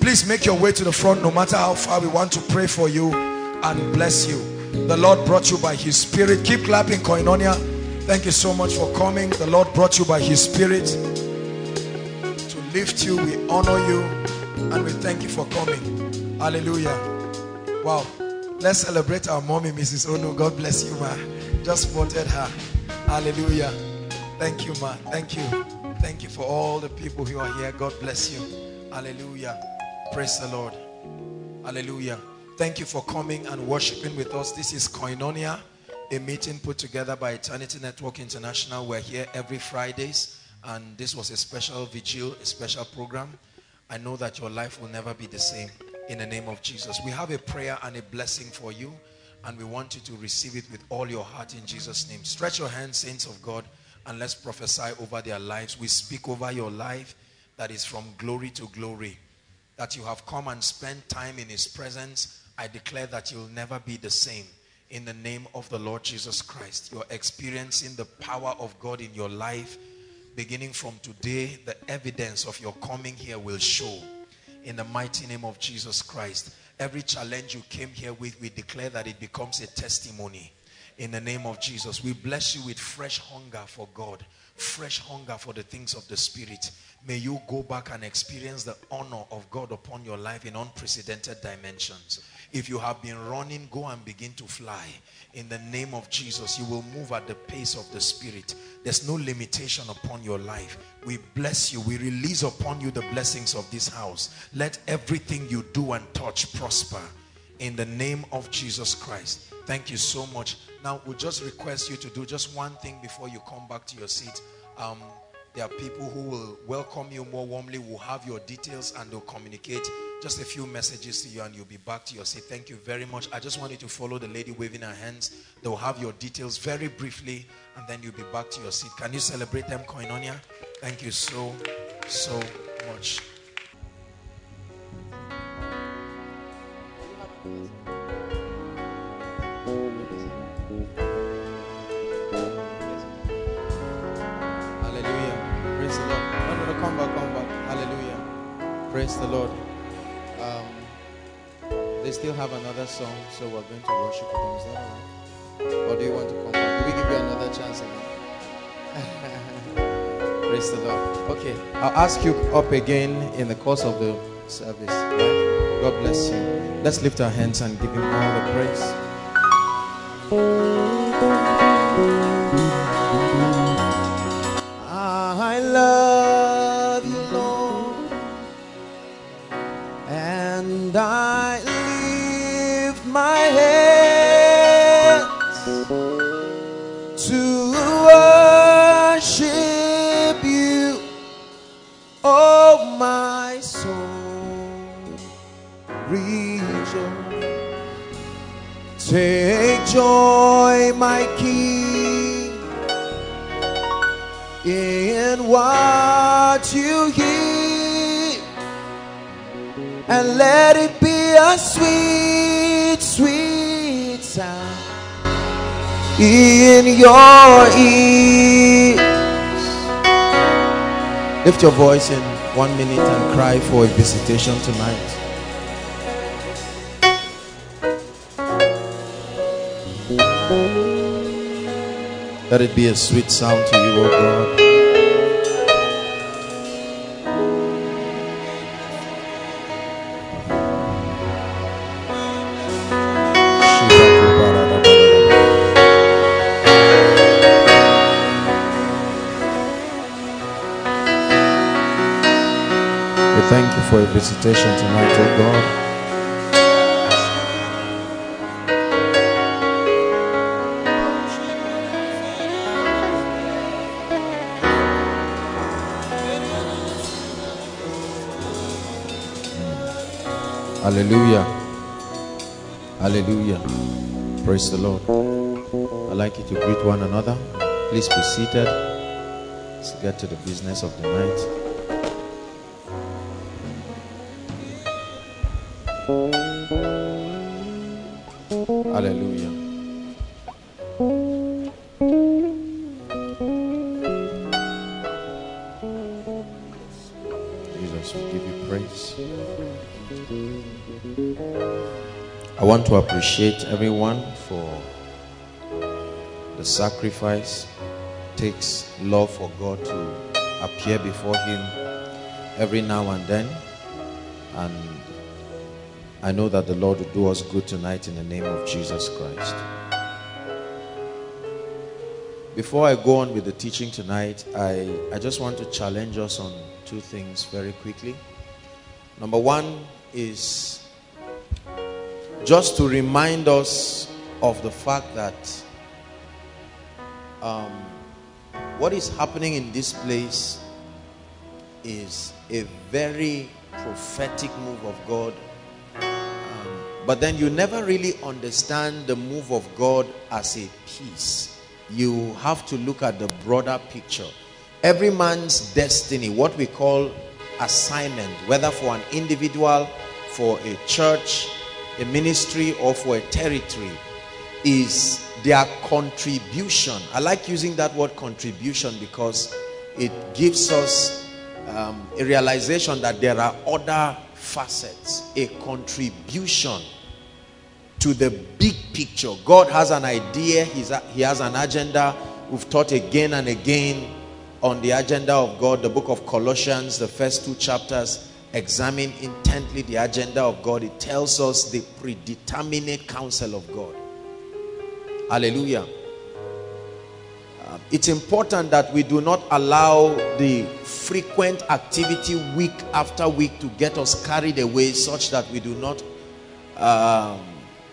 Please make your way to the front no matter how far we want to pray for you and bless you. The Lord brought you by his spirit. Keep clapping, Koinonia. Thank you so much for coming. The Lord brought you by his spirit to lift you. We honor you and we thank you for coming. Hallelujah. Wow. Let's celebrate our mommy, Mrs. Ono. God bless you, ma. Just voted her. Hallelujah. Thank you, ma. Thank you. Thank you for all the people who are here. God bless you. Hallelujah. Praise the Lord. Hallelujah. Thank you for coming and worshiping with us. This is Koinonia, a meeting put together by Eternity Network International. We're here every Fridays, and this was a special vigil, a special program. I know that your life will never be the same in the name of Jesus. We have a prayer and a blessing for you, and we want you to receive it with all your heart in Jesus' name. Stretch your hands, saints of God, and let's prophesy over their lives. We speak over your life that is from glory to glory. That you have come and spent time in his presence I declare that you'll never be the same in the name of the Lord Jesus Christ. You're experiencing the power of God in your life. Beginning from today, the evidence of your coming here will show in the mighty name of Jesus Christ. Every challenge you came here with, we declare that it becomes a testimony in the name of Jesus. We bless you with fresh hunger for God, fresh hunger for the things of the Spirit. May you go back and experience the honor of God upon your life in unprecedented dimensions. If you have been running, go and begin to fly. In the name of Jesus, you will move at the pace of the Spirit. There's no limitation upon your life. We bless you. We release upon you the blessings of this house. Let everything you do and touch prosper. In the name of Jesus Christ. Thank you so much. Now, we just request you to do just one thing before you come back to your seat. Um, there are people who will welcome you more warmly, will have your details and they'll communicate just a few messages to you and you'll be back to your seat. Thank you very much. I just want you to follow the lady waving her hands. They'll have your details very briefly and then you'll be back to your seat. Can you celebrate them, Koinonia? Thank you so, so much. Hallelujah. Praise the Lord. No, no, no, come back, come back. Hallelujah. Praise the Lord. They still have another song, so we're going to worship them. Is that all right? Or do you want to come back? Do we give you another chance again? <laughs> Praise the Lord. Okay, I'll ask you up again in the course of the service. God bless you. Let's lift our hands and give Him all the praise. And let it be a sweet, sweet sound in your ears. Lift your voice in one minute and cry for a visitation tonight. Let it be a sweet sound to you, O God. Visitation tonight, O God. Hmm. Hallelujah. Hallelujah. Praise the Lord. I'd like you to greet one another. Please be seated. Let's get to the business of the night. To appreciate everyone for the sacrifice. It takes love for God to appear before Him every now and then. And I know that the Lord will do us good tonight in the name of Jesus Christ. Before I go on with the teaching tonight, I, I just want to challenge us on two things very quickly. Number one is just to remind us of the fact that um, what is happening in this place is a very prophetic move of God. Um, but then you never really understand the move of God as a piece you have to look at the broader picture. Every man's destiny, what we call assignment, whether for an individual, for a church, a ministry, or for a territory, is their contribution. I like using that word contribution because it gives us um, a realization that there are other facets, a contribution to the big picture. God has an idea, He's a, He has an agenda. We've taught again and again on the agenda of God, the book of Colossians, the first two chapters. Examine intently the agenda of God. It tells us the predeterminate counsel of God. Hallelujah. Uh, it's important that we do not allow the frequent activity week after week to get us carried away such that we do not um,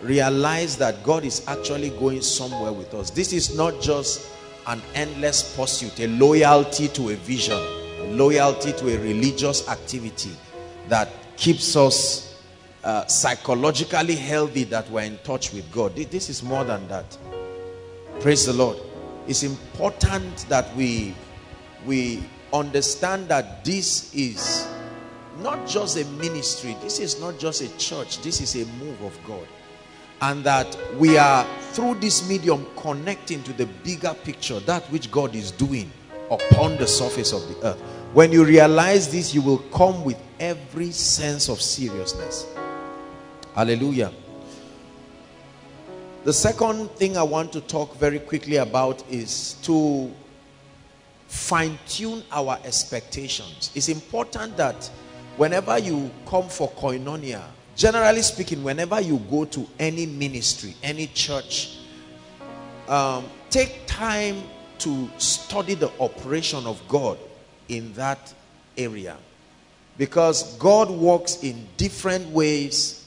realize that God is actually going somewhere with us. This is not just an endless pursuit, a loyalty to a vision, a loyalty to a religious activity that keeps us uh, psychologically healthy that we're in touch with God. This is more than that. Praise the Lord. It's important that we we understand that this is not just a ministry. This is not just a church. This is a move of God and that we are through this medium connecting to the bigger picture that which God is doing upon the surface of the earth when you realize this you will come with every sense of seriousness. Hallelujah. The second thing I want to talk very quickly about is to fine-tune our expectations. It's important that whenever you come for koinonia generally speaking whenever you go to any ministry any church um, take time to study the operation of god in that area because god works in different ways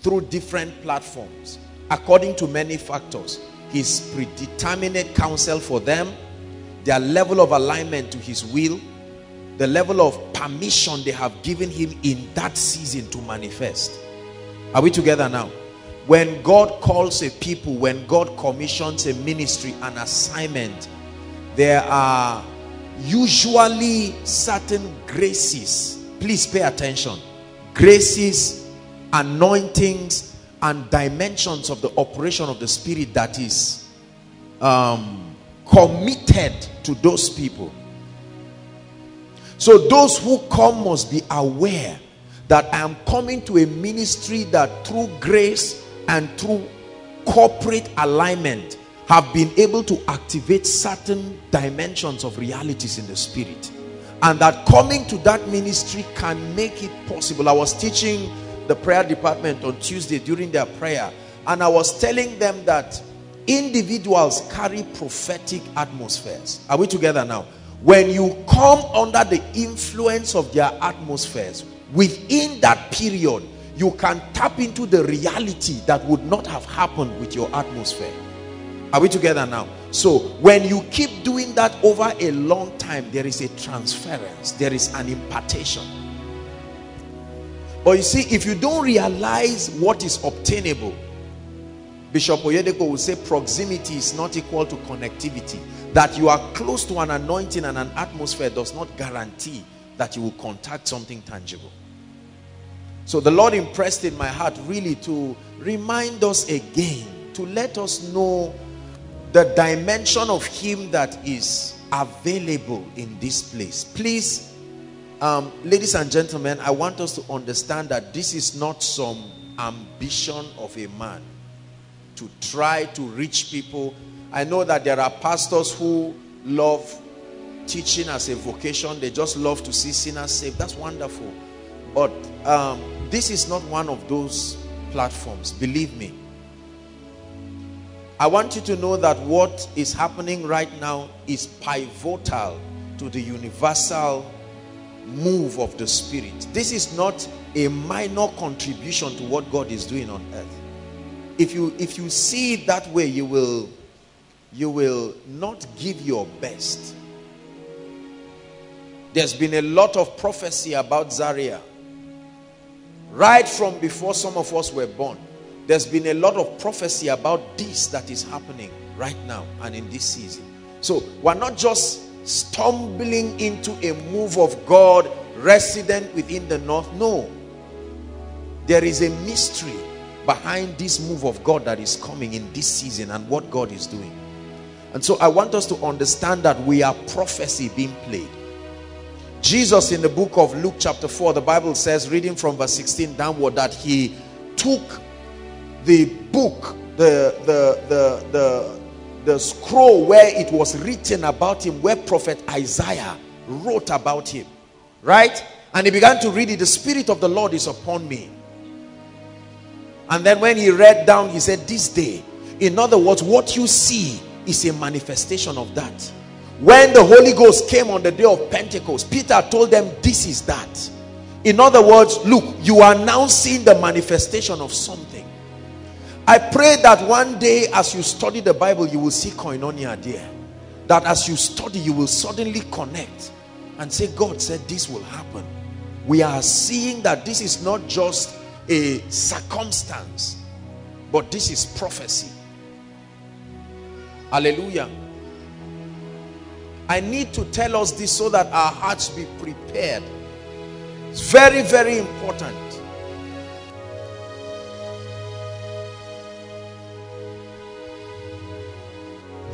through different platforms according to many factors his predeterminate counsel for them their level of alignment to his will the level of permission they have given him in that season to manifest. Are we together now? When God calls a people, when God commissions a ministry, an assignment, there are usually certain graces. Please pay attention. Graces, anointings, and dimensions of the operation of the Spirit that is um, committed to those people. So those who come must be aware that I am coming to a ministry that through grace and through corporate alignment have been able to activate certain dimensions of realities in the spirit. And that coming to that ministry can make it possible. I was teaching the prayer department on tuesday during their prayer and i was telling them that individuals carry prophetic atmospheres. Are we together now? When you come under the influence of their atmospheres within that period you can tap into the reality that would not have happened with your atmosphere are we together now? So when you keep doing that over a long time there is a transference. There is an impartation. But you see if you don't realize what is obtainable Bishop Oyedepo will say proximity is not equal to connectivity. That you are close to an anointing and an atmosphere does not guarantee that you will contact something tangible. So the Lord impressed in my heart really to remind us again, to let us know the dimension of him that is available in this place. Please, um, ladies and gentlemen, I want us to understand that this is not some ambition of a man to try to reach people. I know that there are pastors who love teaching as a vocation. They just love to see sinners saved. That's wonderful. But um, this is not one of those platforms. Believe me. I want you to know that what is happening right now is pivotal to the universal move of the spirit. This is not a minor contribution to what God is doing on earth. If you if you see it that way, you will you will not give your best. There's been a lot of prophecy about Zaria. Right from before some of us were born. There's been a lot of prophecy about this that is happening right now and in this season. So we're not just stumbling into a move of God resident within the north. No. There is a mystery behind this move of God that is coming in this season and what God is doing. And so I want us to understand that we are prophecy being played. Jesus in the book of Luke chapter 4, the Bible says, reading from verse 16 downward, that he took the book, the, the, the, the, the scroll where it was written about him, where prophet Isaiah wrote about him. Right? And he began to read it. The Spirit of the Lord is upon me. And then when he read down, he said, This day. In other words, what you see is a manifestation of that. When the Holy Ghost came on the day of Pentecost, Peter told them, This is that. In other words, look, you are now seeing the manifestation of something. I pray that one day as you study the Bible, you will see koinonia there. That as you study, you will suddenly connect and say, God said this will happen. We are seeing that this is not just a circumstance, but this is prophecy. Hallelujah. I need to tell us this so that our hearts be prepared. It's very, very important.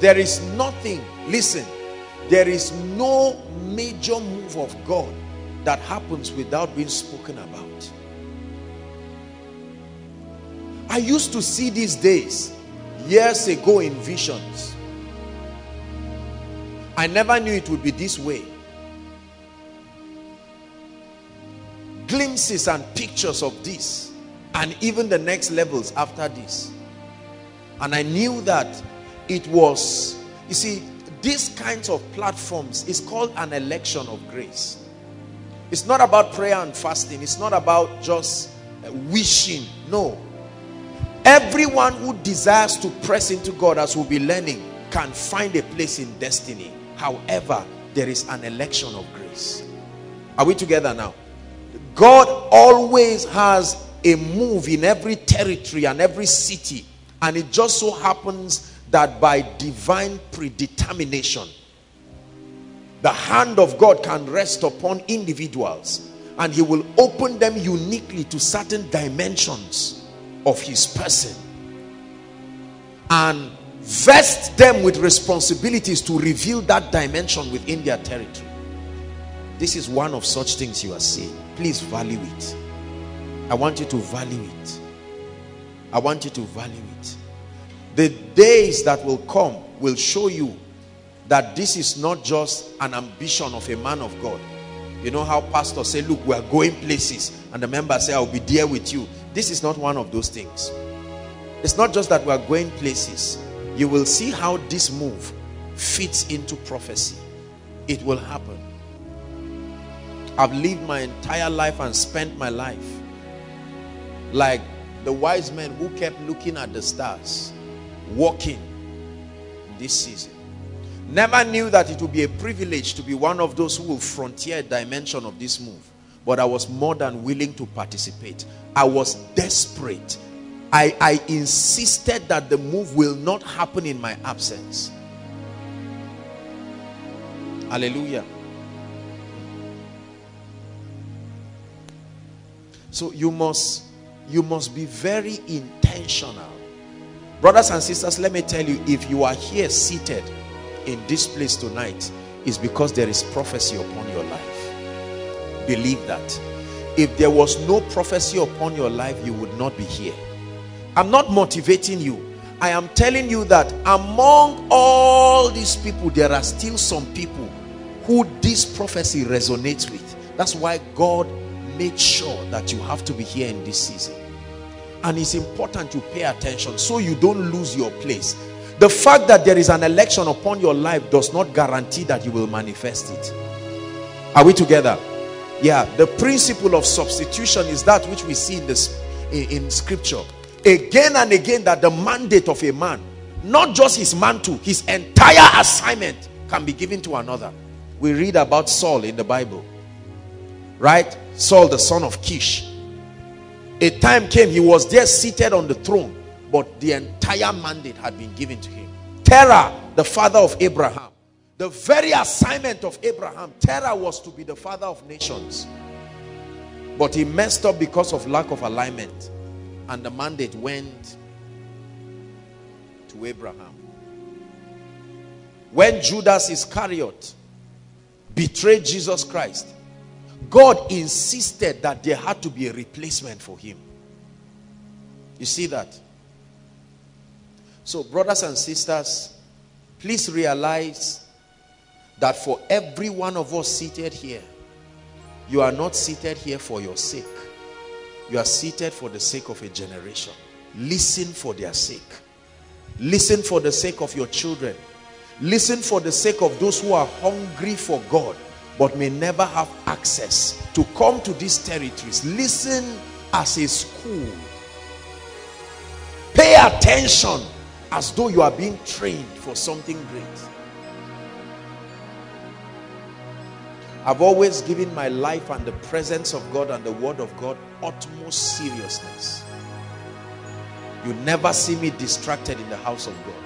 There is nothing, listen, there is no major move of God that happens without being spoken about. I used to see these days years ago in visions. I never knew it would be this way. Glimpses and pictures of this and even the next levels after this. And I knew that it was, you see, these kinds of platforms is called an election of grace. It's not about prayer and fasting. It's not about just uh, wishing. No. Everyone who desires to press into God as we'll be learning can find a place in destiny. However, there is an election of grace. Are we together now? God always has a move in every territory and every city. And it just so happens that by divine predetermination, the hand of God can rest upon individuals and he will open them uniquely to certain dimensions of his person and vest them with responsibilities to reveal that dimension within their territory. This is one of such things you are seeing. Please value it. I want you to value it. I want you to value it. The days that will come will show you that this is not just an ambition of a man of God. You know how pastors say, look, we are going places. And the members say, I'll be there with you. This is not one of those things. It's not just that we are going places. You will see how this move fits into prophecy. It will happen. I've lived my entire life and spent my life like the wise men who kept looking at the stars, walking this season. Never knew that it would be a privilege to be one of those who will frontier dimension of this move. But I was more than willing to participate. I was desperate. I, I insisted that the move will not happen in my absence. Hallelujah. So you must you must be very intentional. Brothers and sisters, let me tell you, if you are here seated in this place tonight, is because there is prophecy upon your life. believe that. If there was no prophecy upon your life, you would not be here. I'm not motivating you. I am telling you that among all these people, there are still some people who this prophecy resonates with. That's why God made sure that you have to be here in this season. And it's important you pay attention so you don't lose your place. The fact that there is an election upon your life does not guarantee that you will manifest it. Are we together? Yeah, the principle of substitution is that which we see in this in, in scripture again and again that the mandate of a man not just his mantle his entire assignment can be given to another we read about Saul in the Bible right Saul the son of Kish a time came he was there seated on the throne but the entire mandate had been given to him. Terah the father of Abraham. The very assignment of Abraham Terah was to be the father of nations. But he messed up because of lack of alignment and the mandate went to Abraham. When Judas Iscariot betrayed Jesus Christ, God insisted that there had to be a replacement for him. You see that? So, brothers and sisters, please realize that for every one of us seated here, you are not seated here for your sake. You are seated for the sake of a generation. Listen for their sake. Listen for the sake of your children. Listen for the sake of those who are hungry for God but may never have access to come to these territories. Listen as a school. Pay attention as though you are being trained for something great. I've always given my life and the presence of God and the word of God utmost seriousness. You never see me distracted in the house of God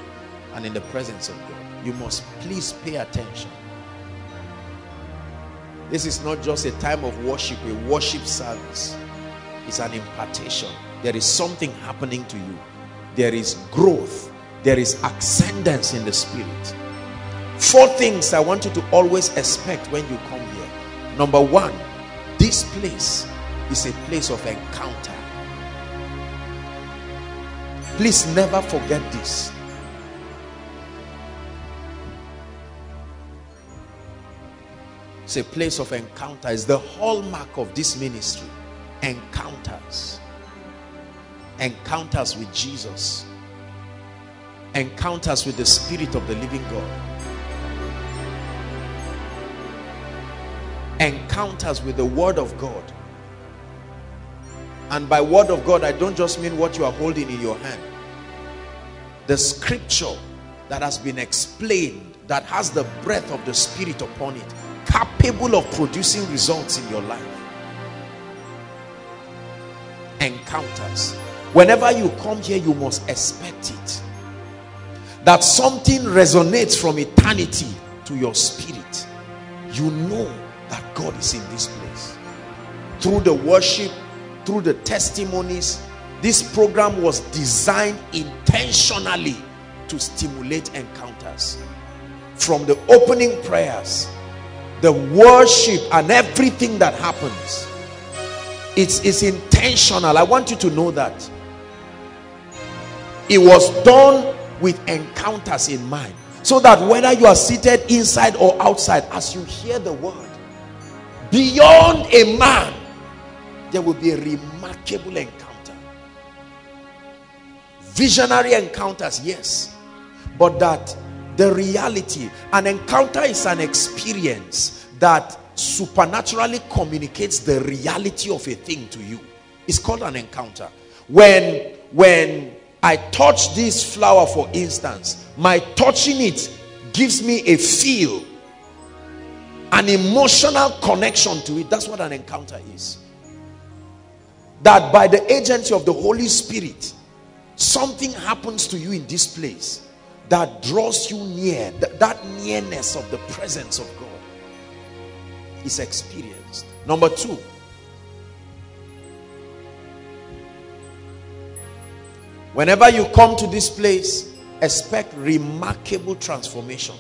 and in the presence of God. You must please pay attention. This is not just a time of worship, a worship service. It's an impartation. There is something happening to you. There is growth. There is ascendance in the spirit. Four things I want you to always expect when you come here. Number one, this place is a place of encounter. Please never forget this. It's a place of encounter. It's the hallmark of this ministry. Encounters. Encounters with Jesus. Encounters with the Spirit of the living God. Encounters with the Word of God. And by Word of God, I don't just mean what you are holding in your hand. The scripture that has been explained, that has the breath of the Spirit upon it, capable of producing results in your life. Encounters. Whenever you come here, you must expect it. That something resonates from eternity to your spirit. You know that God is in this place. Through the worship, through the testimonies, this program was designed intentionally to stimulate encounters. From the opening prayers, the worship and everything that happens, it's, it's intentional. I want you to know that. It was done with encounters in mind. So that whether you are seated inside or outside, as you hear the word, beyond a man, there will be a remarkable encounter. Visionary encounters, yes. But that the reality, an encounter is an experience that supernaturally communicates the reality of a thing to you. It's called an encounter. When, when I touch this flower, for instance, my touching it gives me a feel, an emotional connection to it. That's what an encounter is. That by the agency of the Holy Spirit, something happens to you in this place that draws you near, that, that nearness of the presence of God is experienced. Number two, whenever you come to this place, expect remarkable transformation.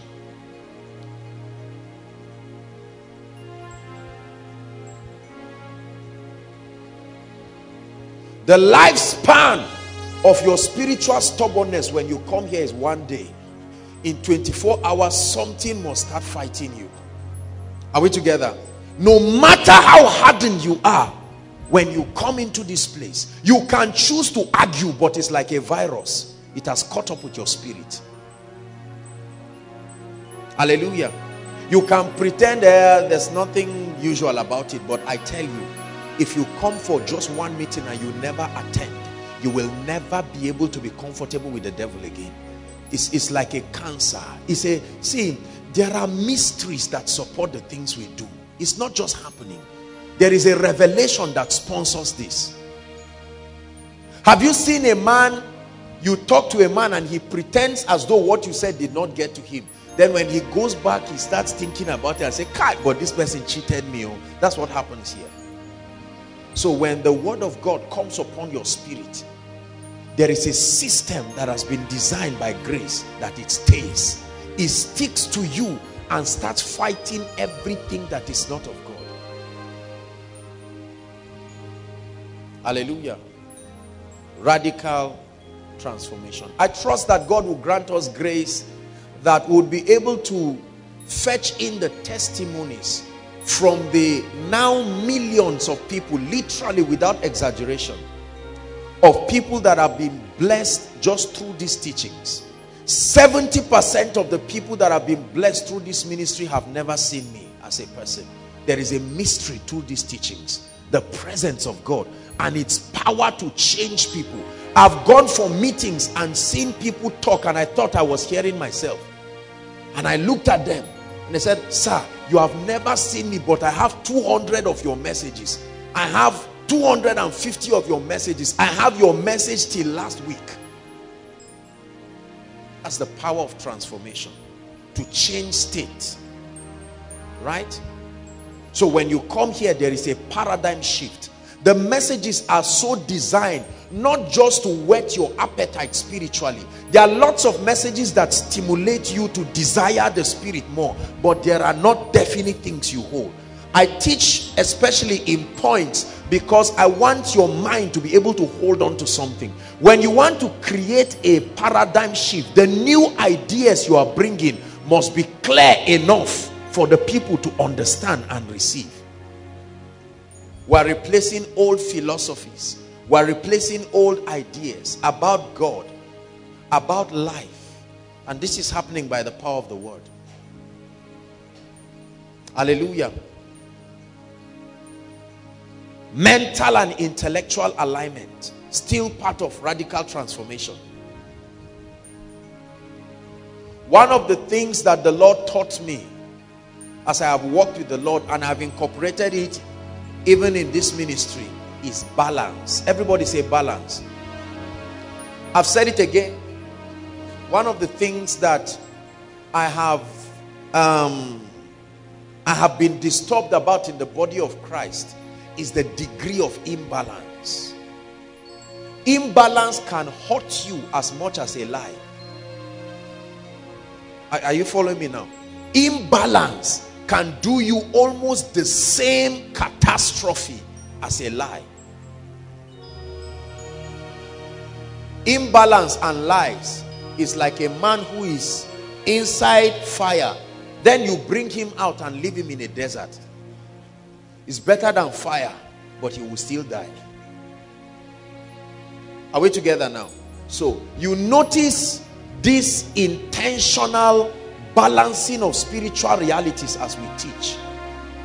The lifespan of your spiritual stubbornness when you come here is one day. In 24 hours, something must start fighting you. Are we together? No matter how hardened you are, when you come into this place, you can choose to argue, but it's like a virus. It has caught up with your spirit. Hallelujah. You can pretend uh, there's nothing usual about it, but I tell you, if you come for just one meeting and you never attend, you will never be able to be comfortable with the devil again. It's, it's like a cancer. It's a, see, there are mysteries that support the things we do. It's not just happening. There is a revelation that sponsors this. Have you seen a man, you talk to a man and he pretends as though what you said did not get to him. Then when he goes back, he starts thinking about it and say, God, but this person cheated me. Oh. That's what happens here. So when the word of God comes upon your spirit, there is a system that has been designed by grace that it stays. It sticks to you and starts fighting everything that is not of God. Hallelujah. Radical transformation. I trust that God will grant us grace that would be able to fetch in the testimonies from the now millions of people, literally without exaggeration, of people that have been blessed just through these teachings. 70% of the people that have been blessed through this ministry have never seen me as a person. There is a mystery to these teachings. The presence of God and its power to change people. I've gone for meetings and seen people talk and I thought I was hearing myself. And I looked at them and they said, sir, you have never seen me, but I have 200 of your messages. I have 250 of your messages. I have your message till last week. That's the power of transformation. To change state. Right? So when you come here, there is a paradigm shift. The messages are so designed not just to whet your appetite spiritually. There are lots of messages that stimulate you to desire the spirit more, but there are not definite things you hold. I teach especially in points because I want your mind to be able to hold on to something. When you want to create a paradigm shift, the new ideas you are bringing must be clear enough for the people to understand and receive. We're replacing old philosophies. We're replacing old ideas about God, about life. And this is happening by the power of the word. Hallelujah. Mental and intellectual alignment. Still part of radical transformation. One of the things that the Lord taught me as I have walked with the Lord and I have incorporated it even in this ministry is balance. Everybody say balance. I've said it again. One of the things that I have um, I have been disturbed about in the body of Christ is the degree of imbalance. Imbalance can hurt you as much as a lie. Are, are you following me now? Imbalance can do you almost the same catastrophe as a lie. Imbalance and lies is like a man who is inside fire. Then you bring him out and leave him in a desert. It's better than fire, but you will still die. Are we together now? So you notice this intentional balancing of spiritual realities as we teach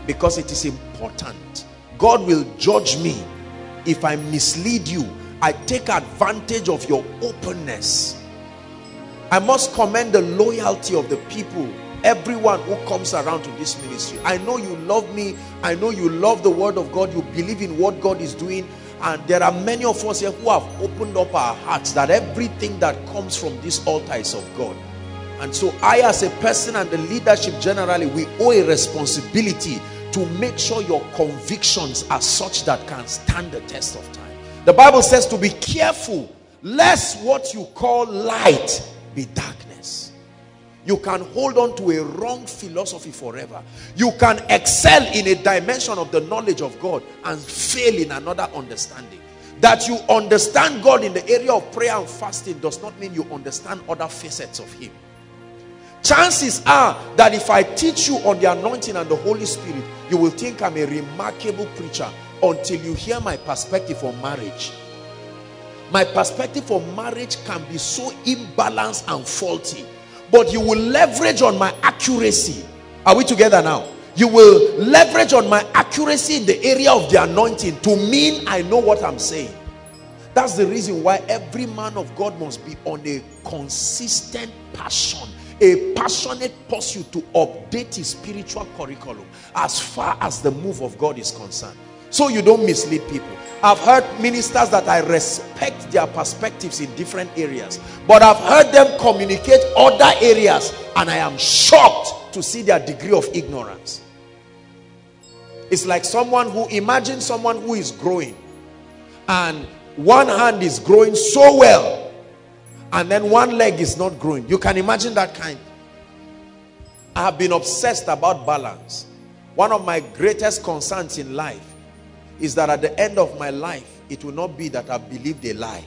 because it is important. God will judge me if I mislead you. I take advantage of your openness. I must commend the loyalty of the people everyone who comes around to this ministry. I know you love me. I know you love the word of God. You believe in what God is doing. And there are many of us here who have opened up our hearts that everything that comes from this altar is of God. And so I as a person and the leadership generally, we owe a responsibility to make sure your convictions are such that can stand the test of time. The Bible says to be careful lest what you call light be darkness. You can hold on to a wrong philosophy forever. You can excel in a dimension of the knowledge of God and fail in another understanding. That you understand God in the area of prayer and fasting does not mean you understand other facets of him. Chances are that if I teach you on the anointing and the Holy Spirit, you will think I'm a remarkable preacher until you hear my perspective on marriage. My perspective on marriage can be so imbalanced and faulty, but you will leverage on my accuracy. Are we together now? You will leverage on my accuracy in the area of the anointing to mean I know what I'm saying. That's the reason why every man of God must be on a consistent passion a passionate pursuit to update his spiritual curriculum as far as the move of God is concerned. So you don't mislead people. I've heard ministers that I respect their perspectives in different areas, but I've heard them communicate other areas and I am shocked to see their degree of ignorance. It's like someone who, imagine someone who is growing and one hand is growing so well and then one leg is not growing. You can imagine that kind. I have been obsessed about balance. One of my greatest concerns in life is that at the end of my life, it will not be that I've believed a lie.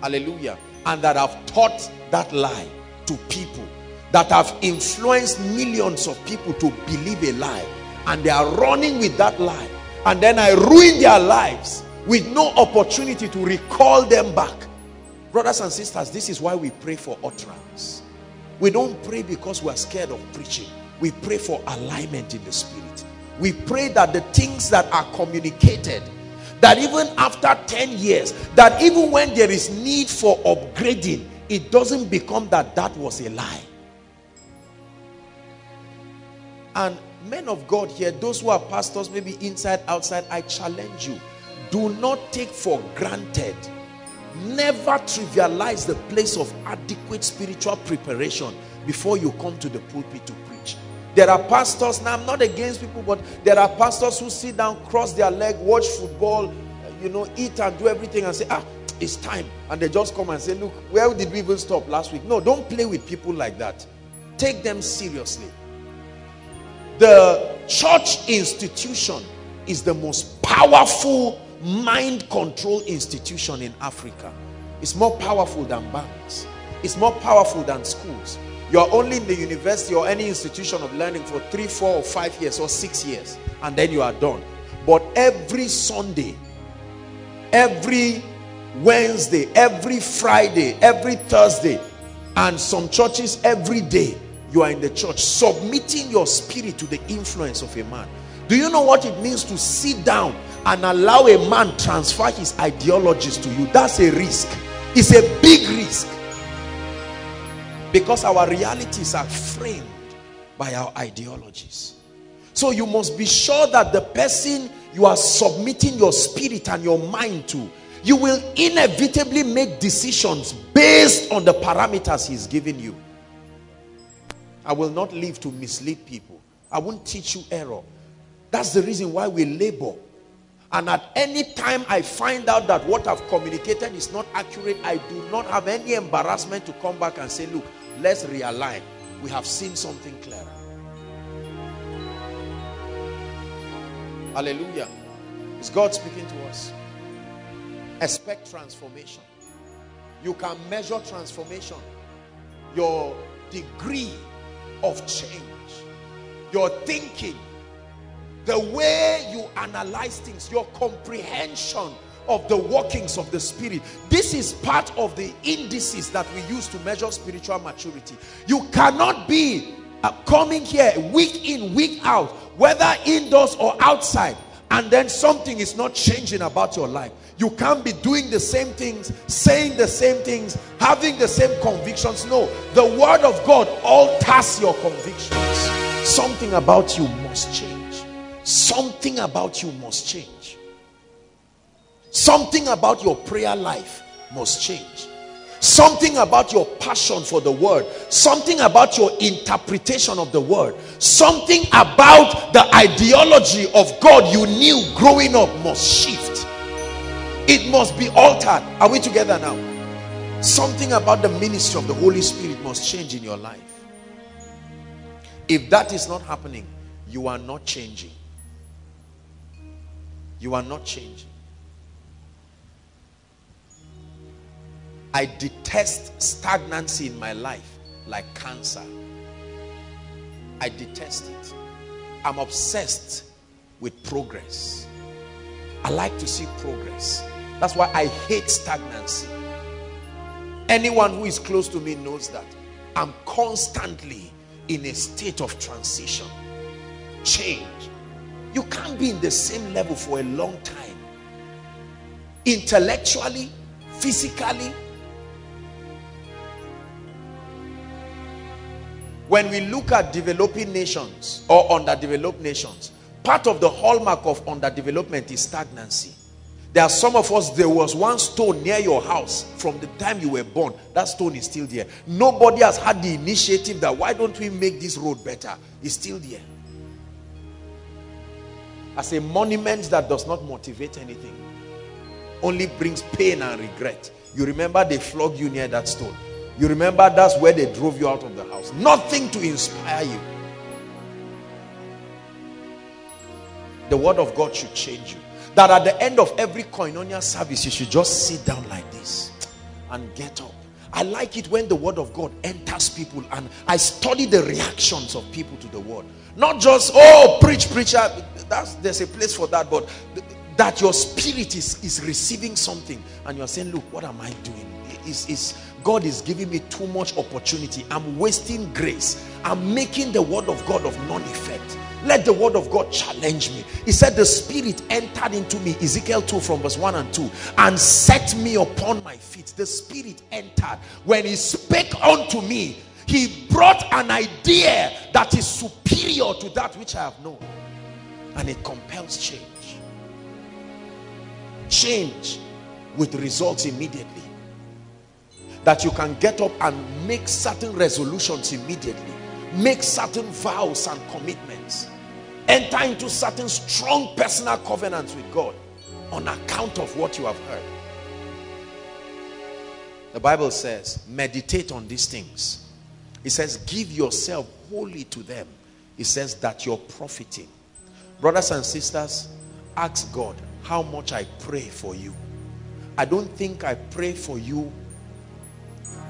Hallelujah. And that I've taught that lie to people. That have influenced millions of people to believe a lie. And they are running with that lie. And then I ruin their lives with no opportunity to recall them back. Brothers and sisters, this is why we pray for utterance. We don't pray because we're scared of preaching. We pray for alignment in the spirit. We pray that the things that are communicated, that even after 10 years, that even when there is need for upgrading, it doesn't become that that was a lie. And men of God here, those who are pastors, maybe inside, outside, I challenge you. Do not take for granted. Never trivialize the place of adequate spiritual preparation before you come to the pulpit to there are pastors now i'm not against people but there are pastors who sit down cross their leg watch football you know eat and do everything and say ah it's time and they just come and say look where did we even stop last week no don't play with people like that take them seriously the church institution is the most powerful mind control institution in Africa. It's more powerful than banks. It's more powerful than schools. You are only in the university or any institution of learning for three, four, or five years or six years, and then you are done. But every Sunday, every Wednesday, every Friday, every Thursday, and some churches every day, you are in the church submitting your spirit to the influence of a man. Do you know what it means to sit down and allow a man transfer his ideologies to you? That's a risk. It's a big risk. Because our realities are framed by our ideologies. So you must be sure that the person you are submitting your spirit and your mind to, you will inevitably make decisions based on the parameters he's given you. I will not live to mislead people. I won't teach you error. That's the reason why we labor. And at any time I find out that what I've communicated is not accurate, I do not have any embarrassment to come back and say, look, let's realign. We have seen something clearer. Hallelujah. Is God speaking to us? Expect transformation. You can measure transformation. Your degree of change. Your thinking the way you analyze things, your comprehension of the workings of the spirit. This is part of the indices that we use to measure spiritual maturity. You cannot be uh, coming here week in, week out, whether indoors or outside, and then something is not changing about your life. You can't be doing the same things, saying the same things, having the same convictions. No, the word of God alters your convictions. Something about you must change. Something about you must change. Something about your prayer life must change. Something about your passion for the word. Something about your interpretation of the word. Something about the ideology of God you knew growing up must shift. It must be altered. Are we together now? Something about the ministry of the Holy Spirit must change in your life. If that is not happening, you are not changing. You are not changing. I detest stagnancy in my life like cancer. I detest it. I'm obsessed with progress. I like to see progress. That's why I hate stagnancy. Anyone who is close to me knows that. I'm constantly in a state of transition. Change. You can't be in the same level for a long time. Intellectually, physically. When we look at developing nations or underdeveloped nations, part of the hallmark of underdevelopment is stagnancy. There are some of us, there was one stone near your house from the time you were born. That stone is still there. Nobody has had the initiative that why don't we make this road better? It's still there. As a monument that does not motivate anything, only brings pain and regret. You remember they flogged you near that stone. You remember that's where they drove you out of the house. Nothing to inspire you. The word of God should change you. That at the end of every koinonia service you should just sit down like this and get up. I like it when the word of God enters people and I study the reactions of people to the word. Not just oh preach preacher uh, that's there's a place for that but that your spirit is is receiving something and you're saying look what am I doing? Is is God is giving me too much opportunity I'm wasting grace I'm making the word of God of non effect let the word of God challenge me. He said, The spirit entered into me, Ezekiel 2 from verse 1 and 2, and set me upon my feet. The spirit entered. When he spake unto me, he brought an idea that is superior to that which I have known. And it compels change. Change with results immediately. That you can get up and make certain resolutions immediately. Make certain vows and commitments. Enter into certain strong personal covenants with God on account of what you have heard. The Bible says meditate on these things. It says give yourself wholly to them. It says that you're profiting. Brothers and sisters ask God how much I pray for you. I don't think I pray for you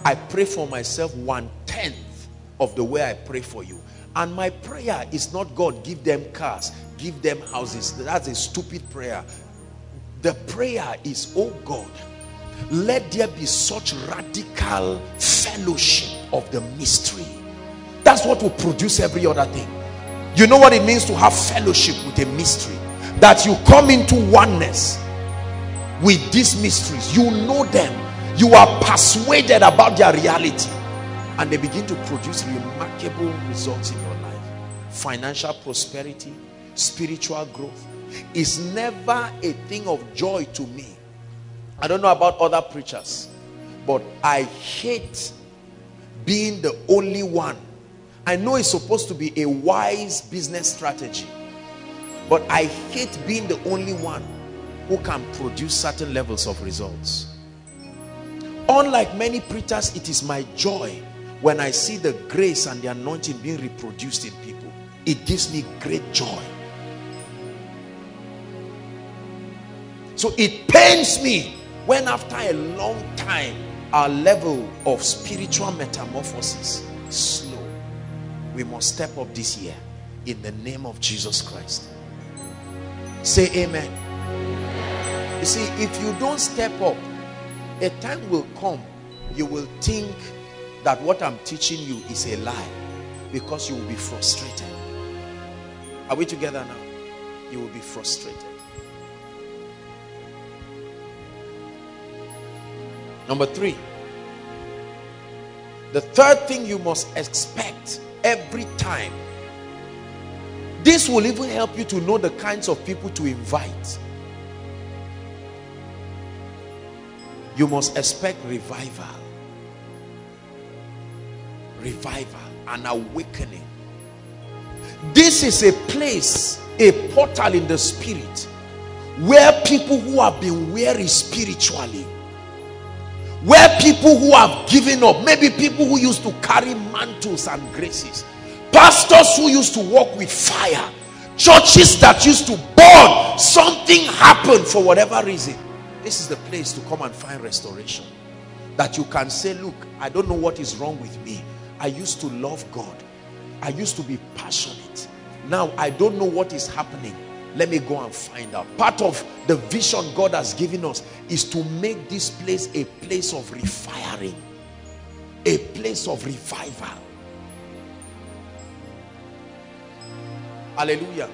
I pray for myself one tenth of the way I pray for you. And my prayer is not God, give them cars, give them houses. That's a stupid prayer. The prayer is, oh God, let there be such radical fellowship of the mystery. That's what will produce every other thing. You know what it means to have fellowship with a mystery? That you come into oneness with these mysteries. You know them. You are persuaded about their reality and they begin to produce remarkable results in your life. Financial prosperity spiritual growth is never a thing of joy to me. I don't know about other preachers but i hate being the only one. I know it's supposed to be a wise business strategy but i hate being the only one who can produce certain levels of results unlike many preachers it is my joy when I see the grace and the anointing being reproduced in people, it gives me great joy. So it pains me when after a long time, our level of spiritual metamorphosis is slow. We must step up this year in the name of Jesus Christ. Say amen. You see, if you don't step up, a time will come you will think that what I'm teaching you is a lie because you will be frustrated. Are we together now? You will be frustrated. Number three, the third thing you must expect every time. This will even help you to know the kinds of people to invite. You must expect revival. Revival and awakening. This is a place a portal in the spirit where people who have been weary spiritually where people who have given up maybe people who used to carry mantles and graces pastors who used to walk with fire churches that used to burn. Something happened for whatever reason this is the place to come and find restoration. That you can say look i don't know what is wrong with me. I used to love god. I used to be passionate. Now i don't know what is happening. Let me go and find out. Part of the vision god has given us is to make this place a place of refiring a place of revival. Hallelujah.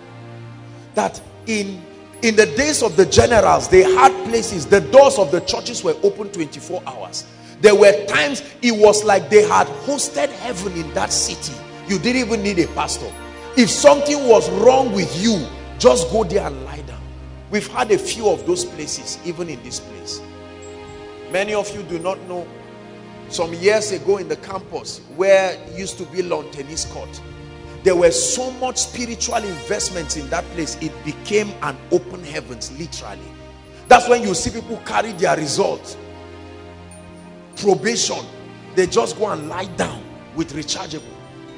That in in the days of the generals they had places. The doors of the churches were open 24 hours. There were times it was like they had hosted heaven in that city. You didn't even need a pastor. If something was wrong with you just go there and lie down. We've had a few of those places even in this place. Many of you do not know some years ago in the campus where used to be lawn tennis court there were so much spiritual investments in that place it became an open heavens literally. That's when you see people carry their results probation. They just go and lie down with rechargeable.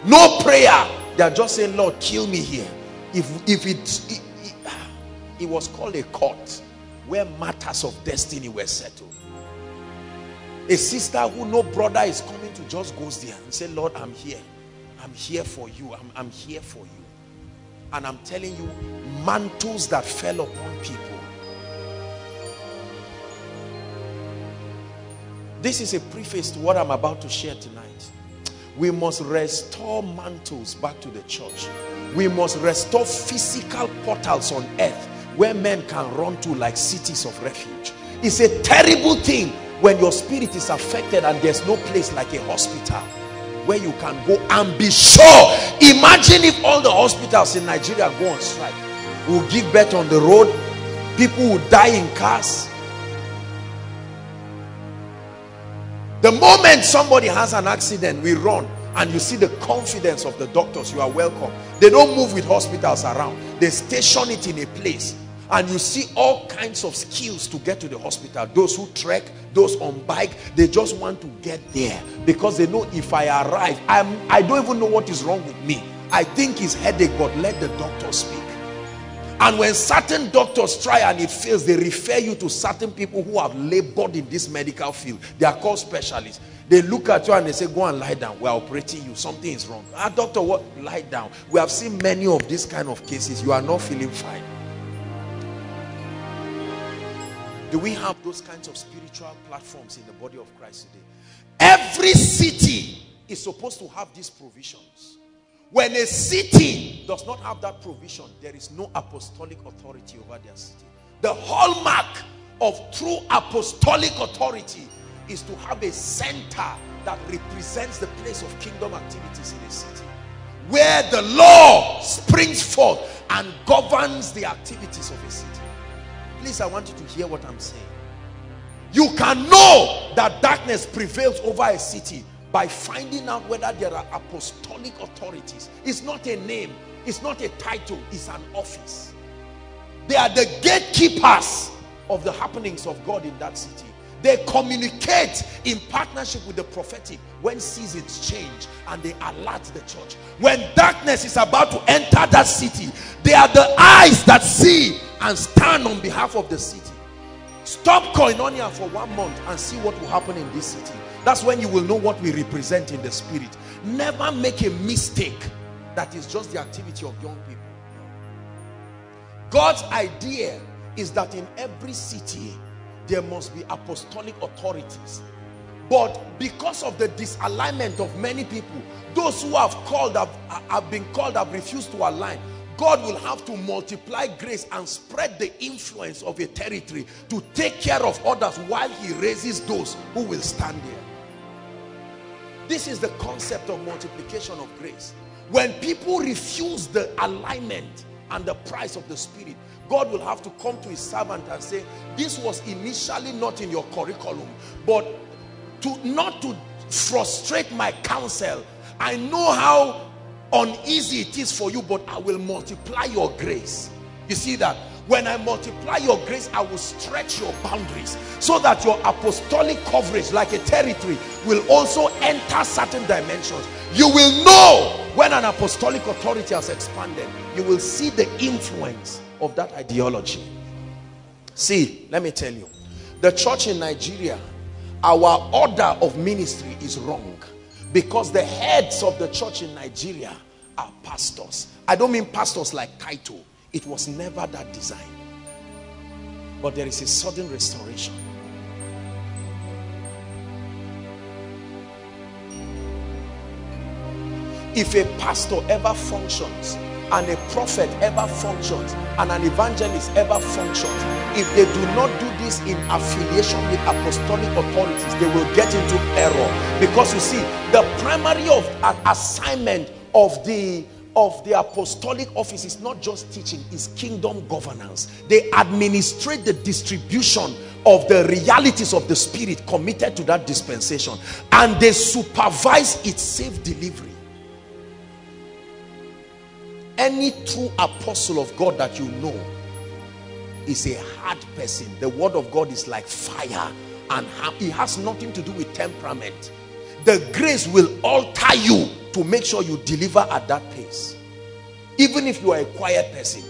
No prayer. They are just saying lord kill me here. If if it it, it, it was called a court where matters of destiny were settled. A sister who no brother is coming to just goes there and say lord i'm here I'm here for you. I'm, I'm here for you. And I'm telling you, mantles that fell upon people. This is a preface to what I'm about to share tonight. We must restore mantles back to the church. We must restore physical portals on earth where men can run to like cities of refuge. It's a terrible thing when your spirit is affected and there's no place like a hospital where you can go and be sure. Imagine if all the hospitals in nigeria go on strike. We'll give birth on the road. People will die in cars. The moment somebody has an accident we run and you see the confidence of the doctors. You are welcome. They don't move with hospitals around. They station it in a place and you see all kinds of skills to get to the hospital. Those who trek those on bike they just want to get there because they know if i arrive i'm i don't even know what is wrong with me. I think it's headache but let the doctor speak. And when certain doctors try and it fails they refer you to certain people who have labored in this medical field. They are called specialists. They look at you and they say go and lie down. We're operating you. Something is wrong. Ah doctor what? Lie down. We have seen many of these kind of cases. You are not feeling fine Do we have those kinds of spiritual platforms in the body of Christ today? Every city is supposed to have these provisions. When a city does not have that provision, there is no apostolic authority over their city. The hallmark of true apostolic authority is to have a center that represents the place of kingdom activities in a city where the law springs forth and governs the activities of a city. Please, I want you to hear what I'm saying. You can know that darkness prevails over a city by finding out whether there are apostolic authorities. It's not a name, it's not a title, it's an office. They are the gatekeepers of the happenings of God in that city. They communicate in partnership with the prophetic when seasons change and they alert the church. When darkness is about to enter that city, they are the eyes that see and stand on behalf of the city. Stop koinonia for one month and see what will happen in this city. That's when you will know what we represent in the spirit. Never make a mistake that is just the activity of young people. God's idea is that in every city there must be apostolic authorities. But because of the disalignment of many people, those who have called have, have been called have refused to align God will have to multiply grace and spread the influence of a territory to take care of others while he raises those who will stand there. This is the concept of multiplication of grace. When people refuse the alignment and the price of the spirit, God will have to come to his servant and say, this was initially not in your curriculum, but to not to frustrate my counsel. I know how uneasy it is for you but I will multiply your grace. You see that? When I multiply your grace I will stretch your boundaries so that your apostolic coverage like a territory will also enter certain dimensions. You will know when an apostolic authority has expanded, you will see the influence of that ideology. See, let me tell you, the church in Nigeria, our order of ministry is wrong because the heads of the church in Nigeria are pastors. I don't mean pastors like Kaito. It was never that design. But there is a sudden restoration. If a pastor ever functions and a prophet ever functions and an evangelist ever functions, if they do not do this in affiliation with apostolic authorities, they will get into error. Because you see, the primary of an assignment of the of the apostolic office is not just teaching, is kingdom governance. They administrate the distribution of the realities of the spirit committed to that dispensation and they supervise its safe delivery any true apostle of God that you know is a hard person. The word of God is like fire and it has nothing to do with temperament. The grace will alter you to make sure you deliver at that pace. Even if you are a quiet person.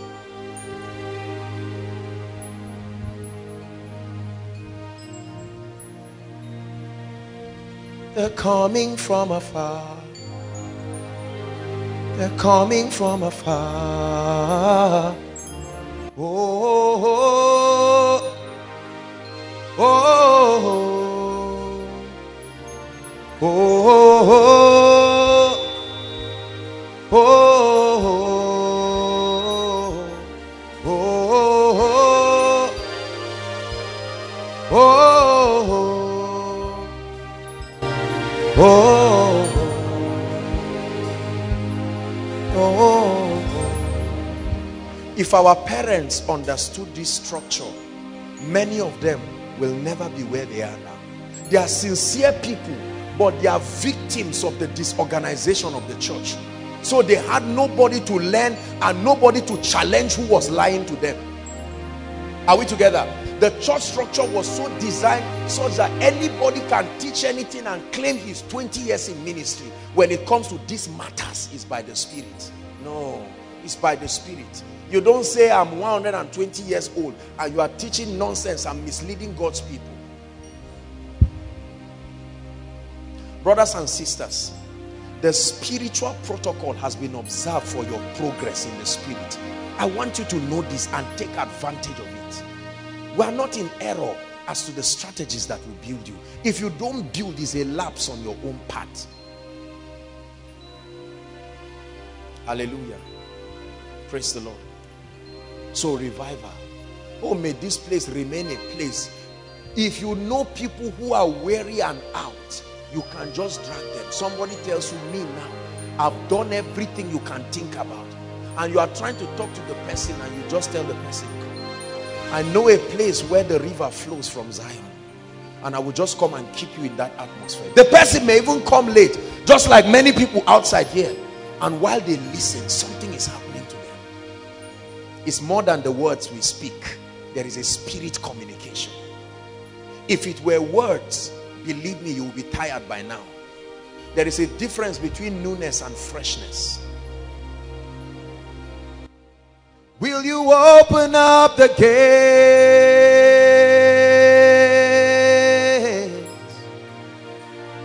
They're coming from afar they're coming from afar. Oh, oh, oh, oh, oh, oh, oh, oh. If our parents understood this structure, many of them will never be where they are now. They are sincere people, but they are victims of the disorganization of the church. So they had nobody to learn and nobody to challenge who was lying to them. Are we together? The church structure was so designed such that anybody can teach anything and claim he's 20 years in ministry. When it comes to these matters, it's by the Spirit. No, it's by the Spirit. You don't say I'm 120 years old and you are teaching nonsense and misleading God's people. Brothers and sisters, the spiritual protocol has been observed for your progress in the spirit. I want you to know this and take advantage of it. We are not in error as to the strategies that will build you. If you don't build, is a lapse on your own part. Hallelujah. Praise the Lord. So revival. Oh, may this place remain a place. If you know people who are weary and out, you can just drag them. Somebody tells you, me now, I've done everything you can think about. And you are trying to talk to the person and you just tell the person, I know a place where the river flows from Zion. And I will just come and keep you in that atmosphere. The person may even come late, just like many people outside here. And while they listen, something is more than the words we speak. There is a spirit communication. If it were words, believe me, you will be tired by now. There is a difference between newness and freshness. Will you open up the gate?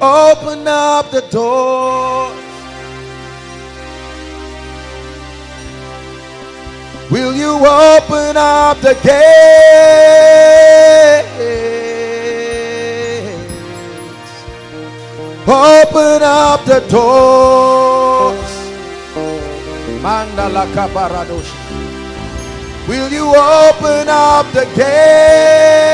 Open up the door. Will you open up the gate? Open up the doors. Mandala kabaradosh. Will you open up the gate?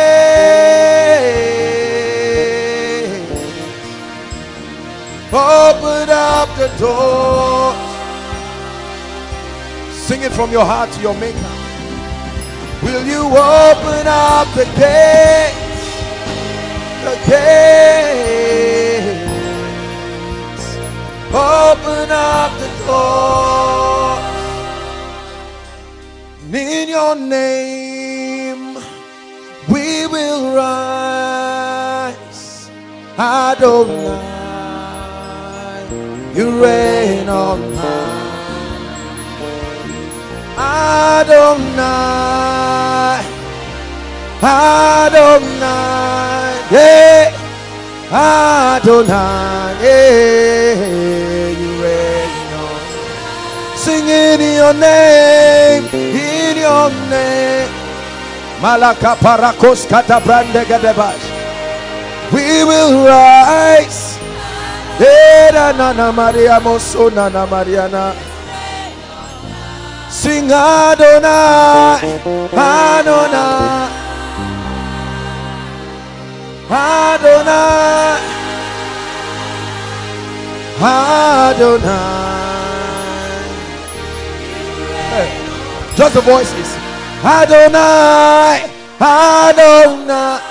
Open up the doors. Sing it from your heart to your maker. Will you open up the gates? The gates. Open up the door. In your name, we will rise. Adonai. You reign on high. Adonai. Adonai. Yeah. Adonai. Yeah. You reign on Sing in your name. In your name. Malaka parakos kata brande gadebash. We will rise. Era nana Maria moso nana Mariana. Sing Adonai, Adonai, Adonai, Adonai. Hey, just the voices. Adonai, Adonai.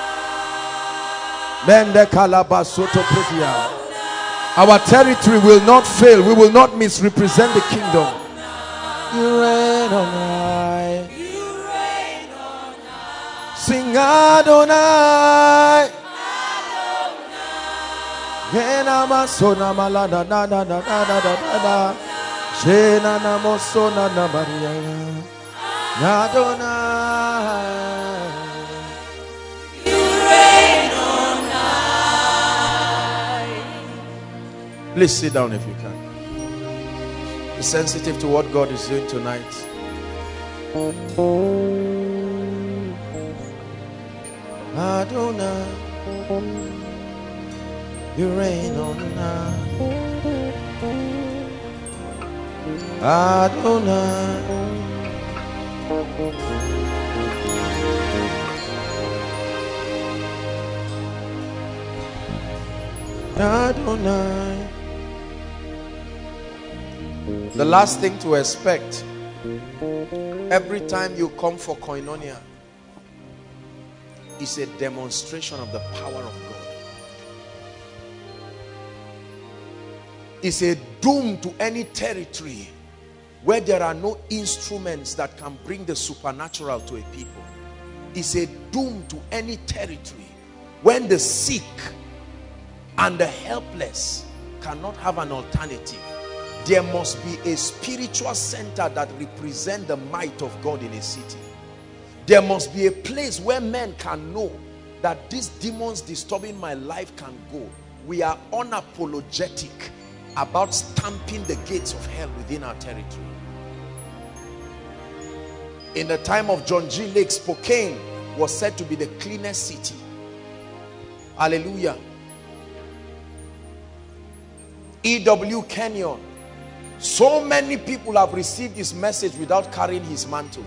Mende kalabasoto putia. Our territory will not fail. We will not misrepresent the kingdom. You reign on high. Sing Adonai. Gena masona malada na na na na na na na na. Shena na mosona na Maria. Adonai. Please sit down if you can. Be sensitive to what God is doing tonight. Adonai, you reign on high. Adonai. Adonai. The last thing to expect every time you come for koinonia is a demonstration of the power of God. It's a doom to any territory where there are no instruments that can bring the supernatural to a people. It's a doom to any territory when the sick and the helpless cannot have an alternative there must be a spiritual center that represent the might of God in a city there must be a place where men can know that these demons disturbing my life can go we are unapologetic about stamping the gates of hell within our territory in the time of John G. Lake Spokane was said to be the cleanest city hallelujah E.W. Kenyon. So many people have received his message without carrying his mantle.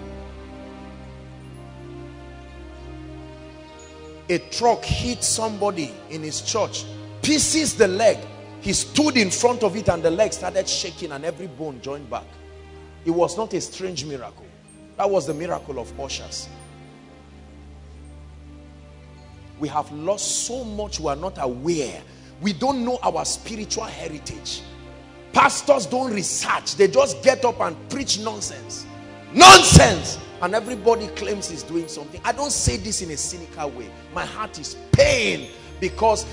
A truck hit somebody in his church, pieces the leg. He stood in front of it and the leg started shaking and every bone joined back. It was not a strange miracle. That was the miracle of ushers. We have lost so much we are not aware we don't know our spiritual heritage pastors don't research. They just get up and preach nonsense. Nonsense! And everybody claims he's doing something. I don't say this in a cynical way. My heart is pain because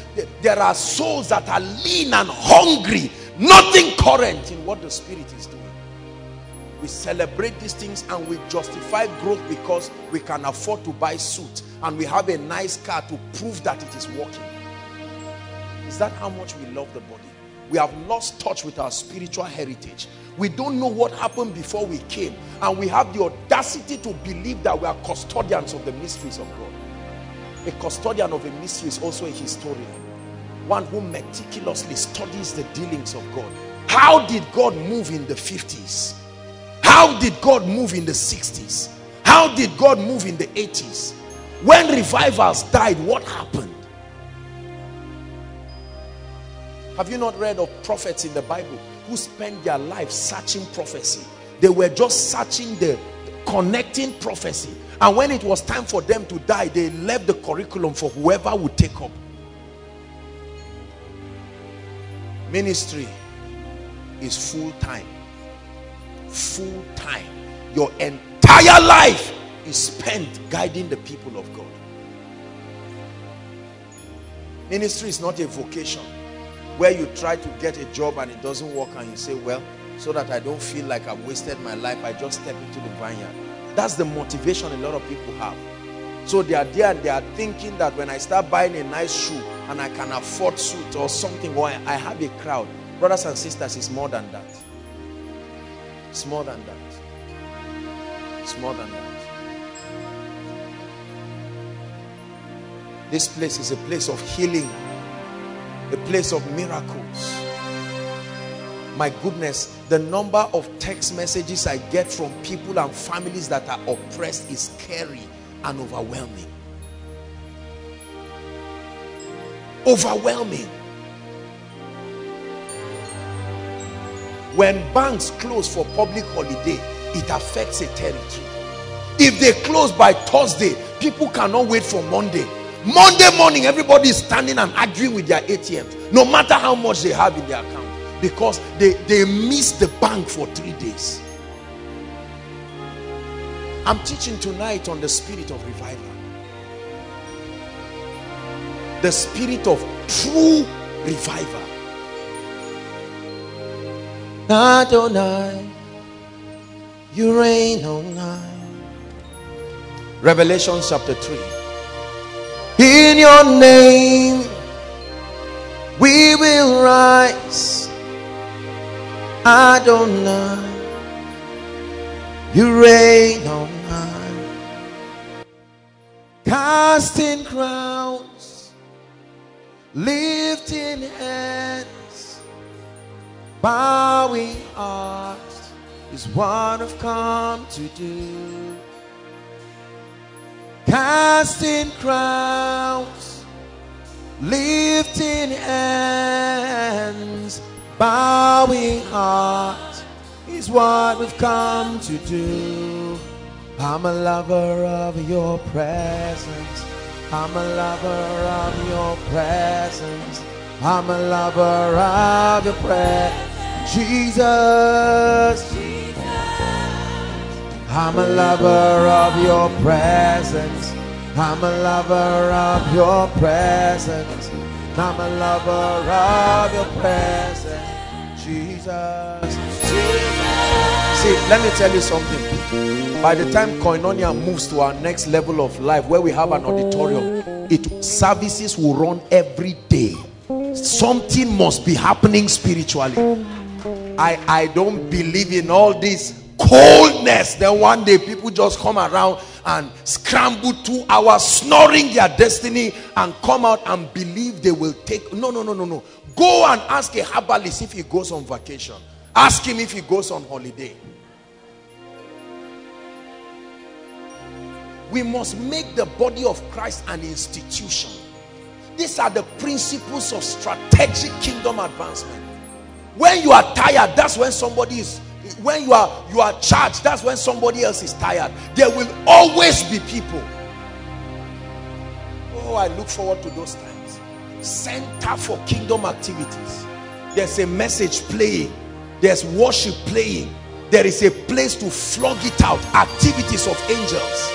there are souls that are lean and hungry nothing current in what the spirit is doing. We celebrate these things and we justify growth because we can afford to buy suit and we have a nice car to prove that it is working. Is that how much we love the body? We have lost touch with our spiritual heritage. We don't know what happened before we came. And we have the audacity to believe that we are custodians of the mysteries of God. A custodian of a mystery is also a historian. One who meticulously studies the dealings of God. How did God move in the 50s? How did God move in the 60s? How did God move in the 80s? When revivals died, what happened? Have you not read of prophets in the Bible who spent their life searching prophecy? They were just searching the connecting prophecy. And when it was time for them to die, they left the curriculum for whoever would take up. Ministry is full time. Full time. Your entire life is spent guiding the people of God. Ministry is not a vocation where you try to get a job and it doesn't work and you say, well, so that I don't feel like I've wasted my life, I just step into the vineyard. That's the motivation a lot of people have. So they are there and they are thinking that when I start buying a nice shoe and I can afford suit or something, or I have a crowd. Brothers and sisters, it's more than that. It's more than that. It's more than that. This place is a place of healing, a place of miracles. My goodness, the number of text messages I get from people and families that are oppressed is scary and overwhelming. Overwhelming. When banks close for public holiday, it affects a territory. If they close by Thursday, people cannot wait for Monday. Monday morning, everybody is standing and arguing with their ATMs, no matter how much they have in their account because they, they missed the bank for three days. I'm teaching tonight on the spirit of revival. The spirit of true revival. Adonai, you reign on high. Revelation chapter 3. In your name, we will rise. Adonai, you reign on high, casting crowns, lifting hands, bowing hearts is what I've come to do. Casting crowns, lifting hands, bowing heart is what we've come to do. I'm a lover of your presence. I'm a lover of your presence. I'm a lover of your presence. Jesus. I'm a lover of your presence. I'm a lover of your presence. I'm a lover of your presence, Jesus. Jesus. See, let me tell you something. By the time Koinonia moves to our next level of life, where we have an auditorium, it services will run every day. Something must be happening spiritually. I, I don't believe in all this coldness. Then one day people just come around and scramble two hours snoring their destiny and come out and believe they will take no no no no no. Go and ask a herbalist if he goes on vacation. Ask him if he goes on holiday. We must make the body of christ an institution. These are the principles of strategic kingdom advancement. When you are tired that's when somebody is when you are you are charged that's when somebody else is tired. There will always be people. Oh i look forward to those times. Center for kingdom activities. There's a message playing. There's worship playing. There is a place to flog it out. Activities of angels.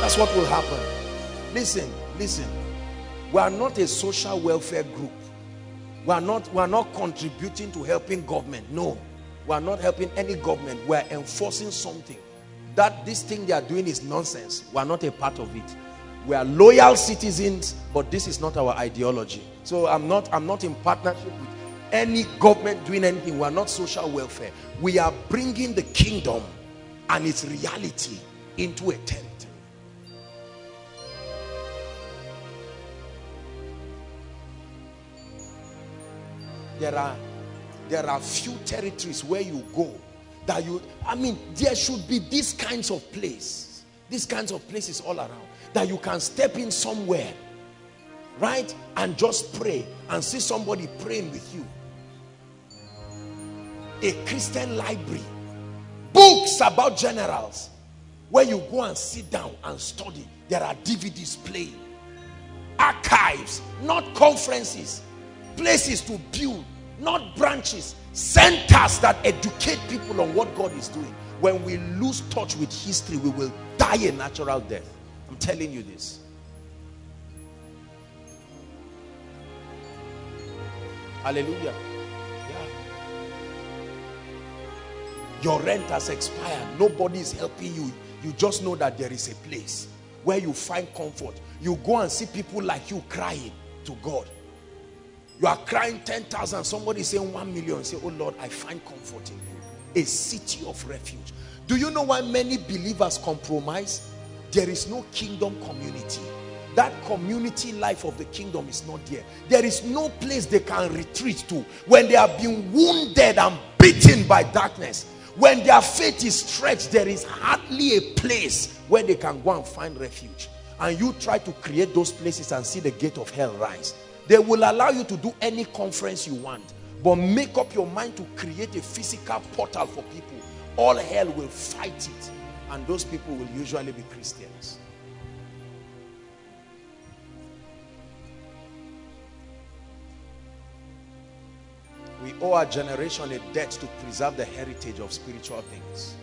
That's what will happen. Listen listen. We are not a social welfare group. We are not we are not contributing to helping government. No we are not helping any government. We are enforcing something. That this thing they are doing is nonsense. We are not a part of it. We are loyal citizens, but this is not our ideology. So I'm not, I'm not in partnership with any government doing anything. We are not social welfare. We are bringing the kingdom and its reality into a tent. There are there are few territories where you go that you i mean there should be these kinds of place these kinds of places all around that you can step in somewhere right and just pray and see somebody praying with you. A christian library. Books about generals. Where you go and sit down and study. There are dvds playing. Archives not conferences. Places to build not branches centers that educate people on what God is doing when we lose touch with history we will die a natural death I'm telling you this Hallelujah. Your rent has expired. Nobody is helping you. You just know that there is a place where you find comfort. You go and see people like you crying to God. You are crying 10,000. Somebody saying 1 million. Say, oh Lord, I find comfort in you. A city of refuge. Do you know why many believers compromise? There is no kingdom community. That community life of the kingdom is not there. There is no place they can retreat to when they have been wounded and beaten by darkness. When their faith is stretched, there is hardly a place where they can go and find refuge. And you try to create those places and see the gate of hell rise. They will allow you to do any conference you want. But make up your mind to create a physical portal for people. All hell will fight it. And those people will usually be Christians. We owe our generation a debt to preserve the heritage of spiritual things.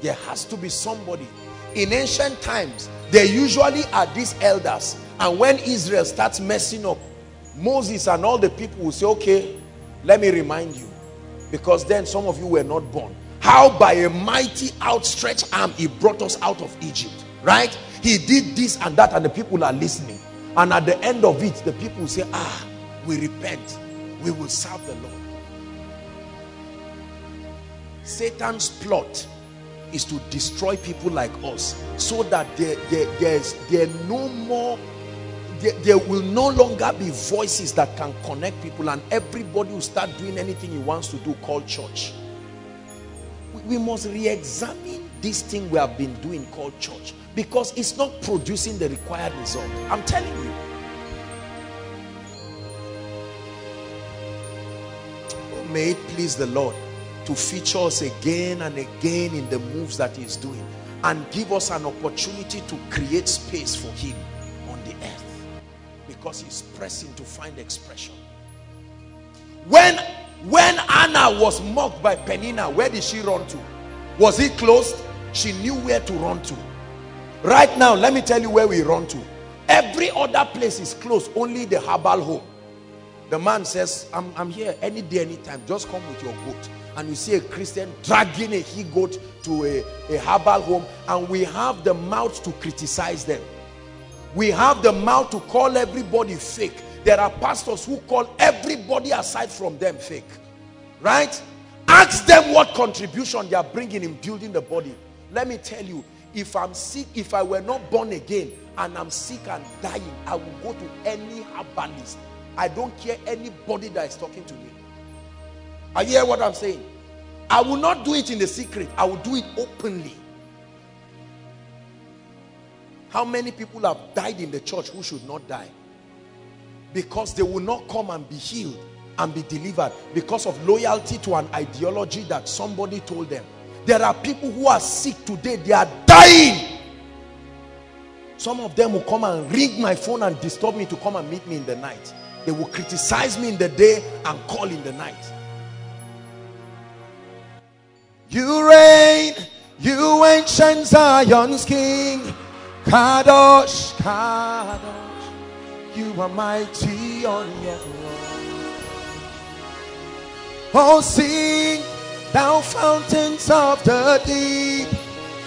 There has to be somebody. In ancient times, there usually are these elders. And when Israel starts messing up, Moses and all the people will say, okay, let me remind you. Because then some of you were not born. How by a mighty outstretched arm he brought us out of Egypt. Right? He did this and that and the people are listening. And at the end of it, the people say, ah, we repent. We will serve the Lord. Satan's plot is to destroy people like us so that there, there, there's there no more there, there will no longer be voices that can connect people and everybody will start doing anything he wants to do called church. We, we must re-examine this thing we have been doing called church because it's not producing the required result. I'm telling you. May it please the lord to feature us again and again in the moves that he's doing and give us an opportunity to create space for him on the earth. Because he's pressing to find expression. When when Anna was mocked by Peninnah where did she run to? Was it closed? She knew where to run to. Right now let me tell you where we run to. Every other place is closed only the herbal home. The man says I'm, I'm here any day anytime. Just come with your goat and you see a Christian dragging a he goat to a, a herbal home and we have the mouth to criticize them. We have the mouth to call everybody fake. There are pastors who call everybody aside from them fake. Right? Ask them what contribution they are bringing in building the body. Let me tell you, if I'm sick, if I were not born again and I'm sick and dying, I will go to any herbalist. I don't care anybody that is talking to me. Are you hear what I'm saying? I will not do it in the secret. I will do it openly. How many people have died in the church who should not die? Because they will not come and be healed and be delivered because of loyalty to an ideology that somebody told them. There are people who are sick today. They are dying. Some of them will come and ring my phone and disturb me to come and meet me in the night. They will criticize me in the day and call in the night. You reign, you ancient Zion's king. Kadosh, Kadosh, you are mighty on your throne. Oh, sing, thou fountains of the deep,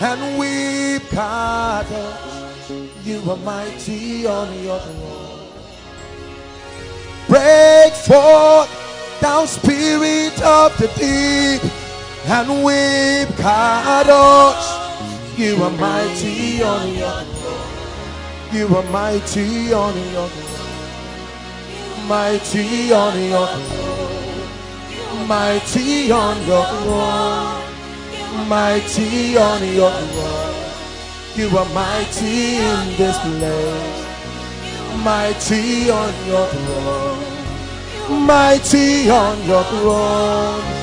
and weep, Kadosh, you are mighty on your throne. Break forth, thou spirit of the deep, and weep, Kadosh. You are mighty on your. You are mighty on your. Mighty on your. Mighty on your. Mighty on your. You are mighty in this place. Mighty on your throne. Mighty on your throne.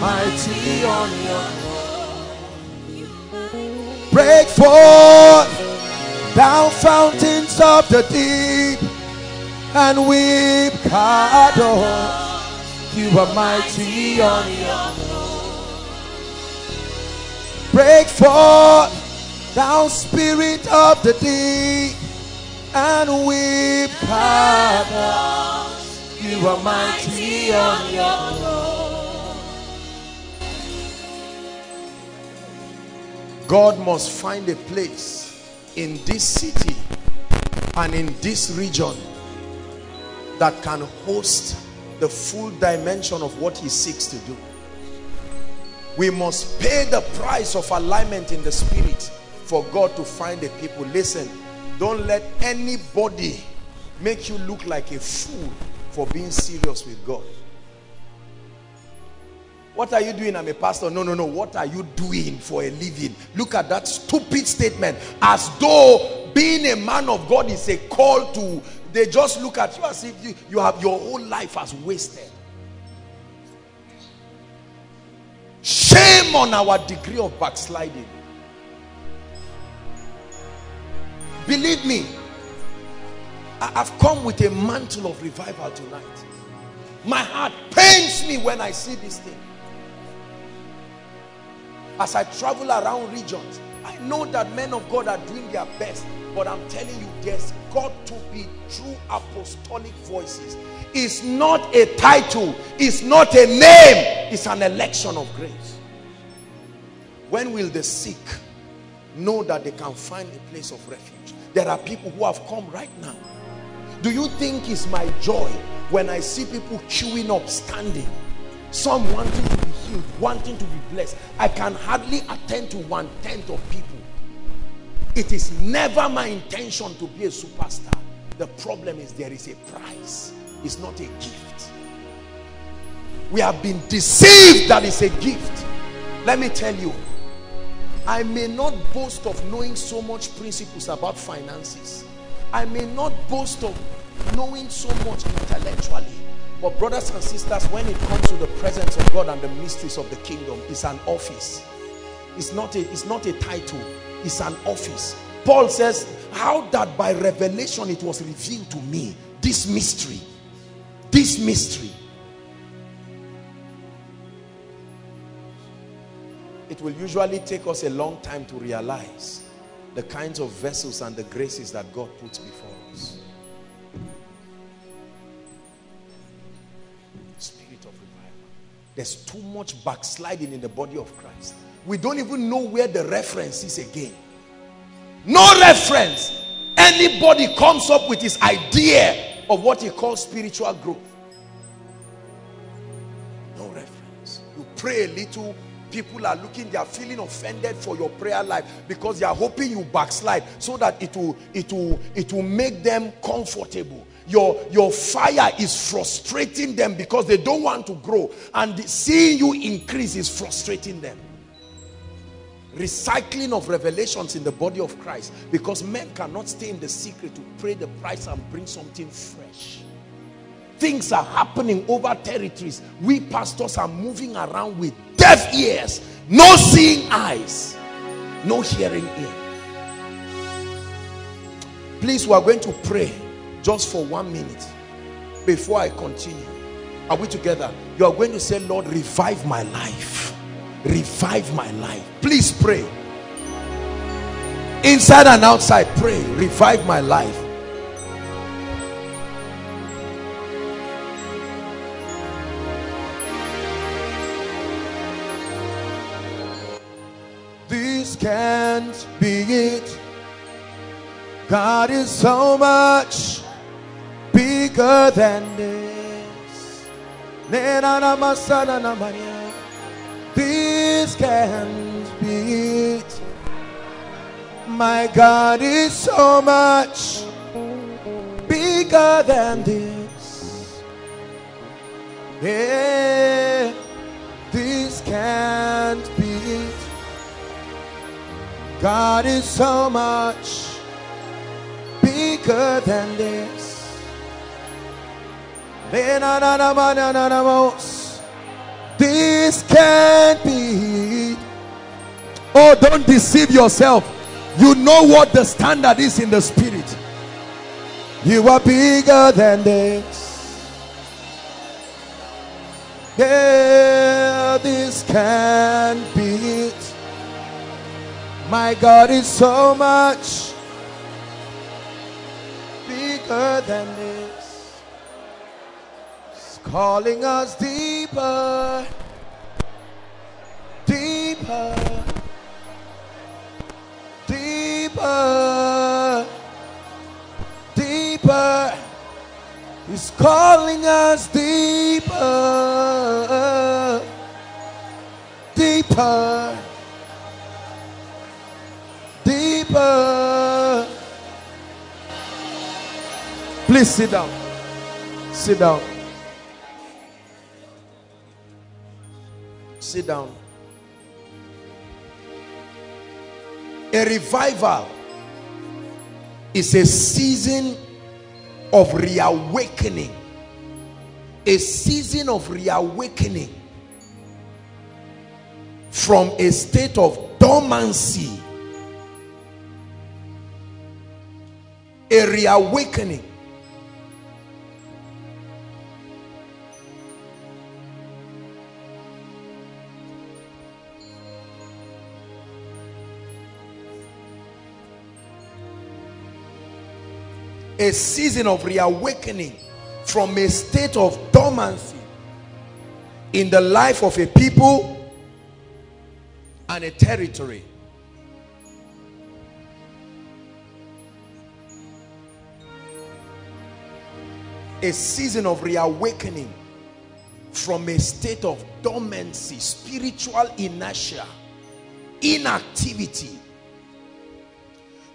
Mighty on your. Break forth, thou fountains of the deep, and weep, Kadosh. You are mighty on your. Break forth, thou spirit of the deep, and weep power. You are mighty on your throne. God must find a place in this city and in this region that can host the full dimension of what he seeks to do. We must pay the price of alignment in the spirit for God to find a people. Listen, don't let anybody make you look like a fool for being serious with God. What are you doing? I'm a pastor. No, no, no. What are you doing for a living? Look at that stupid statement. As though being a man of God is a call to, they just look at you as if you, you have your whole life as wasted. Shame on our degree of backsliding. Believe me, I've come with a mantle of revival tonight. My heart pains me when I see this thing. As I travel around regions, I know that men of God are doing their best, but I'm telling you, there's got to be true apostolic voices. It's not a title, it's not a name, it's an election of grace. When will the sick know that they can find a place of refuge? There are people who have come right now do you think it's my joy when I see people queuing up, standing? Some wanting to be healed, wanting to be blessed. I can hardly attend to one tenth of people. It is never my intention to be a superstar. The problem is there is a price. It's not a gift. We have been deceived that it's a gift. Let me tell you, I may not boast of knowing so much principles about finances. I may not boast of knowing so much intellectually. But brothers and sisters, when it comes to the presence of God and the mysteries of the kingdom, it's an office. It's not a, it's not a title. It's an office. Paul says, how that by revelation it was revealed to me. This mystery. This mystery. It will usually take us a long time to realize the kinds of vessels and the graces that God puts before There's too much backsliding in the body of Christ. We don't even know where the reference is again. No reference. Anybody comes up with his idea of what he calls spiritual growth. No reference. You pray a little, people are looking they are feeling offended for your prayer life because they are hoping you backslide so that it will it will it will make them comfortable your your fire is frustrating them because they don't want to grow. And seeing you increase is frustrating them. Recycling of revelations in the body of Christ. Because men cannot stay in the secret to pray the price and bring something fresh. Things are happening over territories. We pastors are moving around with deaf ears, no seeing eyes, no hearing ear. Please, we are going to pray just for one minute before I continue. Are we together? You are going to say, Lord, revive my life. Revive my life. Please pray. Inside and outside, pray. Revive my life. This can't be it. God is so much bigger than this. This can't be it. My God is so much bigger than this. Yeah, this can't be it. God is so much bigger than this. This can't be. Oh, don't deceive yourself. You know what the standard is in the spirit. You are bigger than this. Yeah, this can't be it. My God is so much bigger than this. Calling us deeper, deeper, deeper, deeper. He's calling us deeper, deeper, deeper. Please sit down. Sit down. Sit down. A revival is a season of reawakening. A season of reawakening from a state of dormancy. A reawakening. A season of reawakening from a state of dormancy in the life of a people and a territory. A season of reawakening from a state of dormancy, spiritual inertia, inactivity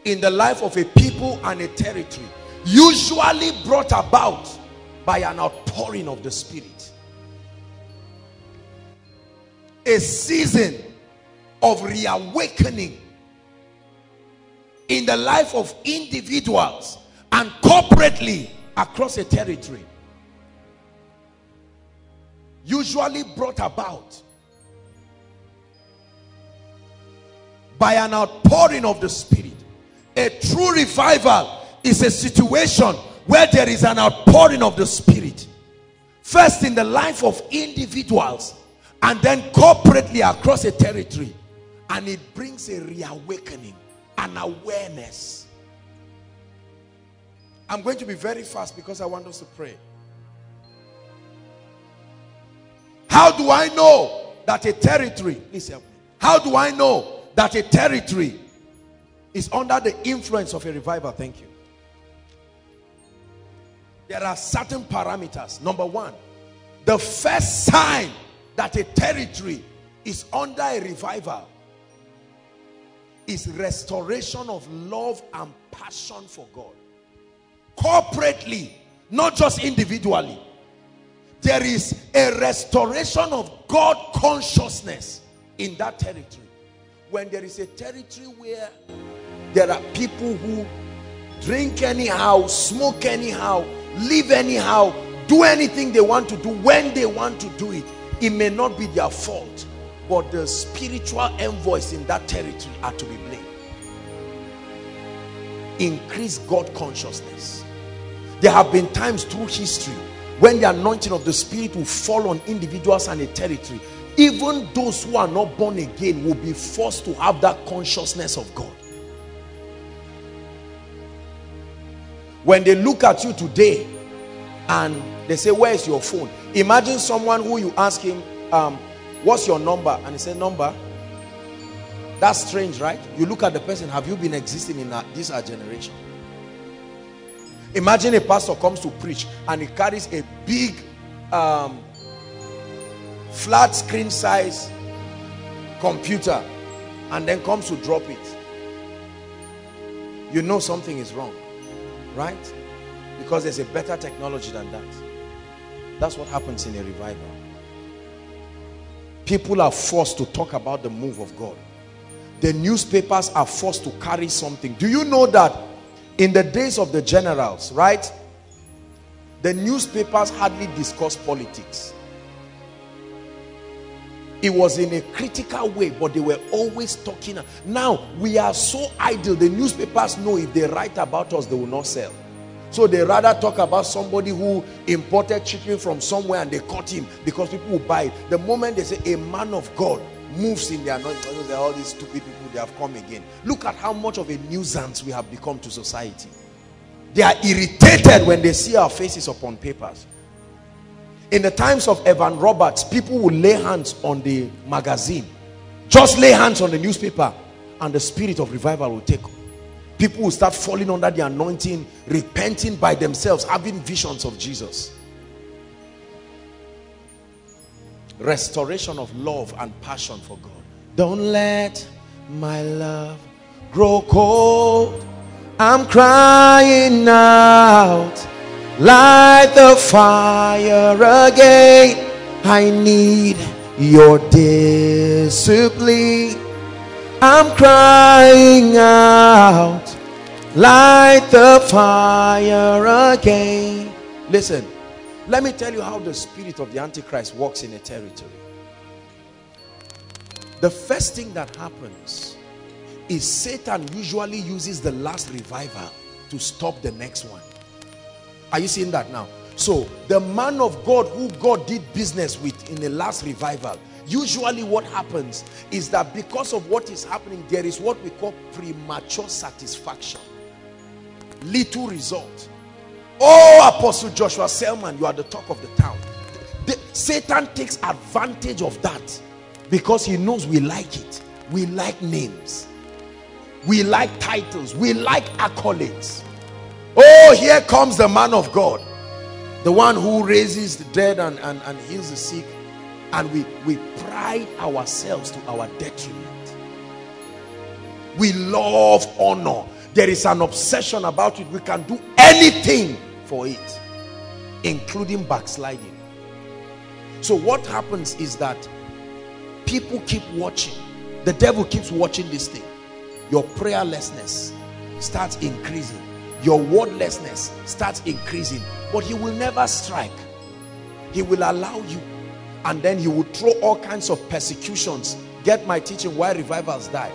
in the life of a people and a territory usually brought about by an outpouring of the spirit. A season of reawakening in the life of individuals and corporately across a territory. Usually brought about by an outpouring of the spirit a true revival is a situation where there is an outpouring of the spirit. First in the life of individuals and then corporately across a territory. And it brings a reawakening an awareness. I'm going to be very fast because i want us to pray. How do i know that a territory please help me. How do i know that a territory is under the influence of a revival? Thank you there are certain parameters. Number one, the first sign that a territory is under a revival is restoration of love and passion for God. Corporately, not just individually. There is a restoration of God consciousness in that territory. When there is a territory where there are people who drink anyhow, smoke anyhow, live anyhow, do anything they want to do when they want to do it. It may not be their fault, but the spiritual envoys in that territory are to be blamed. Increase God consciousness. There have been times through history when the anointing of the spirit will fall on individuals and a territory. Even those who are not born again will be forced to have that consciousness of God. When they look at you today and they say, where is your phone? Imagine someone who you ask him, um, what's your number? And he said, number. That's strange, right? You look at the person, have you been existing in our, this our generation? Imagine a pastor comes to preach and he carries a big um, flat screen size computer and then comes to drop it. You know something is wrong right? Because there's a better technology than that. That's what happens in a revival. People are forced to talk about the move of God. The newspapers are forced to carry something. Do you know that in the days of the generals right? The newspapers hardly discuss politics it was in a critical way but they were always talking. Now we are so idle the newspapers know if they write about us they will not sell. So they rather talk about somebody who imported chicken from somewhere and they caught him because people will buy it. The moment they say a man of god moves in their anointing all these stupid people they have come again. Look at how much of a nuisance we have become to society. They are irritated when they see our faces upon papers. In the times of Evan Roberts, people will lay hands on the magazine. Just lay hands on the newspaper and the spirit of revival will take. People will start falling under the anointing, repenting by themselves, having visions of Jesus. Restoration of love and passion for God. Don't let my love grow cold. I'm crying out. Light the fire again. I need your discipline. I'm crying out. Light the fire again. Listen, let me tell you how the spirit of the Antichrist works in a territory. The first thing that happens is Satan usually uses the last revival to stop the next one. Are you seeing that now? So the man of God who God did business with in the last revival, usually what happens is that because of what is happening, there is what we call premature satisfaction. Little result. Oh, Apostle Joshua Selman, you are the talk of the town. The, Satan takes advantage of that because he knows we like it. We like names. We like titles. We like accolades. Oh, here comes the man of God. The one who raises the dead and, and, and heals the sick. And we, we pride ourselves to our detriment. We love honor. There is an obsession about it. We can do anything for it, including backsliding. So what happens is that people keep watching. The devil keeps watching this thing. Your prayerlessness starts increasing. Your wordlessness starts increasing. But he will never strike. He will allow you. And then he will throw all kinds of persecutions. Get my teaching why revivals die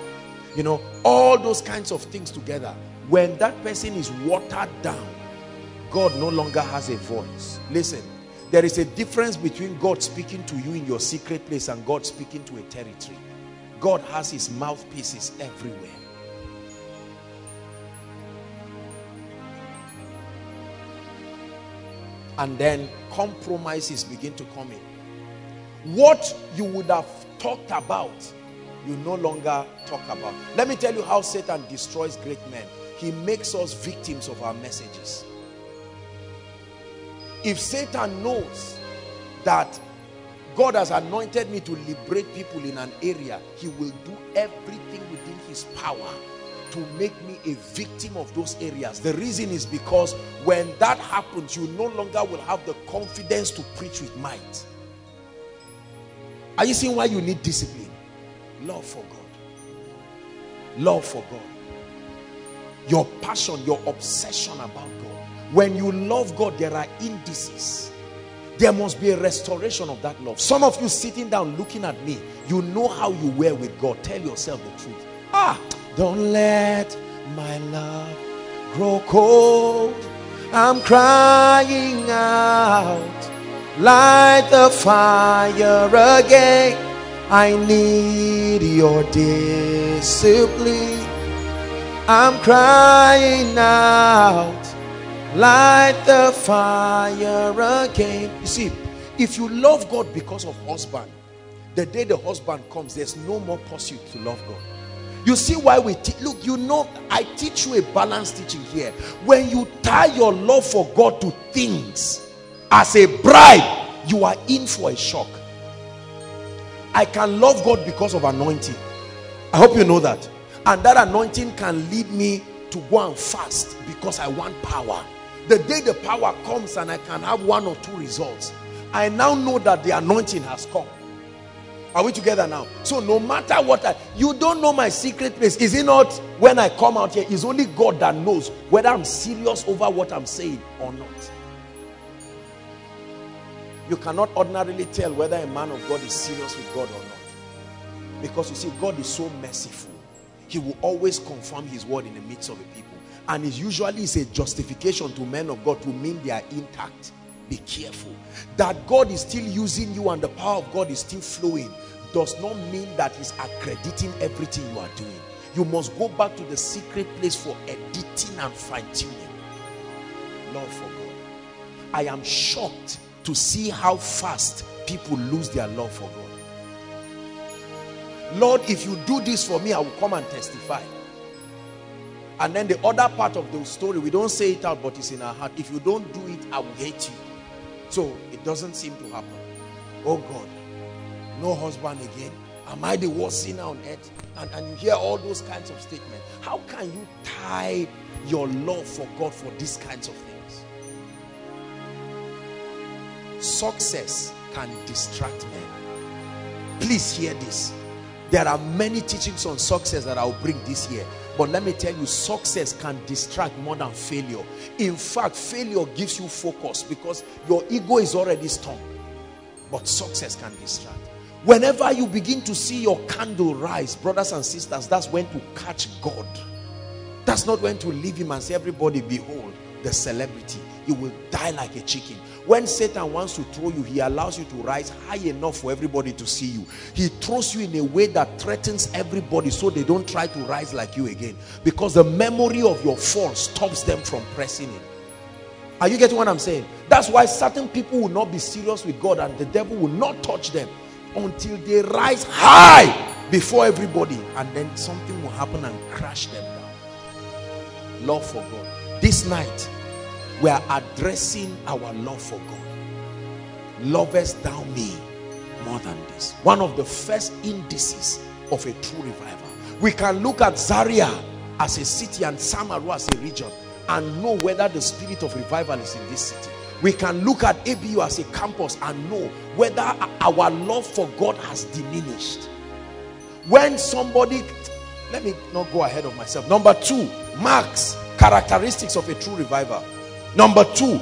you know all those kinds of things together when that person is watered down God no longer has a voice listen there is a difference between God speaking to you in your secret place and God speaking to a territory God has his mouthpieces everywhere and then compromises begin to come in what you would have talked about you no longer talk about. Let me tell you how Satan destroys great men. He makes us victims of our messages. If Satan knows that God has anointed me to liberate people in an area, he will do everything within his power to make me a victim of those areas. The reason is because when that happens, you no longer will have the confidence to preach with might. Are you seeing why you need discipline? Love for God. Love for God. Your passion, your obsession about God. When you love God, there are indices. There must be a restoration of that love. Some of you sitting down looking at me, you know how you were with God. Tell yourself the truth. Ah, don't let my love grow cold. I'm crying out. Light the fire again. I need your discipline. I'm crying out. Light the fire again. You see, if you love God because of husband, the day the husband comes, there's no more pursuit to love God. You see why we look, you know, I teach you a balanced teaching here. When you tie your love for God to things as a bribe, you are in for a shock. I can love God because of anointing. I hope you know that. And that anointing can lead me to go and fast because I want power. The day the power comes and I can have one or two results, I now know that the anointing has come. Are we together now? So no matter what I, you don't know my secret place. Is it not when I come out here? It's only God that knows whether I'm serious over what I'm saying or not you cannot ordinarily tell whether a man of God is serious with God or not. Because you see, God is so merciful. He will always confirm his word in the midst of the people. And it usually is a justification to men of God to mean they are intact. Be careful. That God is still using you and the power of God is still flowing does not mean that he's accrediting everything you are doing. You must go back to the secret place for editing and fine-tuning. love for God. I am shocked to see how fast people lose their love for God. Lord, if you do this for me, I will come and testify. And then the other part of the story, we don't say it out, but it's in our heart. If you don't do it, I will hate you. So it doesn't seem to happen. Oh God, no husband again. Am I the worst sinner on earth? And, and you hear all those kinds of statements. How can you tie your love for God for these kinds of things? Success can distract men. Please hear this. There are many teachings on success that I'll bring this year. But let me tell you, success can distract more than failure. In fact, failure gives you focus because your ego is already strong. But success can distract. Whenever you begin to see your candle rise, brothers and sisters, that's when to catch God. That's not when to leave him and say, everybody behold the celebrity. You will die like a chicken. When Satan wants to throw you, he allows you to rise high enough for everybody to see you. He throws you in a way that threatens everybody so they don't try to rise like you again. Because the memory of your fall stops them from pressing in. Are you getting what I'm saying? That's why certain people will not be serious with God and the devil will not touch them until they rise high before everybody and then something will happen and crash them down. Love for God. This night, we are addressing our love for God. Lovest thou me more than this. One of the first indices of a true revival. We can look at Zaria as a city and Samaru as a region and know whether the spirit of revival is in this city. We can look at ABU as a campus and know whether our love for God has diminished. When somebody, let me not go ahead of myself. Number two, marks, characteristics of a true revival. Number two,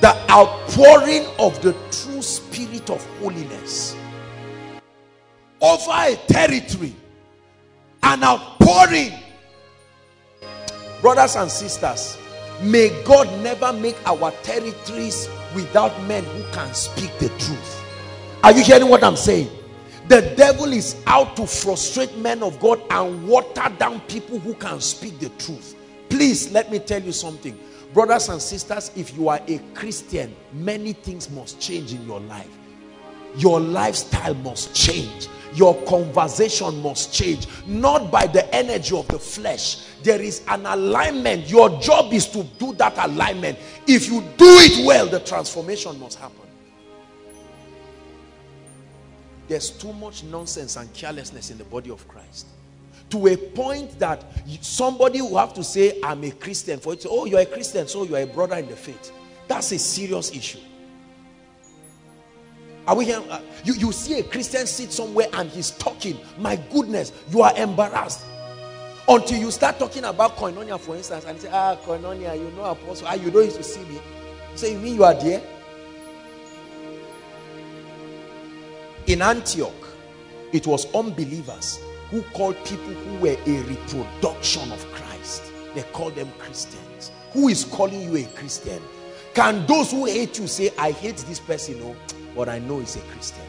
the outpouring of the true spirit of holiness over a territory. An outpouring. Brothers and sisters, may God never make our territories without men who can speak the truth. Are you hearing what I'm saying? The devil is out to frustrate men of God and water down people who can speak the truth. Please let me tell you something Brothers and sisters, if you are a Christian, many things must change in your life. Your lifestyle must change. Your conversation must change. Not by the energy of the flesh. There is an alignment. Your job is to do that alignment. If you do it well, the transformation must happen. There's too much nonsense and carelessness in the body of Christ to a point that somebody will have to say, I'm a Christian. For it oh, you're a Christian, so you're a brother in the faith. That's a serious issue. Are we here? Uh, you, you see a Christian sit somewhere and he's talking. My goodness, you are embarrassed. Until you start talking about koinonia, for instance, and say, ah, koinonia, you know apostle. Ah, you don't used to see me. Say, you mean you are there? In Antioch, it was unbelievers who called people who were a reproduction of Christ. They called them Christians. Who is calling you a Christian? Can those who hate you say, I hate this person, no, but I know he's a Christian.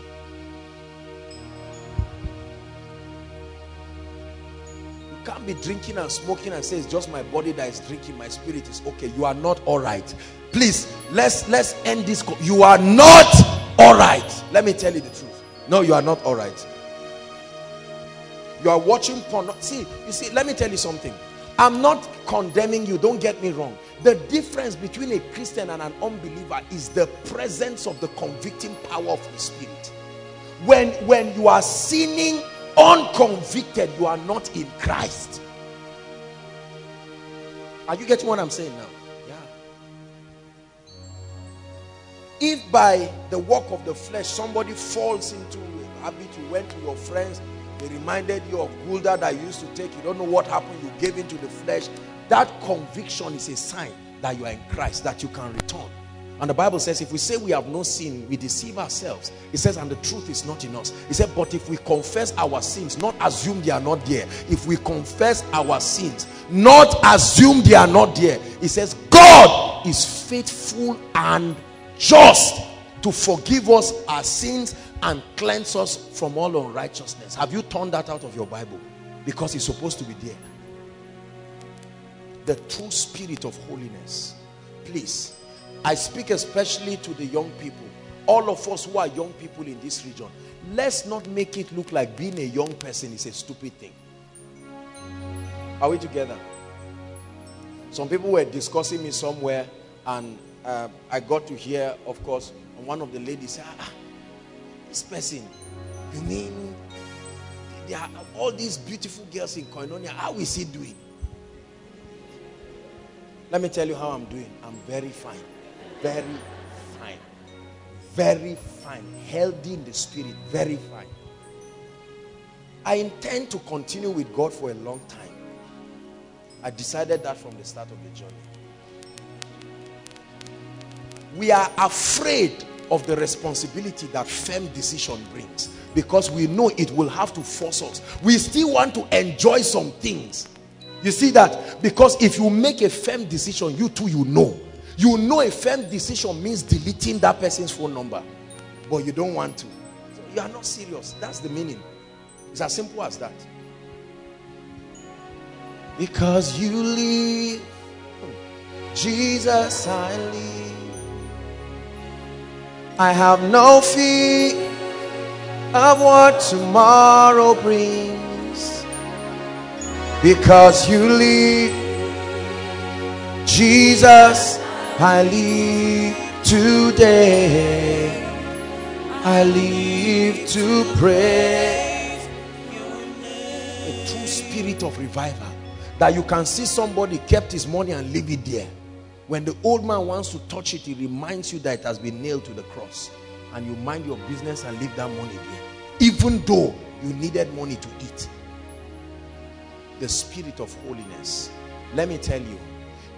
You can't be drinking and smoking and say it's just my body that is drinking, my spirit is okay. You are not all right. Please, let's let's end this. You are not all right. Let me tell you the truth. No, you are not all right you are watching porn. See you see let me tell you something. I'm not condemning you don't get me wrong. The difference between a christian and an unbeliever is the presence of the convicting power of the spirit. When when you are sinning unconvicted you are not in christ. Are you getting what i'm saying now? Yeah. If by the work of the flesh somebody falls into habit you went to your friends they reminded you of Gulder that you used to take. You don't know what happened. You gave into the flesh. That conviction is a sign that you are in Christ, that you can return. And the Bible says, if we say we have no sin, we deceive ourselves. It says, and the truth is not in us. It said, but if we confess our sins, not assume they are not there. If we confess our sins, not assume they are not there. It says, God is faithful and just to forgive us our sins and cleanse us from all unrighteousness. Have you turned that out of your Bible? Because it's supposed to be there. The true spirit of holiness. please, I speak especially to the young people. All of us who are young people in this region, let's not make it look like being a young person is a stupid thing. Are we together? Some people were discussing me somewhere and uh, I got to hear, of course, one of the ladies said, ah, this person, you mean there are all these beautiful girls in Koinonia, how is he doing? Let me tell you how I'm doing. I'm very fine. Very fine. Very fine. Healthy in the spirit. Very fine. I intend to continue with God for a long time. I decided that from the start of the journey. We are afraid of the responsibility that firm decision brings because we know it will have to force us. We still want to enjoy some things. You see that? Because if you make a firm decision, you too, you know. You know a firm decision means deleting that person's phone number. But you don't want to. So you are not serious. That's the meaning. It's as simple as that. Because you live, Jesus, I live. I have no fear of what tomorrow brings. Because you lead Jesus I live today. I live to pray a true spirit of revival. That you can see somebody kept his money and leave it there when the old man wants to touch it he reminds you that it has been nailed to the cross. And you mind your business and leave that money there. Even though you needed money to eat. The spirit of holiness. Let me tell you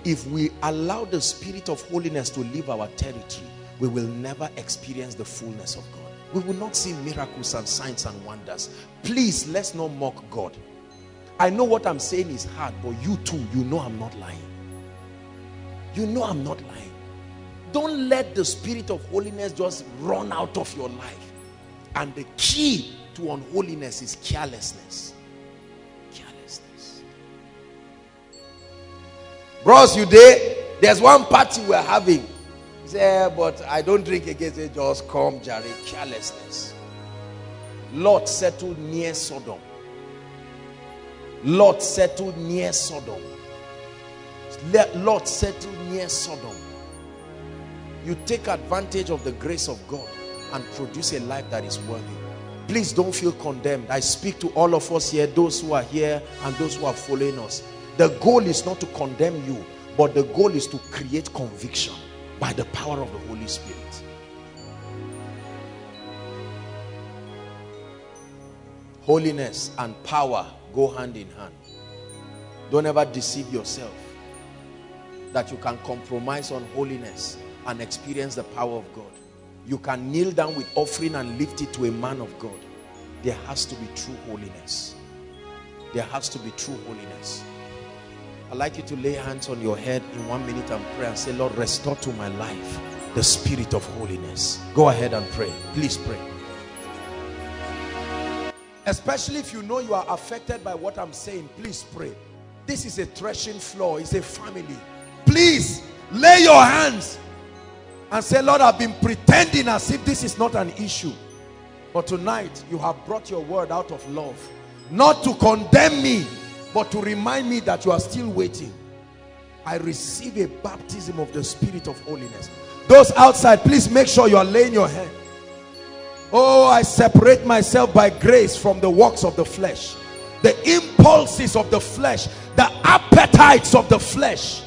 if we allow the spirit of holiness to leave our territory we will never experience the fullness of God. We will not see miracles and signs and wonders. Please let's not mock God. I know what I'm saying is hard but you too you know I'm not lying you know I'm not lying don't let the spirit of holiness just run out of your life and the key to unholiness is carelessness. Carelessness. Bros, you there? There's one party we're having. Say, eh, but I don't drink again. Say, just come, Jerry. Carelessness. Lot settled near Sodom. Lot settled near Sodom. Lot settled near Sodom. You take advantage of the grace of God and produce a life that is worthy. Please don't feel condemned. I speak to all of us here, those who are here and those who are following us. The goal is not to condemn you, but the goal is to create conviction by the power of the Holy Spirit. Holiness and power go hand in hand. Don't ever deceive yourself that you can compromise on holiness and experience the power of God. You can kneel down with offering and lift it to a man of God. There has to be true holiness. There has to be true holiness. I'd like you to lay hands on your head in one minute and pray and say, Lord, restore to my life the spirit of holiness. Go ahead and pray. Please pray. Especially if you know you are affected by what I'm saying, please pray. This is a threshing floor. It's a family. Lay your hands and say, Lord, I've been pretending as if this is not an issue. But tonight, you have brought your word out of love. Not to condemn me, but to remind me that you are still waiting. I receive a baptism of the spirit of holiness. Those outside, please make sure you are laying your hand. Oh, I separate myself by grace from the works of the flesh. The impulses of the flesh. The appetites of the flesh.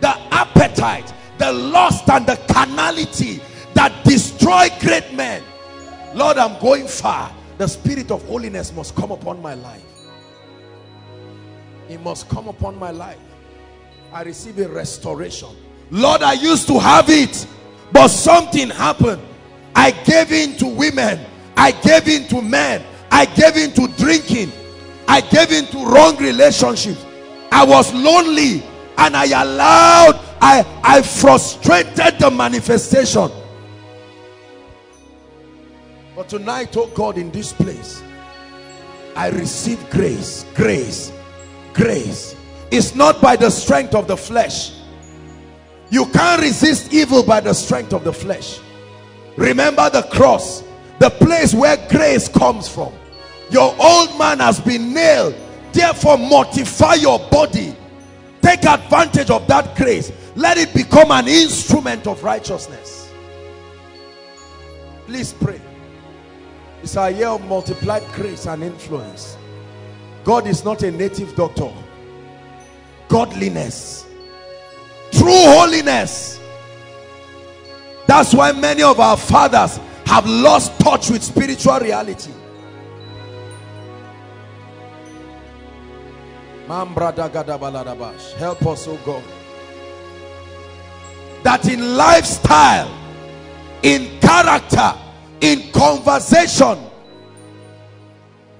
The appetite the lust and the carnality that destroy great men. Lord i'm going far. The spirit of holiness must come upon my life. It must come upon my life. I receive a restoration. Lord i used to have it but something happened. I gave in to women. I gave in to men. I gave in to drinking. I gave in to wrong relationships. I was lonely and i allowed I, I frustrated the manifestation. But tonight, oh God, in this place, I receive grace, grace, grace. It's not by the strength of the flesh. You can't resist evil by the strength of the flesh. Remember the cross, the place where grace comes from. Your old man has been nailed. Therefore, mortify your body. Take advantage of that grace. Let it become an instrument of righteousness. Please pray. It's a year of multiplied grace and influence. God is not a native doctor. Godliness. True holiness. That's why many of our fathers have lost touch with spiritual reality. Help us, oh God. That in lifestyle, in character, in conversation,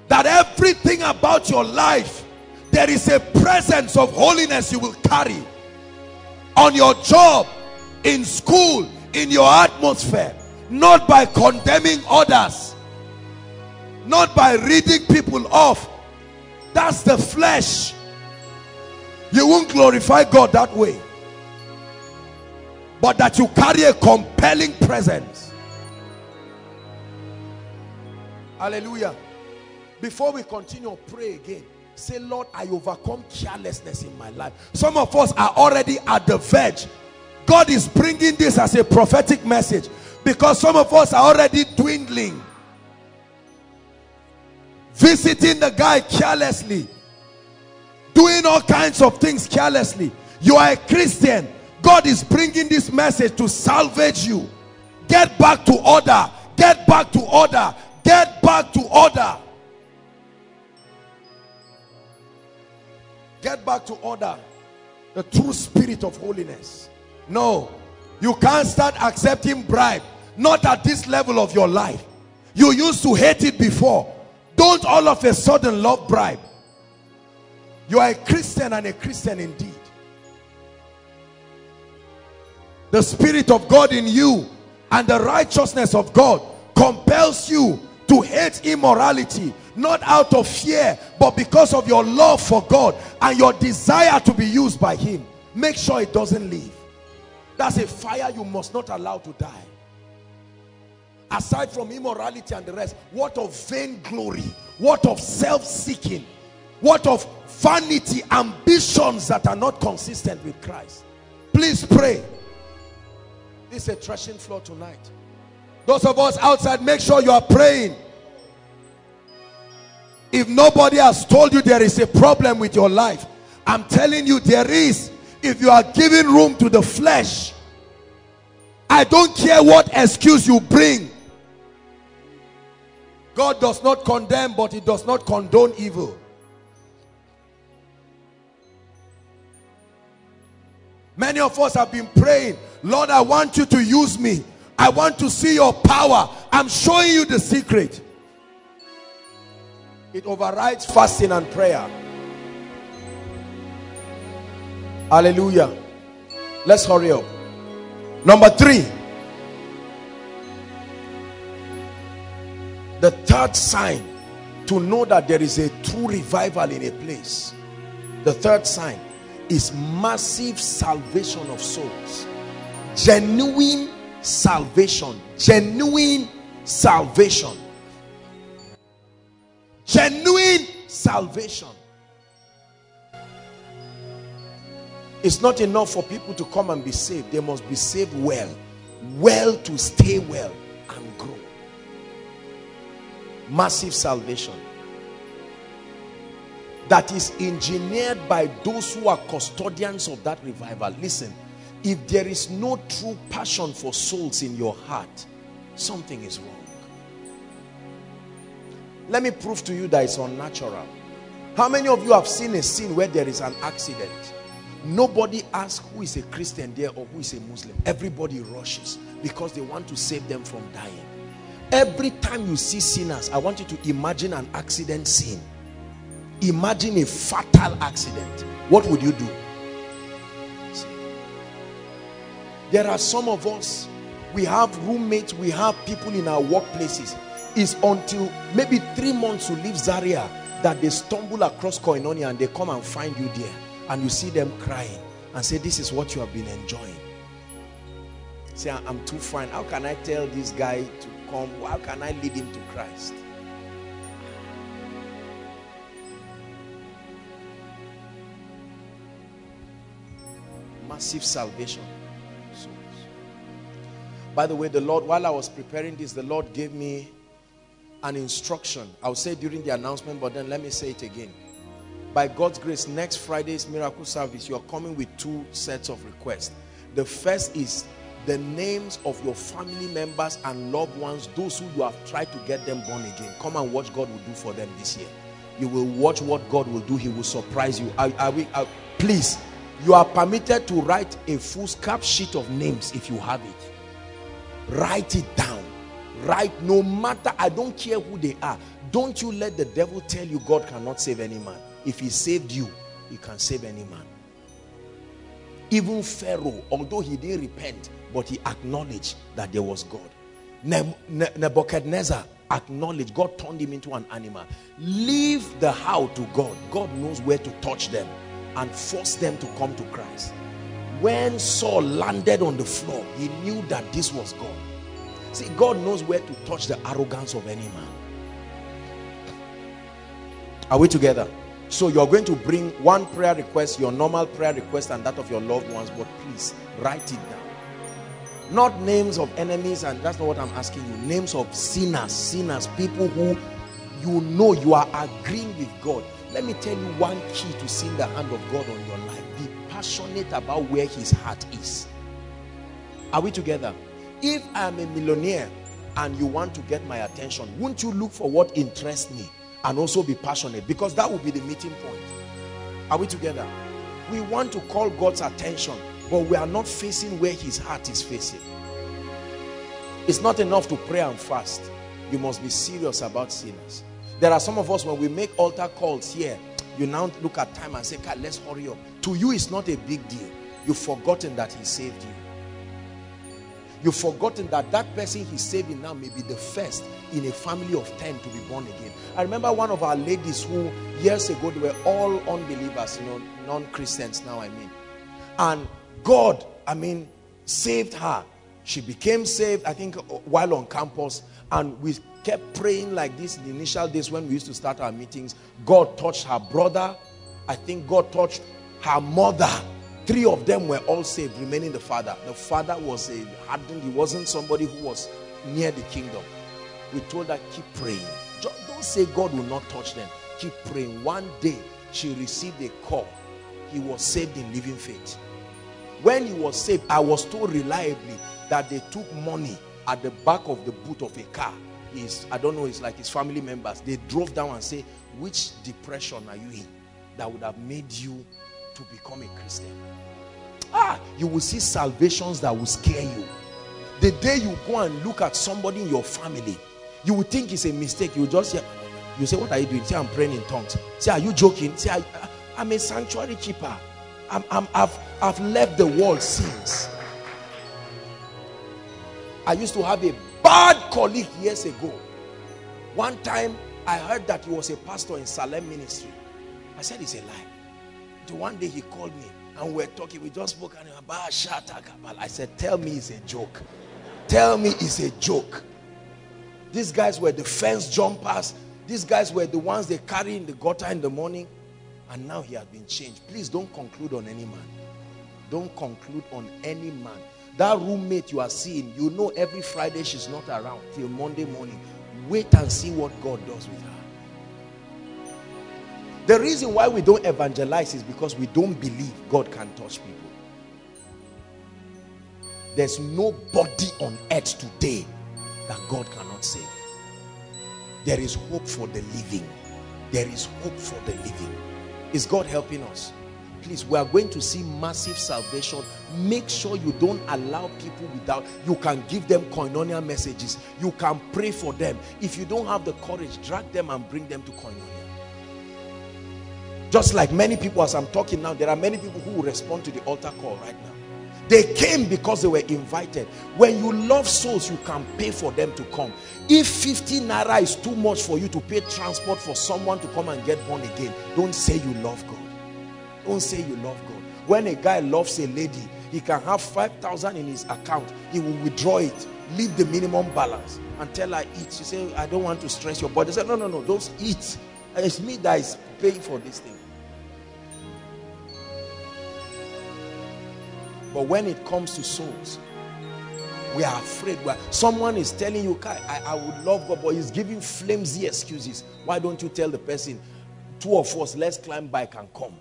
that everything about your life, there is a presence of holiness you will carry on your job, in school, in your atmosphere, not by condemning others, not by reading people off. That's the flesh. You won't glorify God that way. But that you carry a compelling presence. Hallelujah. Before we continue, pray again. Say, Lord, I overcome carelessness in my life. Some of us are already at the verge. God is bringing this as a prophetic message because some of us are already dwindling. Visiting the guy carelessly doing all kinds of things carelessly. You are a christian. God is bringing this message to salvage you. Get back to order. Get back to order. Get back to order. Get back to order. The true spirit of holiness. No you can't start accepting bribe. Not at this level of your life. You used to hate it before. Don't all of a sudden love bribe you are a Christian and a Christian indeed. The Spirit of God in you and the righteousness of God compels you to hate immorality not out of fear but because of your love for God and your desire to be used by him. Make sure it doesn't leave. That's a fire you must not allow to die. Aside from immorality and the rest what of vainglory? What of self-seeking? What of vanity, ambitions that are not consistent with Christ. Please pray. This is a threshing floor tonight. Those of us outside, make sure you are praying. If nobody has told you there is a problem with your life, I'm telling you there is. If you are giving room to the flesh, I don't care what excuse you bring. God does not condemn, but he does not condone evil. Many of us have been praying, Lord, I want you to use me. I want to see your power. I'm showing you the secret. It overrides fasting and prayer. Hallelujah. Let's hurry up. Number three. The third sign to know that there is a true revival in a place. The third sign is massive salvation of souls. Genuine salvation. Genuine salvation. Genuine salvation. It's not enough for people to come and be saved. They must be saved well. Well to stay well and grow. Massive salvation that is engineered by those who are custodians of that revival. Listen if there is no true passion for souls in your heart something is wrong. Let me prove to you that it's unnatural. How many of you have seen a scene where there is an accident? Nobody asks who is a christian there or who is a muslim. Everybody rushes because they want to save them from dying. Every time you see sinners i want you to imagine an accident scene imagine a fatal accident what would you do there are some of us we have roommates we have people in our workplaces it's until maybe three months to leave Zaria that they stumble across Koinonia and they come and find you there and you see them crying and say this is what you have been enjoying Say, I'm too fine. How can I tell this guy to come? How can I lead him to Christ? Massive salvation. Souls. By the way, the Lord, while I was preparing this, the Lord gave me an instruction. I'll say during the announcement, but then let me say it again. By God's grace, next Friday's miracle service, you're coming with two sets of requests. The first is the names of your family members and loved ones, those who you have tried to get them born again. Come and watch God will do for them this year. You will watch what God will do. He will surprise you. Are, are are, please, you are permitted to write a full scrap sheet of names if you have it. Write it down. Write no matter, I don't care who they are. Don't you let the devil tell you God cannot save any man. If he saved you, he can save any man. Even Pharaoh, although he didn't repent, but he acknowledged that there was God. Nebuchadnezzar acknowledged God turned him into an animal. Leave the how to God. God knows where to touch them and force them to come to Christ. When Saul landed on the floor, he knew that this was God. See, God knows where to touch the arrogance of any man. Are we together? So you're going to bring one prayer request, your normal prayer request and that of your loved ones, but please write it down. Not names of enemies, and that's not what I'm asking you. Names of sinners, sinners, people who you know you are agreeing with God. Let me tell you one key to seeing the hand of God on your life. Be passionate about where his heart is. Are we together? If I'm a millionaire and you want to get my attention, won't you look for what interests me and also be passionate? Because that will be the meeting point. Are we together? We want to call God's attention but we are not facing where his heart is facing. It's not enough to pray and fast. You must be serious about sinners. There are some of us, when we make altar calls here, you now look at time and say, God, let's hurry up. To you, it's not a big deal. You've forgotten that he saved you. You've forgotten that that person he's saving now may be the first in a family of 10 to be born again. I remember one of our ladies who years ago, they were all unbelievers, you know, non-Christians now, I mean. And God, I mean, saved her. She became saved, I think, while on campus. And we kept praying like this in the initial days when we used to start our meetings. God touched her brother. I think God touched her mother. Three of them were all saved, remaining the father. The father was a hardened, he wasn't somebody who was near the kingdom. We told her, keep praying. Don't say God will not touch them. Keep praying. One day, she received a call. He was saved in living faith. When he was saved, I was told reliably that they took money at the back of the boot of a car. Is I don't know, it's like his family members. They drove down and say, which depression are you in that would have made you to become a Christian? Ah, you will see salvations that will scare you. The day you go and look at somebody in your family, you will think it's a mistake. You just say, you say, what are you doing? Say, I'm praying in tongues. Say, are you joking? Say, I'm a sanctuary keeper. I'm, I'm, I've, I've left the world since. I used to have a bad colleague years ago. One time, I heard that he was a pastor in Salem ministry. I said, it's a lie. So one day he called me and we are talking. We just spoke and I said, tell me it's a joke. Tell me it's a joke. These guys were the fence jumpers. These guys were the ones they carry in the gutter in the morning and now he has been changed. Please don't conclude on any man. Don't conclude on any man. That roommate you are seeing, you know every Friday she's not around till Monday morning. Wait and see what God does with her. The reason why we don't evangelize is because we don't believe God can touch people. There's nobody on earth today that God cannot save. There is hope for the living. There is hope for the living. Is God helping us? Please, we are going to see massive salvation. Make sure you don't allow people without, you can give them koinonia messages. You can pray for them. If you don't have the courage, drag them and bring them to koinonia. Just like many people, as I'm talking now, there are many people who will respond to the altar call right now. They came because they were invited. When you love souls, you can pay for them to come. If 50 naira is too much for you to pay transport for someone to come and get born again, don't say you love God. Don't say you love God. When a guy loves a lady, He can have 5,000 in his account. He will withdraw it, leave the minimum balance and tell her eat. She say, I don't want to stress your body. Say, no, no, no, don't eat. It's me that is paying for this thing. But when it comes to souls, we are afraid. Someone is telling you, I, I would love God, but he's giving flimsy excuses. Why don't you tell the person, two of us, let's climb bike and come?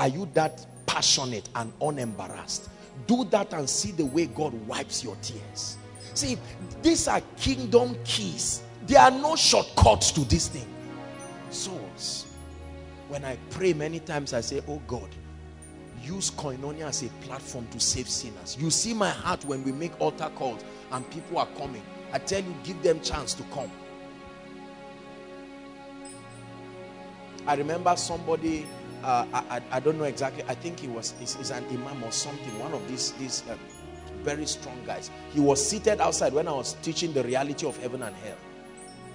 Are you that passionate and unembarrassed? Do that and see the way God wipes your tears. See, these are kingdom keys. There are no shortcuts to this thing. Souls. When I pray many times, I say, oh God, use koinonia as a platform to save sinners. You see my heart when we make altar calls and people are coming. I tell you, give them chance to come. I remember somebody, uh, I, I, don't know exactly, I think he was, is an imam or something, one of these, these uh, very strong guys. He was seated outside when I was teaching the reality of heaven and hell.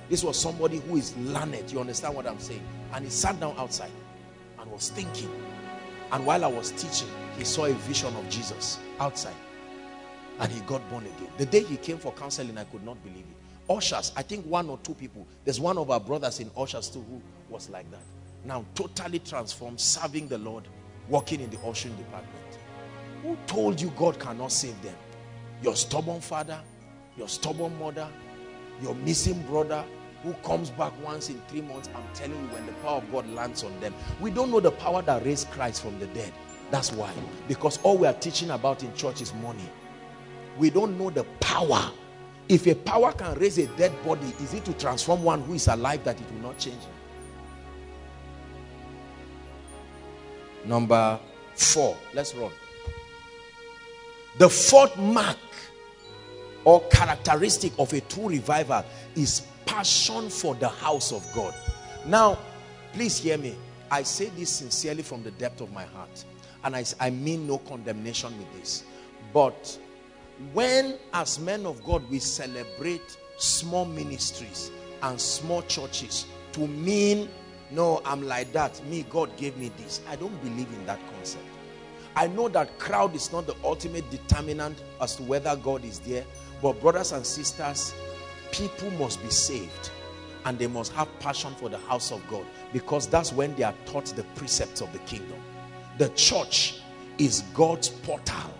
This was somebody who is learned, you understand what I'm saying? And he sat down outside and was thinking. And while I was teaching, he saw a vision of Jesus outside. And he got born again. The day he came for counseling, I could not believe it. Ushers, I think one or two people. There's one of our brothers in Ushers too who was like that. Now totally transformed, serving the Lord, working in the ushering department. Who told you God cannot save them? Your stubborn father, your stubborn mother, your missing brother, who comes back once in three months, I'm telling you, when the power of God lands on them, we don't know the power that raised Christ from the dead. That's why. Because all we are teaching about in church is money. We don't know the power. If a power can raise a dead body, is it to transform one who is alive that it will not change? Number four. Let's run. The fourth mark or characteristic of a true revival is passion for the house of God. Now, please hear me. I say this sincerely from the depth of my heart. And I, I mean no condemnation with this. But when as men of God we celebrate small ministries and small churches to mean no i'm like that me god gave me this i don't believe in that concept i know that crowd is not the ultimate determinant as to whether god is there but brothers and sisters people must be saved and they must have passion for the house of God because that's when they are taught the precepts of the kingdom. The church is God's portal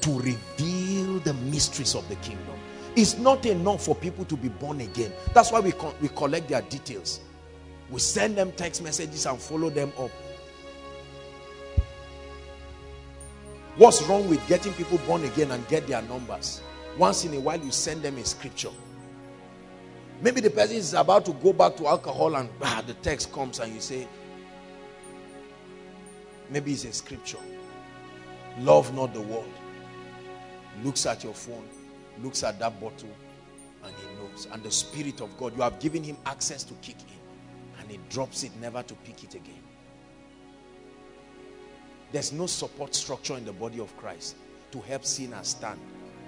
to reveal the mysteries of the kingdom. It's not enough for people to be born again. That's why we, we collect their details. We send them text messages and follow them up. What's wrong with getting people born again and get their numbers? Once in a while, you send them a scripture. Maybe the person is about to go back to alcohol and ah, the text comes and you say, maybe it's a scripture. Love not the world. Looks at your phone, looks at that bottle, and he knows. And the Spirit of God, you have given him access to kick in, and he drops it never to pick it again. There's no support structure in the body of Christ to help sinners stand.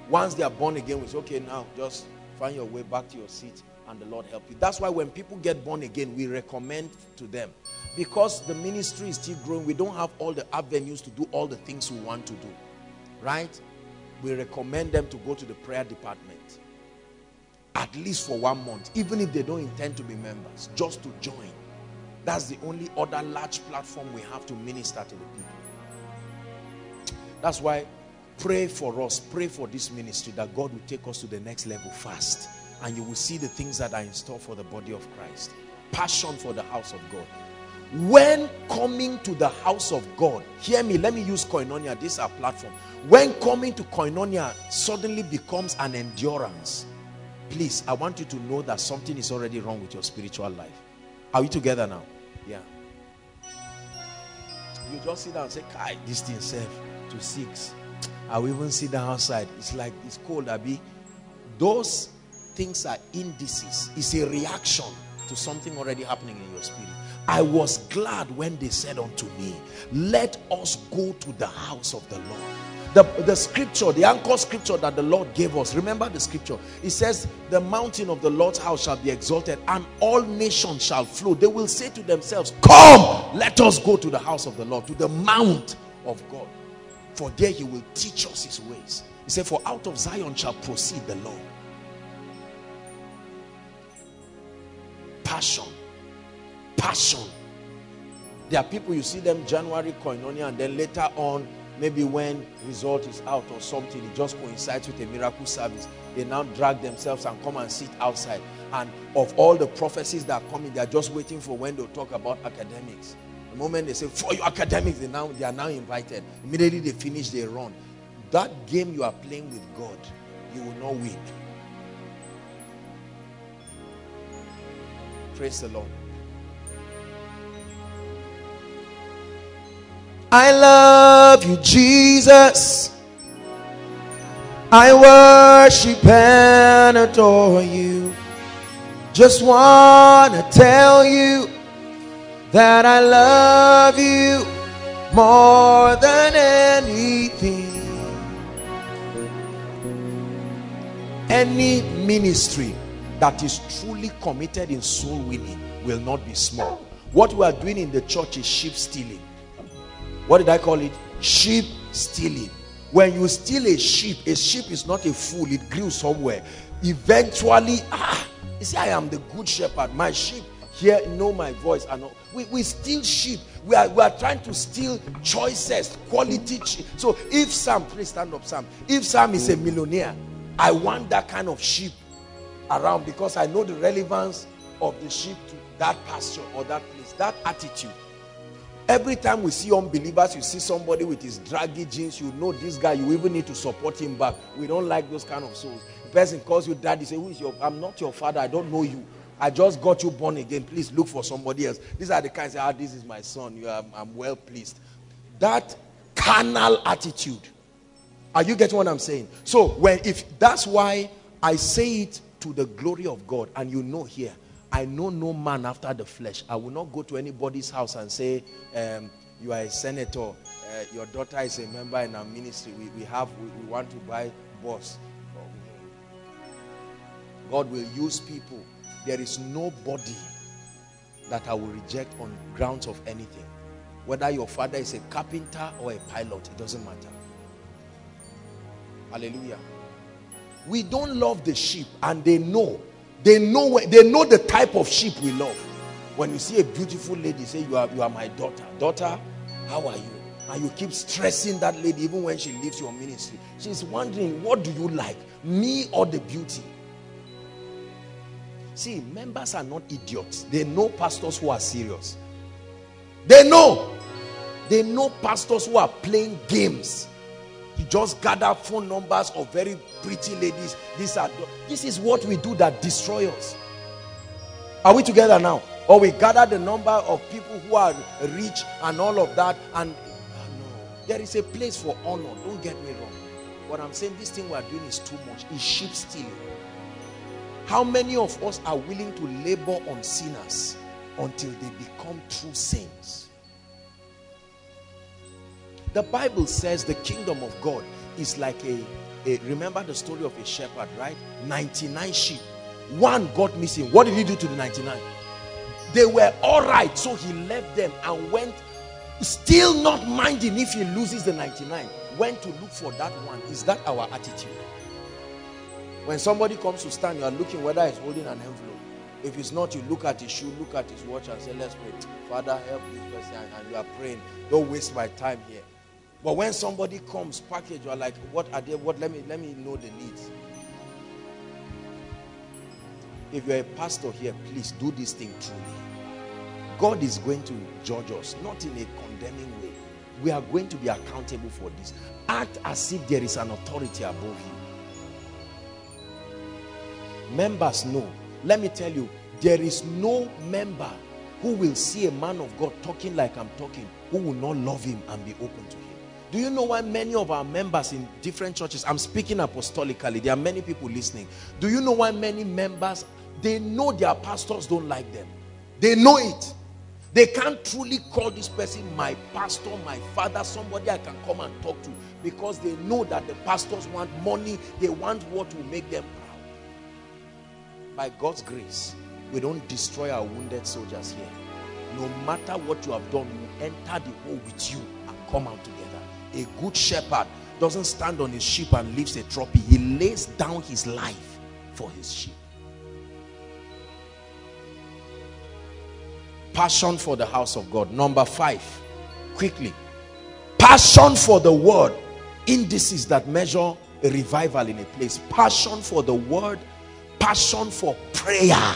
Once they are born again, we say, okay, now just find your way back to your seat and the Lord help you. That's why when people get born again, we recommend to them. Because the ministry is still growing, we don't have all the avenues to do all the things we want to do. Right? We recommend them to go to the prayer department. At least for one month. Even if they don't intend to be members. Just to join. That's the only other large platform we have to minister to the people. That's why Pray for us. Pray for this ministry that God will take us to the next level fast. And you will see the things that are in store for the body of Christ. Passion for the house of God. When coming to the house of God, hear me, let me use Koinonia. This is our platform. When coming to Koinonia suddenly becomes an endurance, please, I want you to know that something is already wrong with your spiritual life. Are we together now? Yeah. You just sit down and say, Kai, this thing safe to six. I will even sit down outside. It's like it's cold, Abby. Those things are indices. It's a reaction to something already happening in your spirit. I was glad when they said unto me, Let us go to the house of the Lord. The, the scripture, the anchor scripture that the Lord gave us, remember the scripture. It says, The mountain of the Lord's house shall be exalted, and all nations shall flow. They will say to themselves, Come, let us go to the house of the Lord, to the mount of God. For there he will teach us his ways. He said, For out of Zion shall proceed the law. Passion. Passion. There are people you see them January koinonia and then later on maybe when result is out or something it just coincides with a miracle service. They now drag themselves and come and sit outside. And of all the prophecies that are coming they are just waiting for when they'll talk about academics. The moment they say for your academics they now they are now invited. Immediately they finish they run. That game you are playing with god you will not win. Praise the lord I love you, Jesus. I worship and adore you. Just want to tell you that I love you more than anything. Any ministry that is truly committed in soul winning will not be small. What we are doing in the church is sheep stealing what did I call it? Sheep stealing. When you steal a sheep, a sheep is not a fool, it grew somewhere. Eventually, ah, you see, I am the good shepherd. My sheep here know my voice. And we, we steal sheep. We are, we are trying to steal choices, quality. So if Sam, please stand up, Sam. If Sam is a millionaire, I want that kind of sheep around because I know the relevance of the sheep to that pasture or that place, that attitude. Every time we see unbelievers, you see somebody with his draggy jeans, you know this guy, you even need to support him back. We don't like those kind of souls. The person calls you daddy, say, Who is your I'm not your father, I don't know you. I just got you born again. Please look for somebody else. These are the kinds ah, this is my son. You are, I'm well pleased. That carnal attitude. Are you getting what I'm saying? So when if that's why I say it to the glory of God, and you know here, I know no man after the flesh. I will not go to anybody's house and say, um, you are a senator, uh, your daughter is a member in our ministry. We, we have, we, we want to buy boss. God will use people. There is nobody that I will reject on grounds of anything. Whether your father is a carpenter or a pilot, it doesn't matter. Hallelujah. We don't love the sheep and they know they know they know the type of sheep we love. When you see a beautiful lady, say you are you are my daughter. Daughter, how are you? And you keep stressing that lady even when she leaves your ministry. She's wondering, what do you like? Me or the beauty? See, members are not idiots. They know pastors who are serious. They know. They know pastors who are playing games. Just gather phone numbers of very pretty ladies. These are this is what we do that destroy us. Are we together now? Or we gather the number of people who are rich and all of that. And oh no, there is a place for honor. Don't get me wrong. What I'm saying, this thing we are doing is too much. Is sheep stealing. How many of us are willing to labor on sinners until they become true saints? The Bible says the kingdom of God is like a, a remember the story of a shepherd, right? 99 sheep. One got missing. What did he do to the 99? They were all right. So he left them and went, still not minding if he loses the 99. Went to look for that one. Is that our attitude? When somebody comes to stand, you are looking whether he's holding an envelope. If it's not, you look at his shoe, look at his watch, and say, Let's pray. Father, help this person. And you are praying. Don't waste my time here. But when somebody comes package, you're like, what are they? What let me let me know the needs. If you're a pastor here, please do this thing truly. God is going to judge us, not in a condemning way. We are going to be accountable for this. Act as if there is an authority above you. Members know. Let me tell you, there is no member who will see a man of God talking like I'm talking, who will not love him and be open to. Do you know why many of our members in different churches, I'm speaking apostolically, there are many people listening. Do you know why many members They know their pastors don't like them. They know it. They can't truly call this person my pastor, my father, somebody I can come and talk to because they know that the pastors want money. They want what will make them proud. By God's grace, we don't destroy our wounded soldiers here. No matter what you have done, we enter the hole with you and come out together. A good shepherd doesn't stand on his sheep and leaves a trophy. He lays down his life for his sheep. Passion for the house of God. Number five, quickly. Passion for the word. Indices that measure a revival in a place. Passion for the word. Passion for prayer.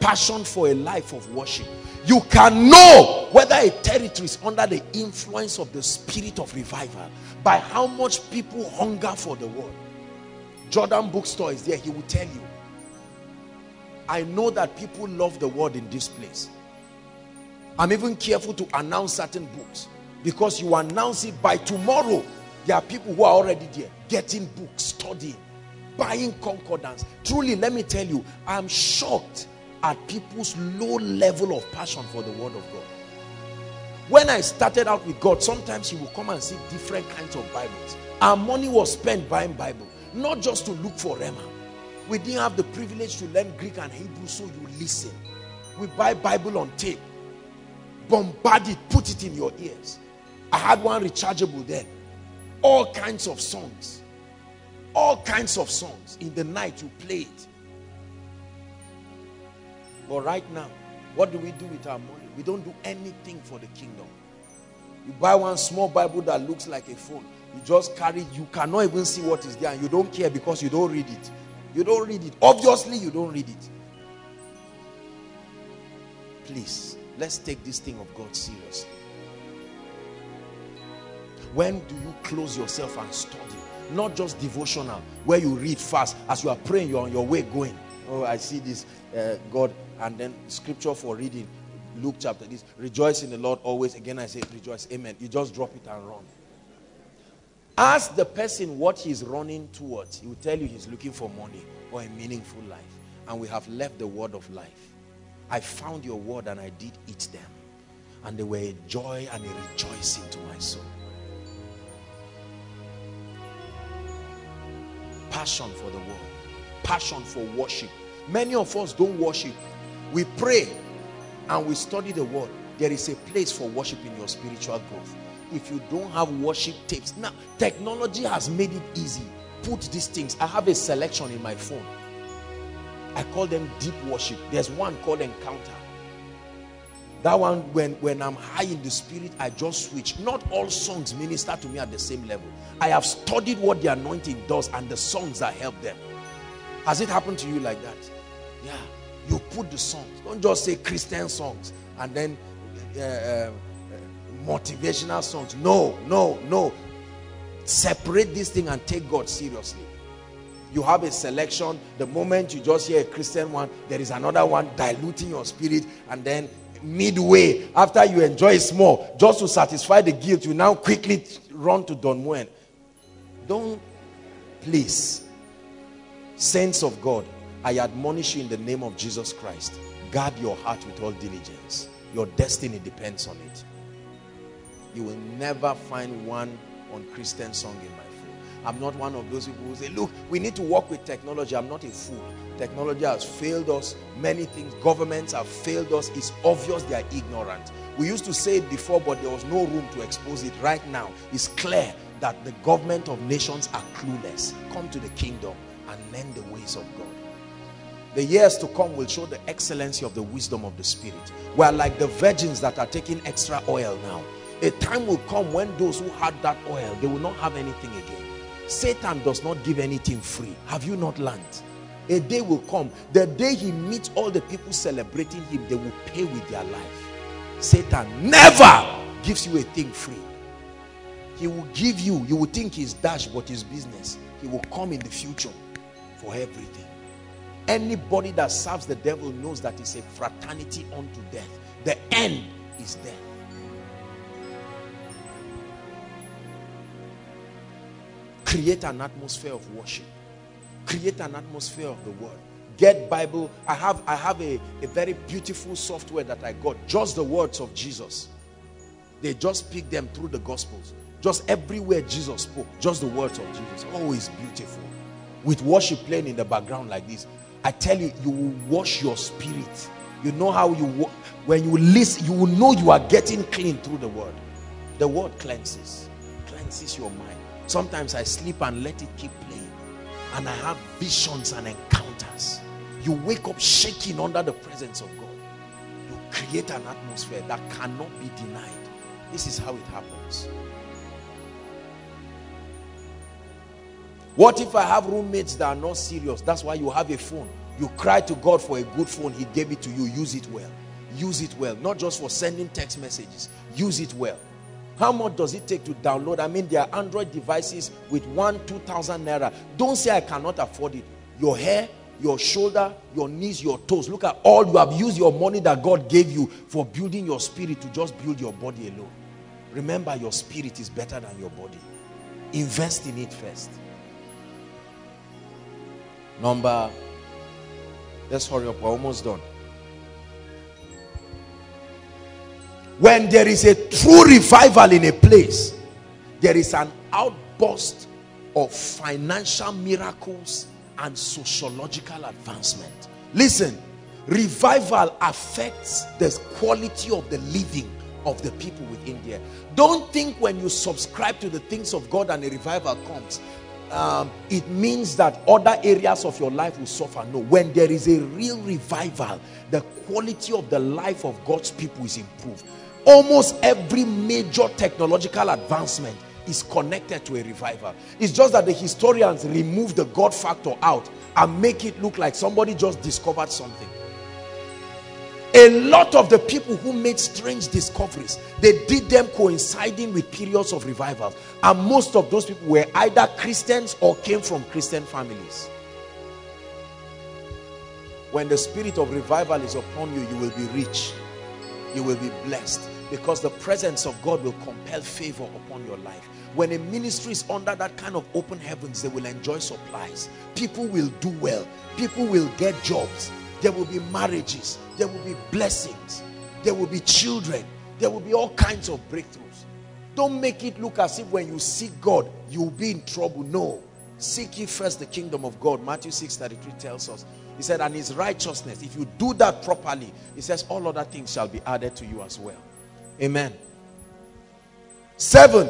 Passion for a life of worship. You can know whether a territory is under the influence of the spirit of revival by how much people hunger for the word. Jordan bookstore is there. He will tell you. I know that people love the word in this place. I'm even careful to announce certain books because you announce it by tomorrow. There are people who are already there getting books, studying, buying concordance. Truly, let me tell you, I'm shocked at people's low level of passion for the word of God. When I started out with God, sometimes you will come and see different kinds of Bibles. Our money was spent buying Bible, not just to look for Rhema. We didn't have the privilege to learn Greek and Hebrew, so you listen. We buy Bible on tape bombard it, put it in your ears. I had one rechargeable then. All kinds of songs. All kinds of songs. In the night, you play it. But right now, what do we do with our money? We don't do anything for the kingdom. You buy one small Bible that looks like a phone. You just carry, you cannot even see what is there, and you don't care because you don't read it. You don't read it. Obviously, you don't read it. Please Let's take this thing of God seriously. When do you close yourself and study? Not just devotional, where you read fast. As you are praying, you're on your way going. Oh, I see this, uh, God. And then scripture for reading, Luke chapter this. Rejoice in the Lord always. Again, I say rejoice. Amen. You just drop it and run. Ask the person what he's running towards. He will tell you he's looking for money or a meaningful life. And we have left the word of life. I found your word and I did eat them. And they were a joy and a rejoicing to my soul. Passion for the word. Passion for worship. Many of us don't worship. We pray and we study the word. There is a place for worship in your spiritual growth. If you don't have worship tapes. Now, technology has made it easy. Put these things. I have a selection in my phone I call them deep worship. There's one called encounter. That one, when, when I'm high in the spirit, I just switch. Not all songs minister to me at the same level. I have studied what the anointing does and the songs that help them. Has it happened to you like that? Yeah. You put the songs. Don't just say Christian songs and then uh, uh, motivational songs. No, no, no. Separate this thing and take God seriously you have a selection the moment you just hear a christian one there is another one diluting your spirit and then midway after you enjoy it small just to satisfy the guilt you now quickly run to don moen don't please saints of god i admonish you in the name of jesus christ guard your heart with all diligence your destiny depends on it you will never find one on christian song in my phone. I'm not one of those people who say, look, we need to work with technology. I'm not a fool. Technology has failed us. Many things, governments have failed us. It's obvious they are ignorant. We used to say it before, but there was no room to expose it. Right now, it's clear that the government of nations are clueless. Come to the kingdom and learn the ways of God. The years to come will show the excellency of the wisdom of the Spirit. We are like the virgins that are taking extra oil now. A time will come when those who had that oil, they will not have anything again. Satan does not give anything free. Have you not learned? A day will come. The day he meets all the people celebrating him, they will pay with their life. Satan never gives you a thing free. He will give you, you will think he's dash, but his business. He will come in the future for everything. Anybody that serves the devil knows that it's a fraternity unto death. The end is death. Create an atmosphere of worship. Create an atmosphere of the word. get Bible. I have, I have a, a very beautiful software that I got. Just the words of Jesus. They just pick them through the Gospels. Just everywhere Jesus spoke. Just the words of Jesus. Always beautiful. With worship playing in the background like this. I tell you, you will wash your spirit. You know how you, when you listen, you will know you are getting clean through the word. The word cleanses. Cleanses your mind. Sometimes I sleep and let it keep playing. And I have visions and encounters. You wake up shaking under the presence of God. You create an atmosphere that cannot be denied. This is how it happens. What if I have roommates that are not serious? That's why you have a phone. You cry to God for a good phone. He gave it to you. Use it well. Use it well. Not just for sending text messages. Use it well. How much does it take to download? I mean, there are Android devices with one, two thousand naira. Don't say I cannot afford it. Your hair, your shoulder, your knees, your toes. Look at all you have used your money that God gave you for building your spirit to just build your body alone. Remember, your spirit is better than your body. Invest in it first. Number, let's hurry up, we're almost done. When there is a true revival in a place, there is an outburst of financial miracles and sociological advancement. Listen, revival affects the quality of the living of the people within there. Don't think when you subscribe to the things of God and a revival comes, um, it means that other areas of your life will suffer. No, when there is a real revival, the quality of the life of God's people is improved almost every major technological advancement is connected to a revival. It's just that the historians remove the God factor out and make it look like somebody just discovered something. A lot of the people who made strange discoveries, they did them coinciding with periods of revival. And most of those people were either Christians or came from Christian families. When the spirit of revival is upon you, you will be rich. You will be blessed because the presence of God will compel favor upon your life. When a ministry is under that kind of open heavens, they will enjoy supplies. People will do well. People will get jobs. There will be marriages. There will be blessings. There will be children. There will be all kinds of breakthroughs. Don't make it look as if when you seek God, you'll be in trouble. No. Seek ye first the kingdom of God. Matthew 6 33 tells us. He said, and his righteousness. If you do that properly, he says, all other things shall be added to you as well. Amen. Seven,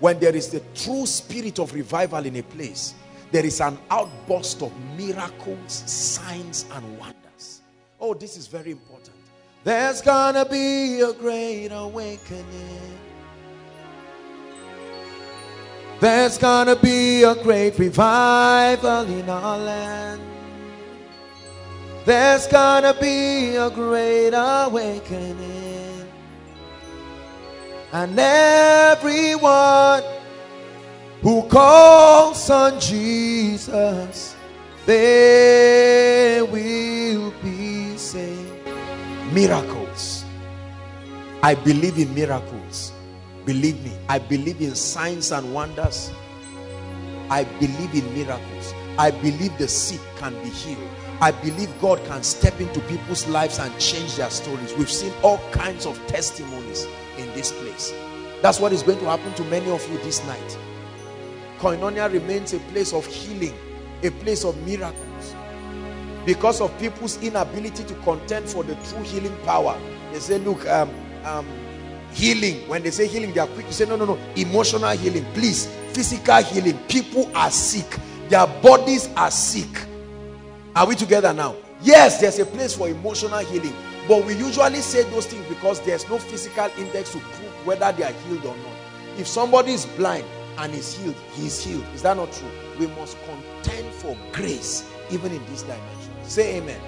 when there is the true spirit of revival in a place, there is an outburst of miracles, signs, and wonders. Oh, this is very important. There's gonna be a great awakening. There's gonna be a great revival in our land. There's gonna be a great awakening and everyone who calls on Jesus, they will be saved. Miracles. I believe in miracles. Believe me, I believe in signs and wonders. I believe in miracles. I believe the sick can be healed. I believe God can step into people's lives and change their stories. We've seen all kinds of testimonies in this place. That's what is going to happen to many of you this night. Koinonia remains a place of healing, a place of miracles. Because of people's inability to contend for the true healing power. They say, look, um, um, healing. When they say healing, they are quick to say, no, no, no. Emotional healing. Please, physical healing. People are sick. Their bodies are sick. Are we together now? Yes, there's a place for emotional healing. But we usually say those things because there's no physical index to prove whether they are healed or not. If somebody is blind and is healed, he is healed. Is that not true? We must contend for grace even in this dimension. Say amen.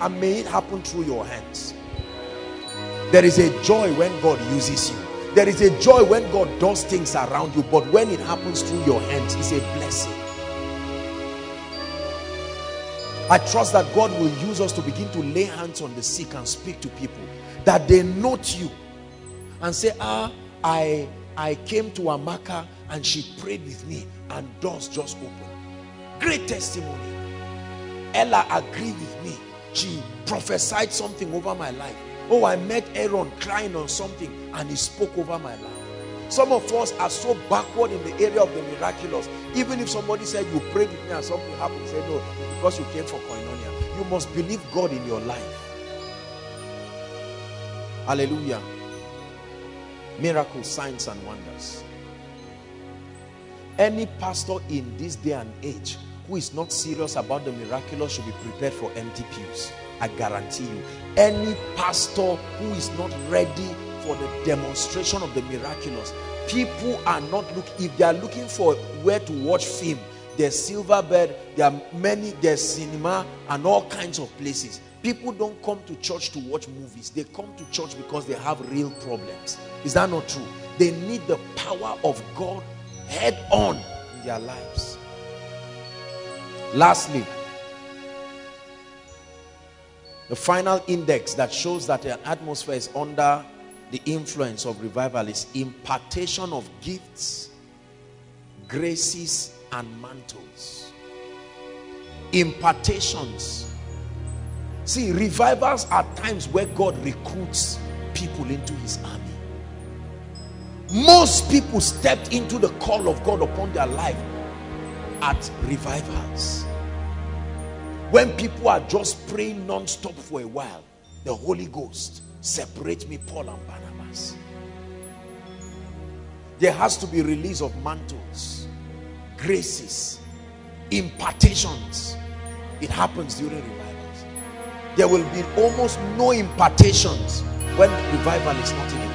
And may it happen through your hands. There is a joy when God uses you. There is a joy when God does things around you. But when it happens through your hands, it's a blessing. I trust that God will use us to begin to lay hands on the sick and speak to people that they note you and say ah I I came to Amaka and she prayed with me and doors just opened great testimony Ella agreed with me. She prophesied something over my life. Oh, I met Aaron crying on something and he spoke over my life. Some of us are so backward in the area of the miraculous. Even if somebody said you prayed with me and something happened, say no, because you came for koinonia. You must believe God in your life. Hallelujah. Miracles, signs, and wonders. Any pastor in this day and age who is not serious about the miraculous should be prepared for empty pews. I guarantee you. Any pastor who is not ready for the demonstration of the miraculous. People are not looking, if they are looking for where to watch film, there's Silverbird, there are many, there's cinema and all kinds of places. People don't come to church to watch movies. They come to church because they have real problems. Is that not true? They need the power of God head on in their lives. Lastly, the final index that shows that an atmosphere is under the influence of revival is impartation of gifts, graces, and mantles. Impartations. See, revivals are times where God recruits people into his army. Most people stepped into the call of God upon their life at revivals. When people are just praying non-stop for a while, the Holy Ghost separate me, Paul and Barnabas. There has to be release of mantles, graces, impartations. It happens during revivals. There will be almost no impartations when revival is not in.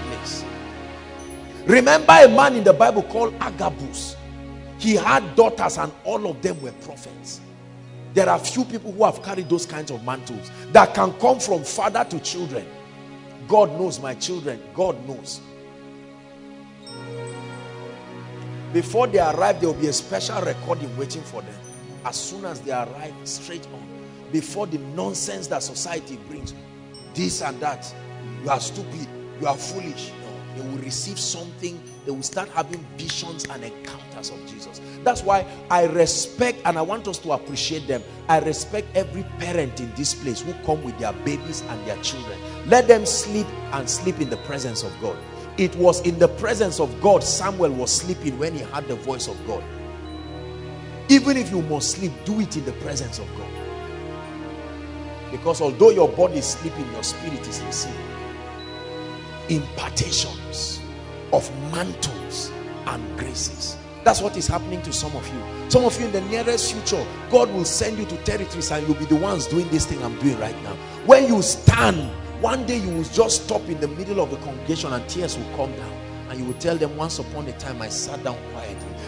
Remember a man in the Bible called Agabus. He had daughters and all of them were prophets. There are few people who have carried those kinds of mantles that can come from father to children God knows my children. God knows. Before they arrive, there will be a special recording waiting for them. As soon as they arrive, straight on. Before the nonsense that society brings, this and that, you are stupid, you are foolish. They will receive something, they will start having visions and encounters of Jesus. That's why I respect and I want us to appreciate them. I respect every parent in this place who come with their babies and their children. Let them sleep and sleep in the presence of God. It was in the presence of God Samuel was sleeping when he heard the voice of God. Even if you must sleep, do it in the presence of God. Because although your body is sleeping, your spirit is receiving. Impartations of mantles and graces. That's what is happening to some of you. Some of you in the nearest future, God will send you to territories and you'll be the ones doing this thing I'm doing right now. When you stand, one day you will just stop in the middle of the congregation and tears will come down. And you will tell them, once upon a time, I sat down quietly.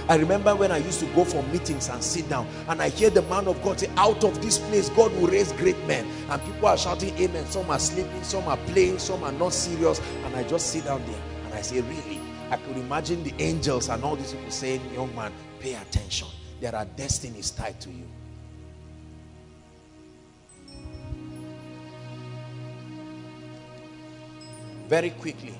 I remember when I used to go for meetings and sit down and I hear the man of God say, out of this place, God will raise great men. And people are shouting amen. Some are sleeping, some are playing, some are not serious. And I just sit down there and I say, really? I could imagine the angels and all these people saying, young man, pay attention. There are destinies tied to you. Very quickly,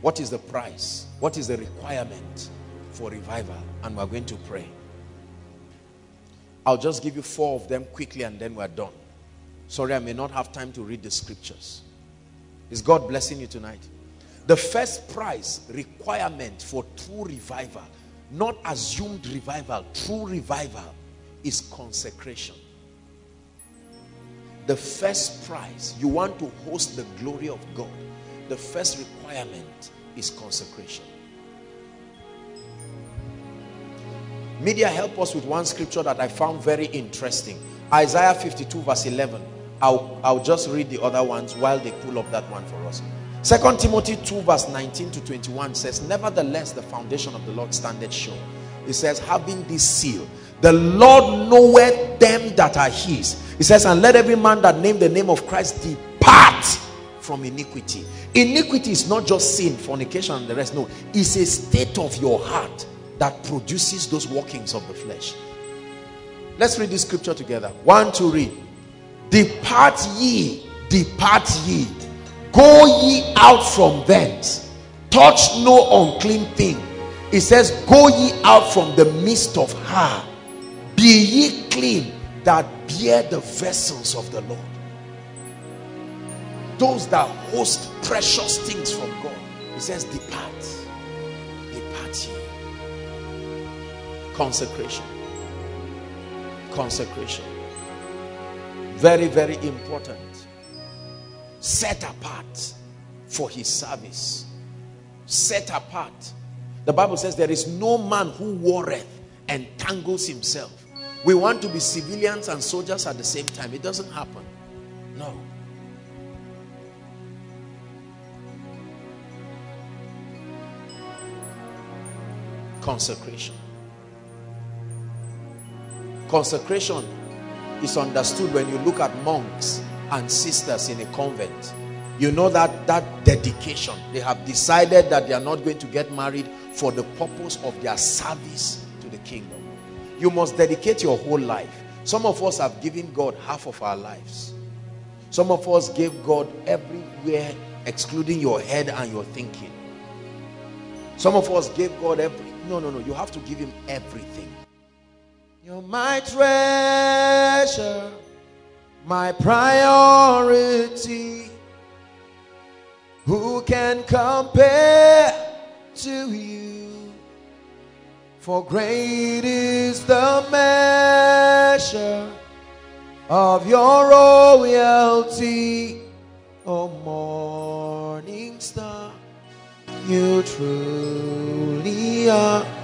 what is the price? What is the requirement for revival? And we're going to pray. I'll just give you four of them quickly and then we're done. Sorry, I may not have time to read the scriptures. Is God blessing you tonight? The first price requirement for true revival, not assumed revival, true revival is consecration. The first prize, you want to host the glory of God, the first requirement is consecration. Media help us with one scripture that I found very interesting. Isaiah 52 verse 11. I'll, I'll just read the other ones while they pull up that one for us. Second Timothy 2 verse 19 to 21 says, Nevertheless, the foundation of the Lord standeth sure. It says, having this seal, the Lord knoweth them that are his. It says, and let every man that name the name of Christ depart from iniquity. Iniquity is not just sin, fornication and the rest. No, it's a state of your heart that produces those workings of the flesh. Let's read this scripture together. One, two, read. Depart ye, depart ye Go ye out from thence. Touch no unclean thing. It says, Go ye out from the midst of her. Be ye clean. that bear the vessels of the Lord. Those that host precious things from God. He says, depart. Depart ye. Consecration. Consecration. Very, very important. Set apart for his service. Set apart. The Bible says there is no man who warreth and tangles himself. We want to be civilians and soldiers at the same time. It doesn't happen. No. Consecration. Consecration is understood when you look at monks and sisters in a convent. You know that that dedication. They have decided that they are not going to get married for the purpose of their service to the kingdom. You must dedicate your whole life. Some of us have given God half of our lives. Some of us gave God everywhere excluding your head and your thinking. Some of us gave God every no no no you have to give him everything. You're my treasure, my priority. Who can compare to you? For great is the measure of your royalty, O morning star. You truly are.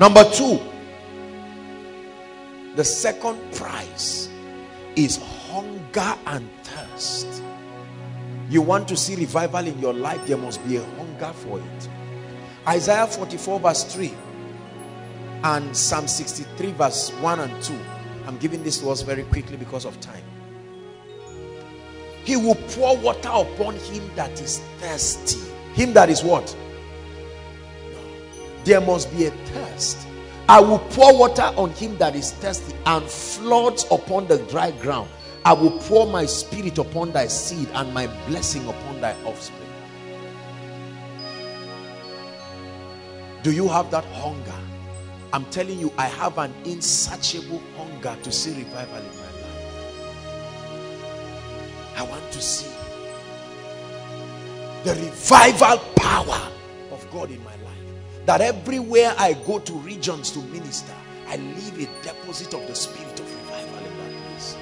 Number two, the second prize is hunger and thirst. You want to see revival in your life, there must be a hunger for it. Isaiah 44 verse 3 and Psalm 63 verse 1 and 2. I'm giving this to us very quickly because of time. He will pour water upon him that is thirsty. Him that is what? There must be a thirst. I will pour water on him that is thirsty and floods upon the dry ground. I will pour my spirit upon thy seed and my blessing upon thy offspring. Do you have that hunger? I'm telling you, I have an insatiable hunger to see revival in my life. I want to see the revival power of God in my life that everywhere I go to regions to minister, I leave a deposit of the spirit of revival in that place.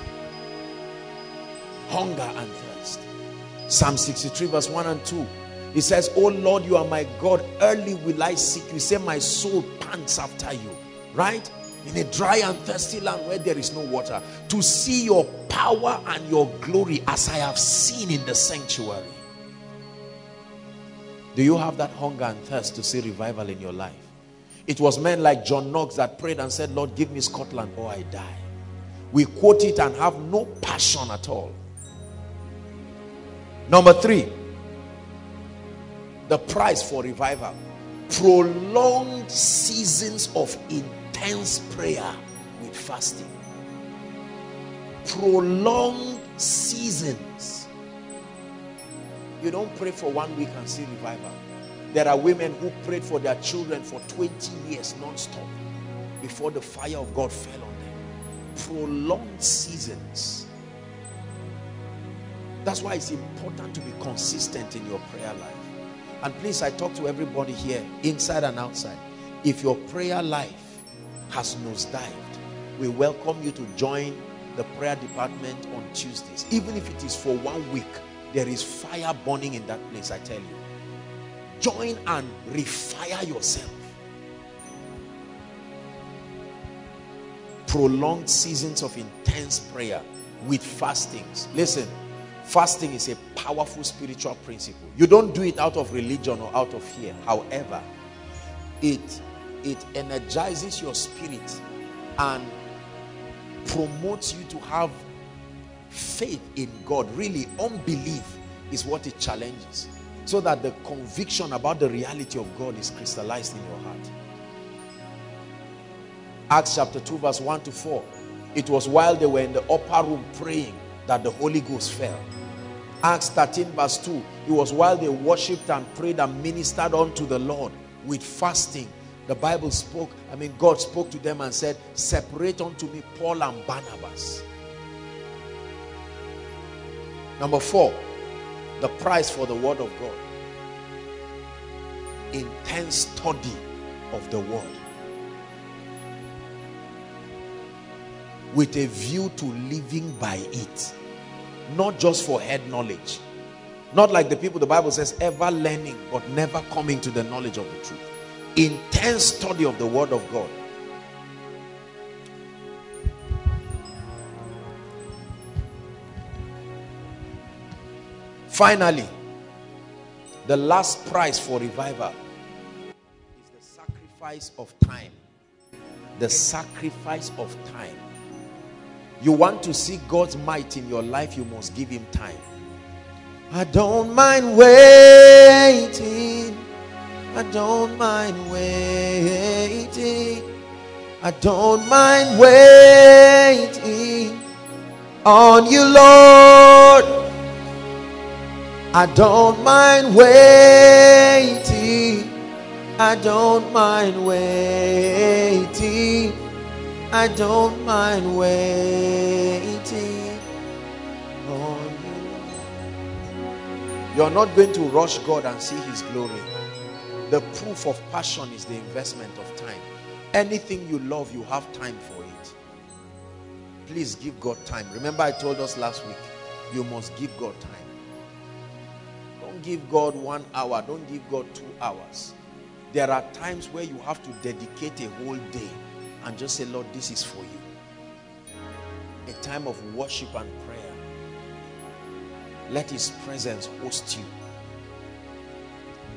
Hunger and thirst. Psalm 63 verse 1 and 2. He says, Oh Lord, you are my God. Early will I seek you. Say, my soul pants after you. Right? In a dry and thirsty land where there is no water. To see your power and your glory as I have seen in the sanctuary. Do you have that hunger and thirst to see revival in your life? It was men like John Knox that prayed and said, Lord, give me Scotland or I die. We quote it and have no passion at all. Number three, the price for revival. Prolonged seasons of intense prayer with fasting. Prolonged seasons you don't pray for one week and see revival. There are women who prayed for their children for 20 years non-stop before the fire of God fell on them. Prolonged seasons. That's why it's important to be consistent in your prayer life. And please, I talk to everybody here, inside and outside. If your prayer life has nosedived, we welcome you to join the prayer department on Tuesdays. Even if it is for one week, there is fire burning in that place, I tell you. Join and refire yourself. Prolonged seasons of intense prayer with fastings. Listen, fasting is a powerful spiritual principle. You don't do it out of religion or out of fear. However, it it energizes your spirit and promotes you to have faith in God, really unbelief is what it challenges. So that the conviction about the reality of God is crystallized in your heart. Acts chapter 2 verse 1 to 4. It was while they were in the upper room praying that the Holy Ghost fell. Acts 13 verse 2. It was while they worshipped and prayed and ministered unto the Lord with fasting The Bible spoke, I mean, God spoke to them and said, Separate unto me Paul and Barnabas. Number four, the price for the word of God. Intense study of the word. With a view to living by it. Not just for head knowledge. Not like the people the Bible says, ever learning, but never coming to the knowledge of the truth intense study of the word of God. Finally, the last price for revival is the sacrifice of time. The sacrifice of time. You want to see God's might in your life, you must give him time. I don't mind waiting I don't mind waiting. I don't mind waiting on you, Lord. I don't mind waiting. I don't mind waiting. I don't mind waiting on you. You're not going to rush God and see his glory. The proof of passion is the investment of time. Anything you love, you have time for it. Please give God time. Remember I told us last week, you must give God time. Give God one hour. Don't give God two hours. There are times where you have to dedicate a whole day and just say, Lord, this is for you. A time of worship and prayer. Let his presence host you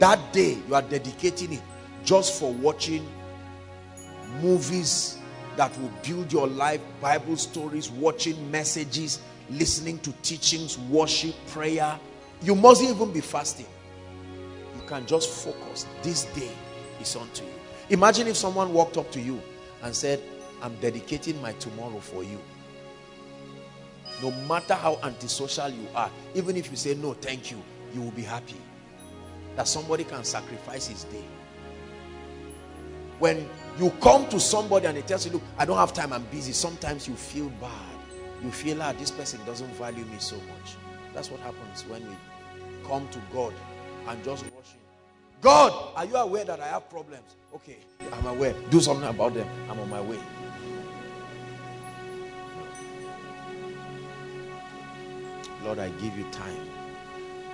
that day you are dedicating it just for watching movies that will build your life bible stories watching messages listening to teachings worship prayer you mustn't even be fasting you can just focus this day is unto you imagine if someone walked up to you and said i'm dedicating my tomorrow for you no matter how antisocial you are even if you say no thank you you will be happy that somebody can sacrifice his day. When you come to somebody and he tells you, look, I don't have time, I'm busy. Sometimes you feel bad. You feel, ah, this person doesn't value me so much. That's what happens when we come to God and just rush in. God, are you aware that I have problems? Okay, I'm aware. Do something about them. I'm on my way. Lord, I give you time.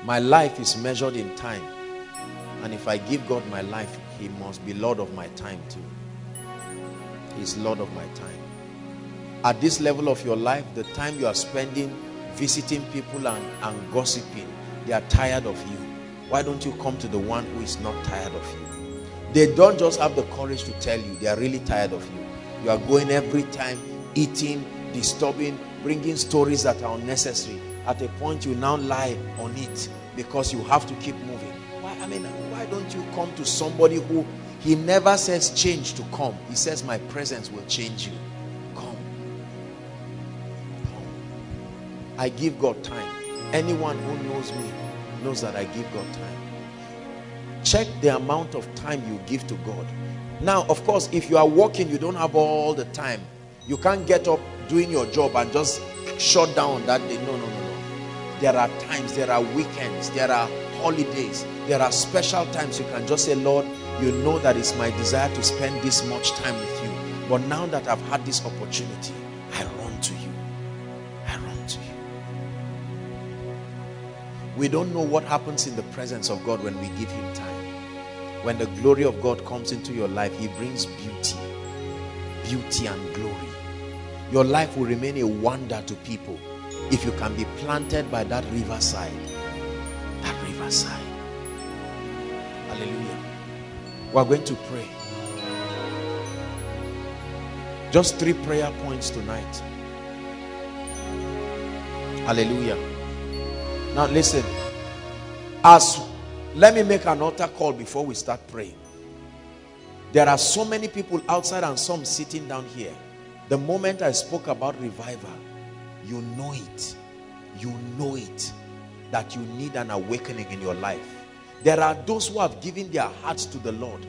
My life is measured in time. And if I give God my life, he must be Lord of my time too. He's Lord of my time. At this level of your life, the time you are spending visiting people and, and gossiping, they are tired of you. Why don't you come to the one who is not tired of you? They don't just have the courage to tell you, they are really tired of you. You are going every time, eating, disturbing, bringing stories that are unnecessary. At a point, you now lie on it because you have to keep moving. Why? I mean, why don't you come to somebody who he never says change to come. He says my presence will change you. Come. Come. I give God time. Anyone who knows me knows that I give God time. Check the amount of time you give to God. Now, of course, if you are working, you don't have all the time. You can't get up doing your job and just shut down that day. No, no, no, no. There are times, there are weekends, there are holidays there are special times you can just say lord you know that it's my desire to spend this much time with you but now that i've had this opportunity i we don't know what happens in the presence of god when we give him time when the glory of god comes into your life he brings beauty beauty and glory your life will remain a wonder to people if you can be planted by that riverside That riverside. Hallelujah. We are going to pray. Just three prayer points tonight. Hallelujah. Now listen. As let me make an altar call before we start praying. There are so many people outside and some sitting down here. The moment I spoke about revival, you know it. You know it that you need an awakening in your life. There are those who have given their hearts to the Lord,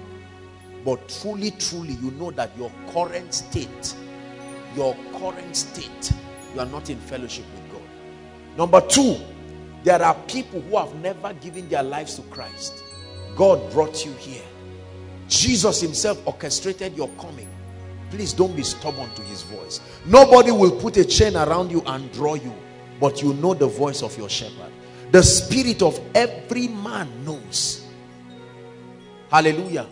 but truly, truly, you know that your current state, your current state, you are not in fellowship with God. Number two, there are people who have never given their lives to Christ. God brought you here. Jesus himself orchestrated your coming. Please don't be stubborn to his voice. Nobody will put a chain around you and draw you, but you know the voice of your shepherd. The spirit of every man knows. Hallelujah.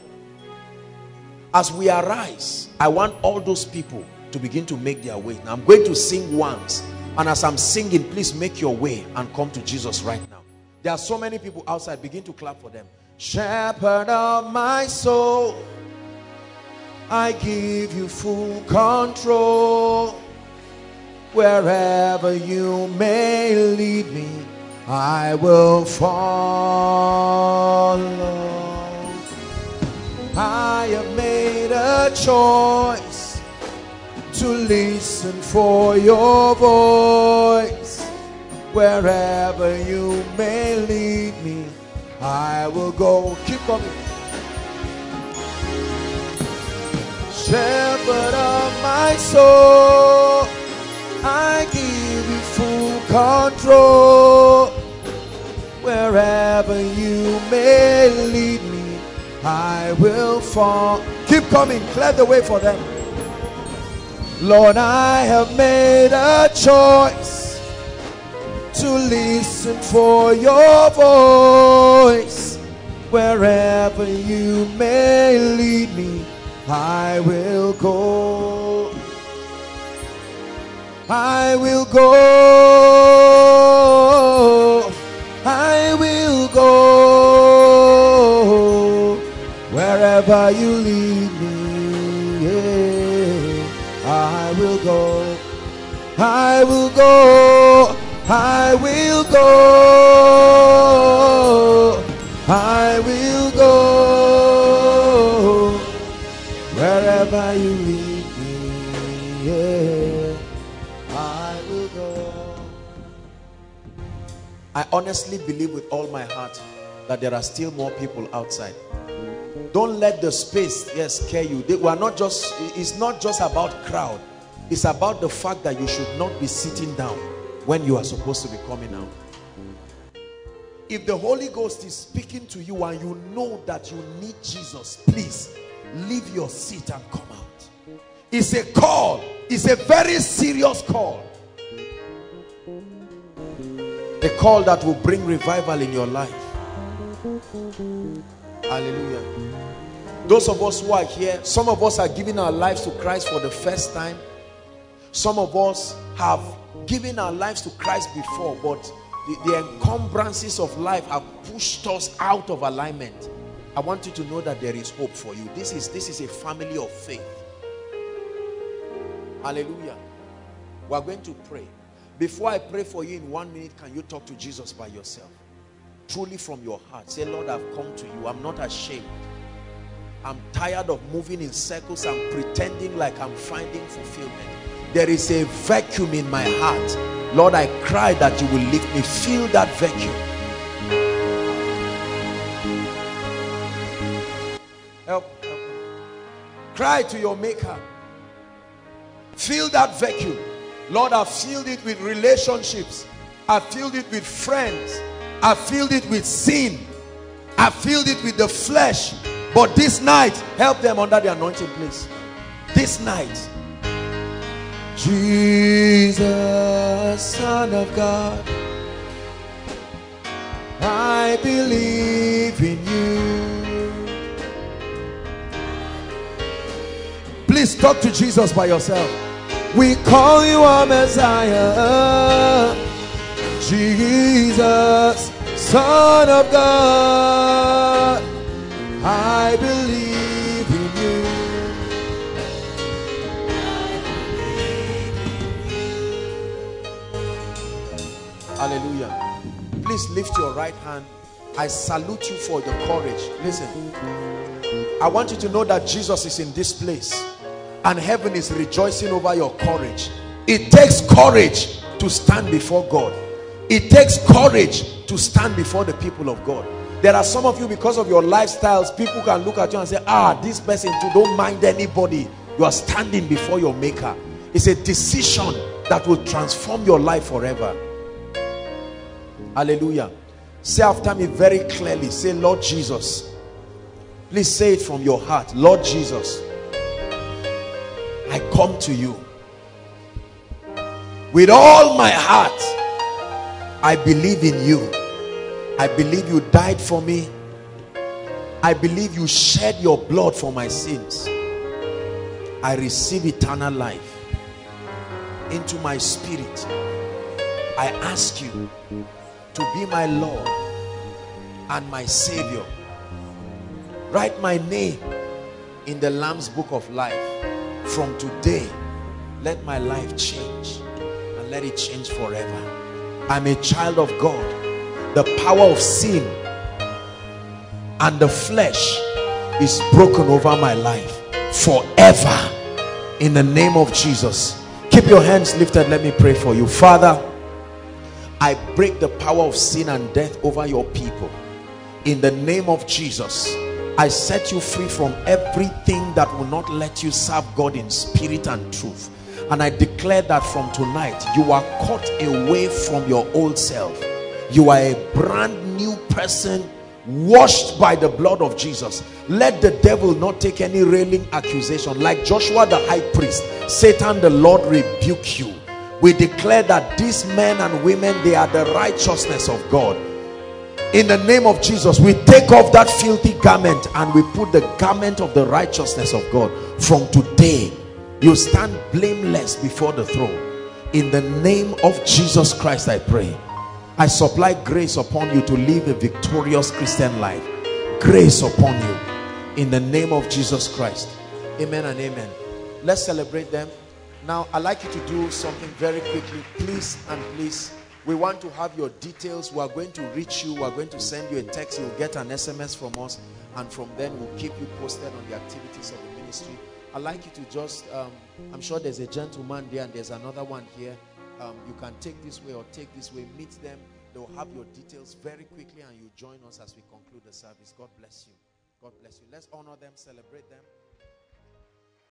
As we arise, I want all those people to begin to make their way. Now I'm going to sing once. And as I'm singing, please make your way and come to Jesus right now. There are so many people outside. Begin to clap for them. Shepherd of my soul, I give you full control. Wherever you may lead me, I will follow. I have made a choice to listen for your voice. Wherever you may lead me, I will go. Keep coming. Shepherd of my soul, I give you full control. Wherever you may lead me, I will fall. Keep coming, clear the way for them. Lord, I have made a choice to listen for your voice. Wherever you may lead me, I will go. I will go. I will go. Wherever you lead me, yeah, go. I will go. I will go. I will go. Wherever you lead me, yeah, I will go. I honestly believe with all my heart that there are still more people outside. Don't let the space yes scare you. They were not just it's not just about crowd. It's about the fact that you should not be sitting down when you are supposed to be coming out. If the Holy Ghost is speaking to you and you know that you need Jesus, please leave your seat and come out. It's a call. It's a very serious call. A call that will bring revival in your life. Hallelujah. Those of us who are here, some of us are giving our lives to Christ for the first time. Some of us have given our lives to Christ before, but the, the encumbrances of life have pushed us out of alignment. I want you to know that there is hope for you. This is, this is a family of faith. Hallelujah. We are going to pray. Before I pray for you in one minute, can you talk to Jesus by yourself? Truly from your heart. Say, Lord, I've come to you. I'm not ashamed. I'm tired of moving in circles and pretending like I'm finding fulfillment. There is a vacuum in my heart. Lord, I cry that you will lift me. Feel that vacuum. Help. help. Cry to your maker. Feel that vacuum. Lord, I've filled it with relationships. I've filled it with friends. I've filled it with sin. I've filled it with the flesh. But this night, help them under the anointing please This night, Jesus, Son of God, I believe in you. Please talk to Jesus by yourself. We call you our Messiah, Jesus, Son of God. I believe Hallelujah. Please lift your right hand. I salute you for the courage. Listen, I want you to know that Jesus is in this place and heaven is rejoicing over your courage. It takes courage to stand before God. It takes courage to stand before the people of God. There are some of you, because of your lifestyles, people can look at you and say, ah, this person too, don't mind anybody. You are standing before your maker. It's a decision that will transform your life forever. Hallelujah. Say after me very clearly. Say, Lord Jesus. Please say it from your heart. Lord Jesus, I come to you. With all my heart, I believe in you. I believe you died for me. I believe you shed your blood for my sins. I receive eternal life into my spirit. I ask you to be my Lord and my Savior. Write my name in the Lamb's book of life. From today, let my life change and let it change forever. I'm a child of God. The power of sin and the flesh is broken over my life forever in the name of Jesus. Keep your hands lifted. Let me pray for you. Father, I break the power of sin and death over your people. In the name of Jesus, I set you free from everything that will not let you serve God in spirit and truth. And I declare that from tonight, you are caught away from your old self. You are a brand new person washed by the blood of Jesus. Let the devil not take any railing accusation. Like Joshua the high priest, Satan the Lord rebuke you. We declare that these men and women, they are the righteousness of God. In the name of Jesus, we take off that filthy garment and we put the garment of the righteousness of God. From today, you stand blameless before the throne. In the name of Jesus Christ, I pray. I supply grace upon you to live a victorious Christian life. Grace upon you. In the name of Jesus Christ. Amen and amen. Let's celebrate them. Now, I'd like you to do something very quickly. Please and please. We want to have your details. We are going to reach you. We are going to send you a text. You'll get an SMS from us. And from then, we'll keep you posted on the activities of the ministry. I'd like you to just, um, I'm sure there's a gentleman there and there's another one here um, you can take this way or take this way. Meet them. They'll have your details very quickly and you join us as we conclude the service. God bless you. God bless you. Let's honor them, celebrate them.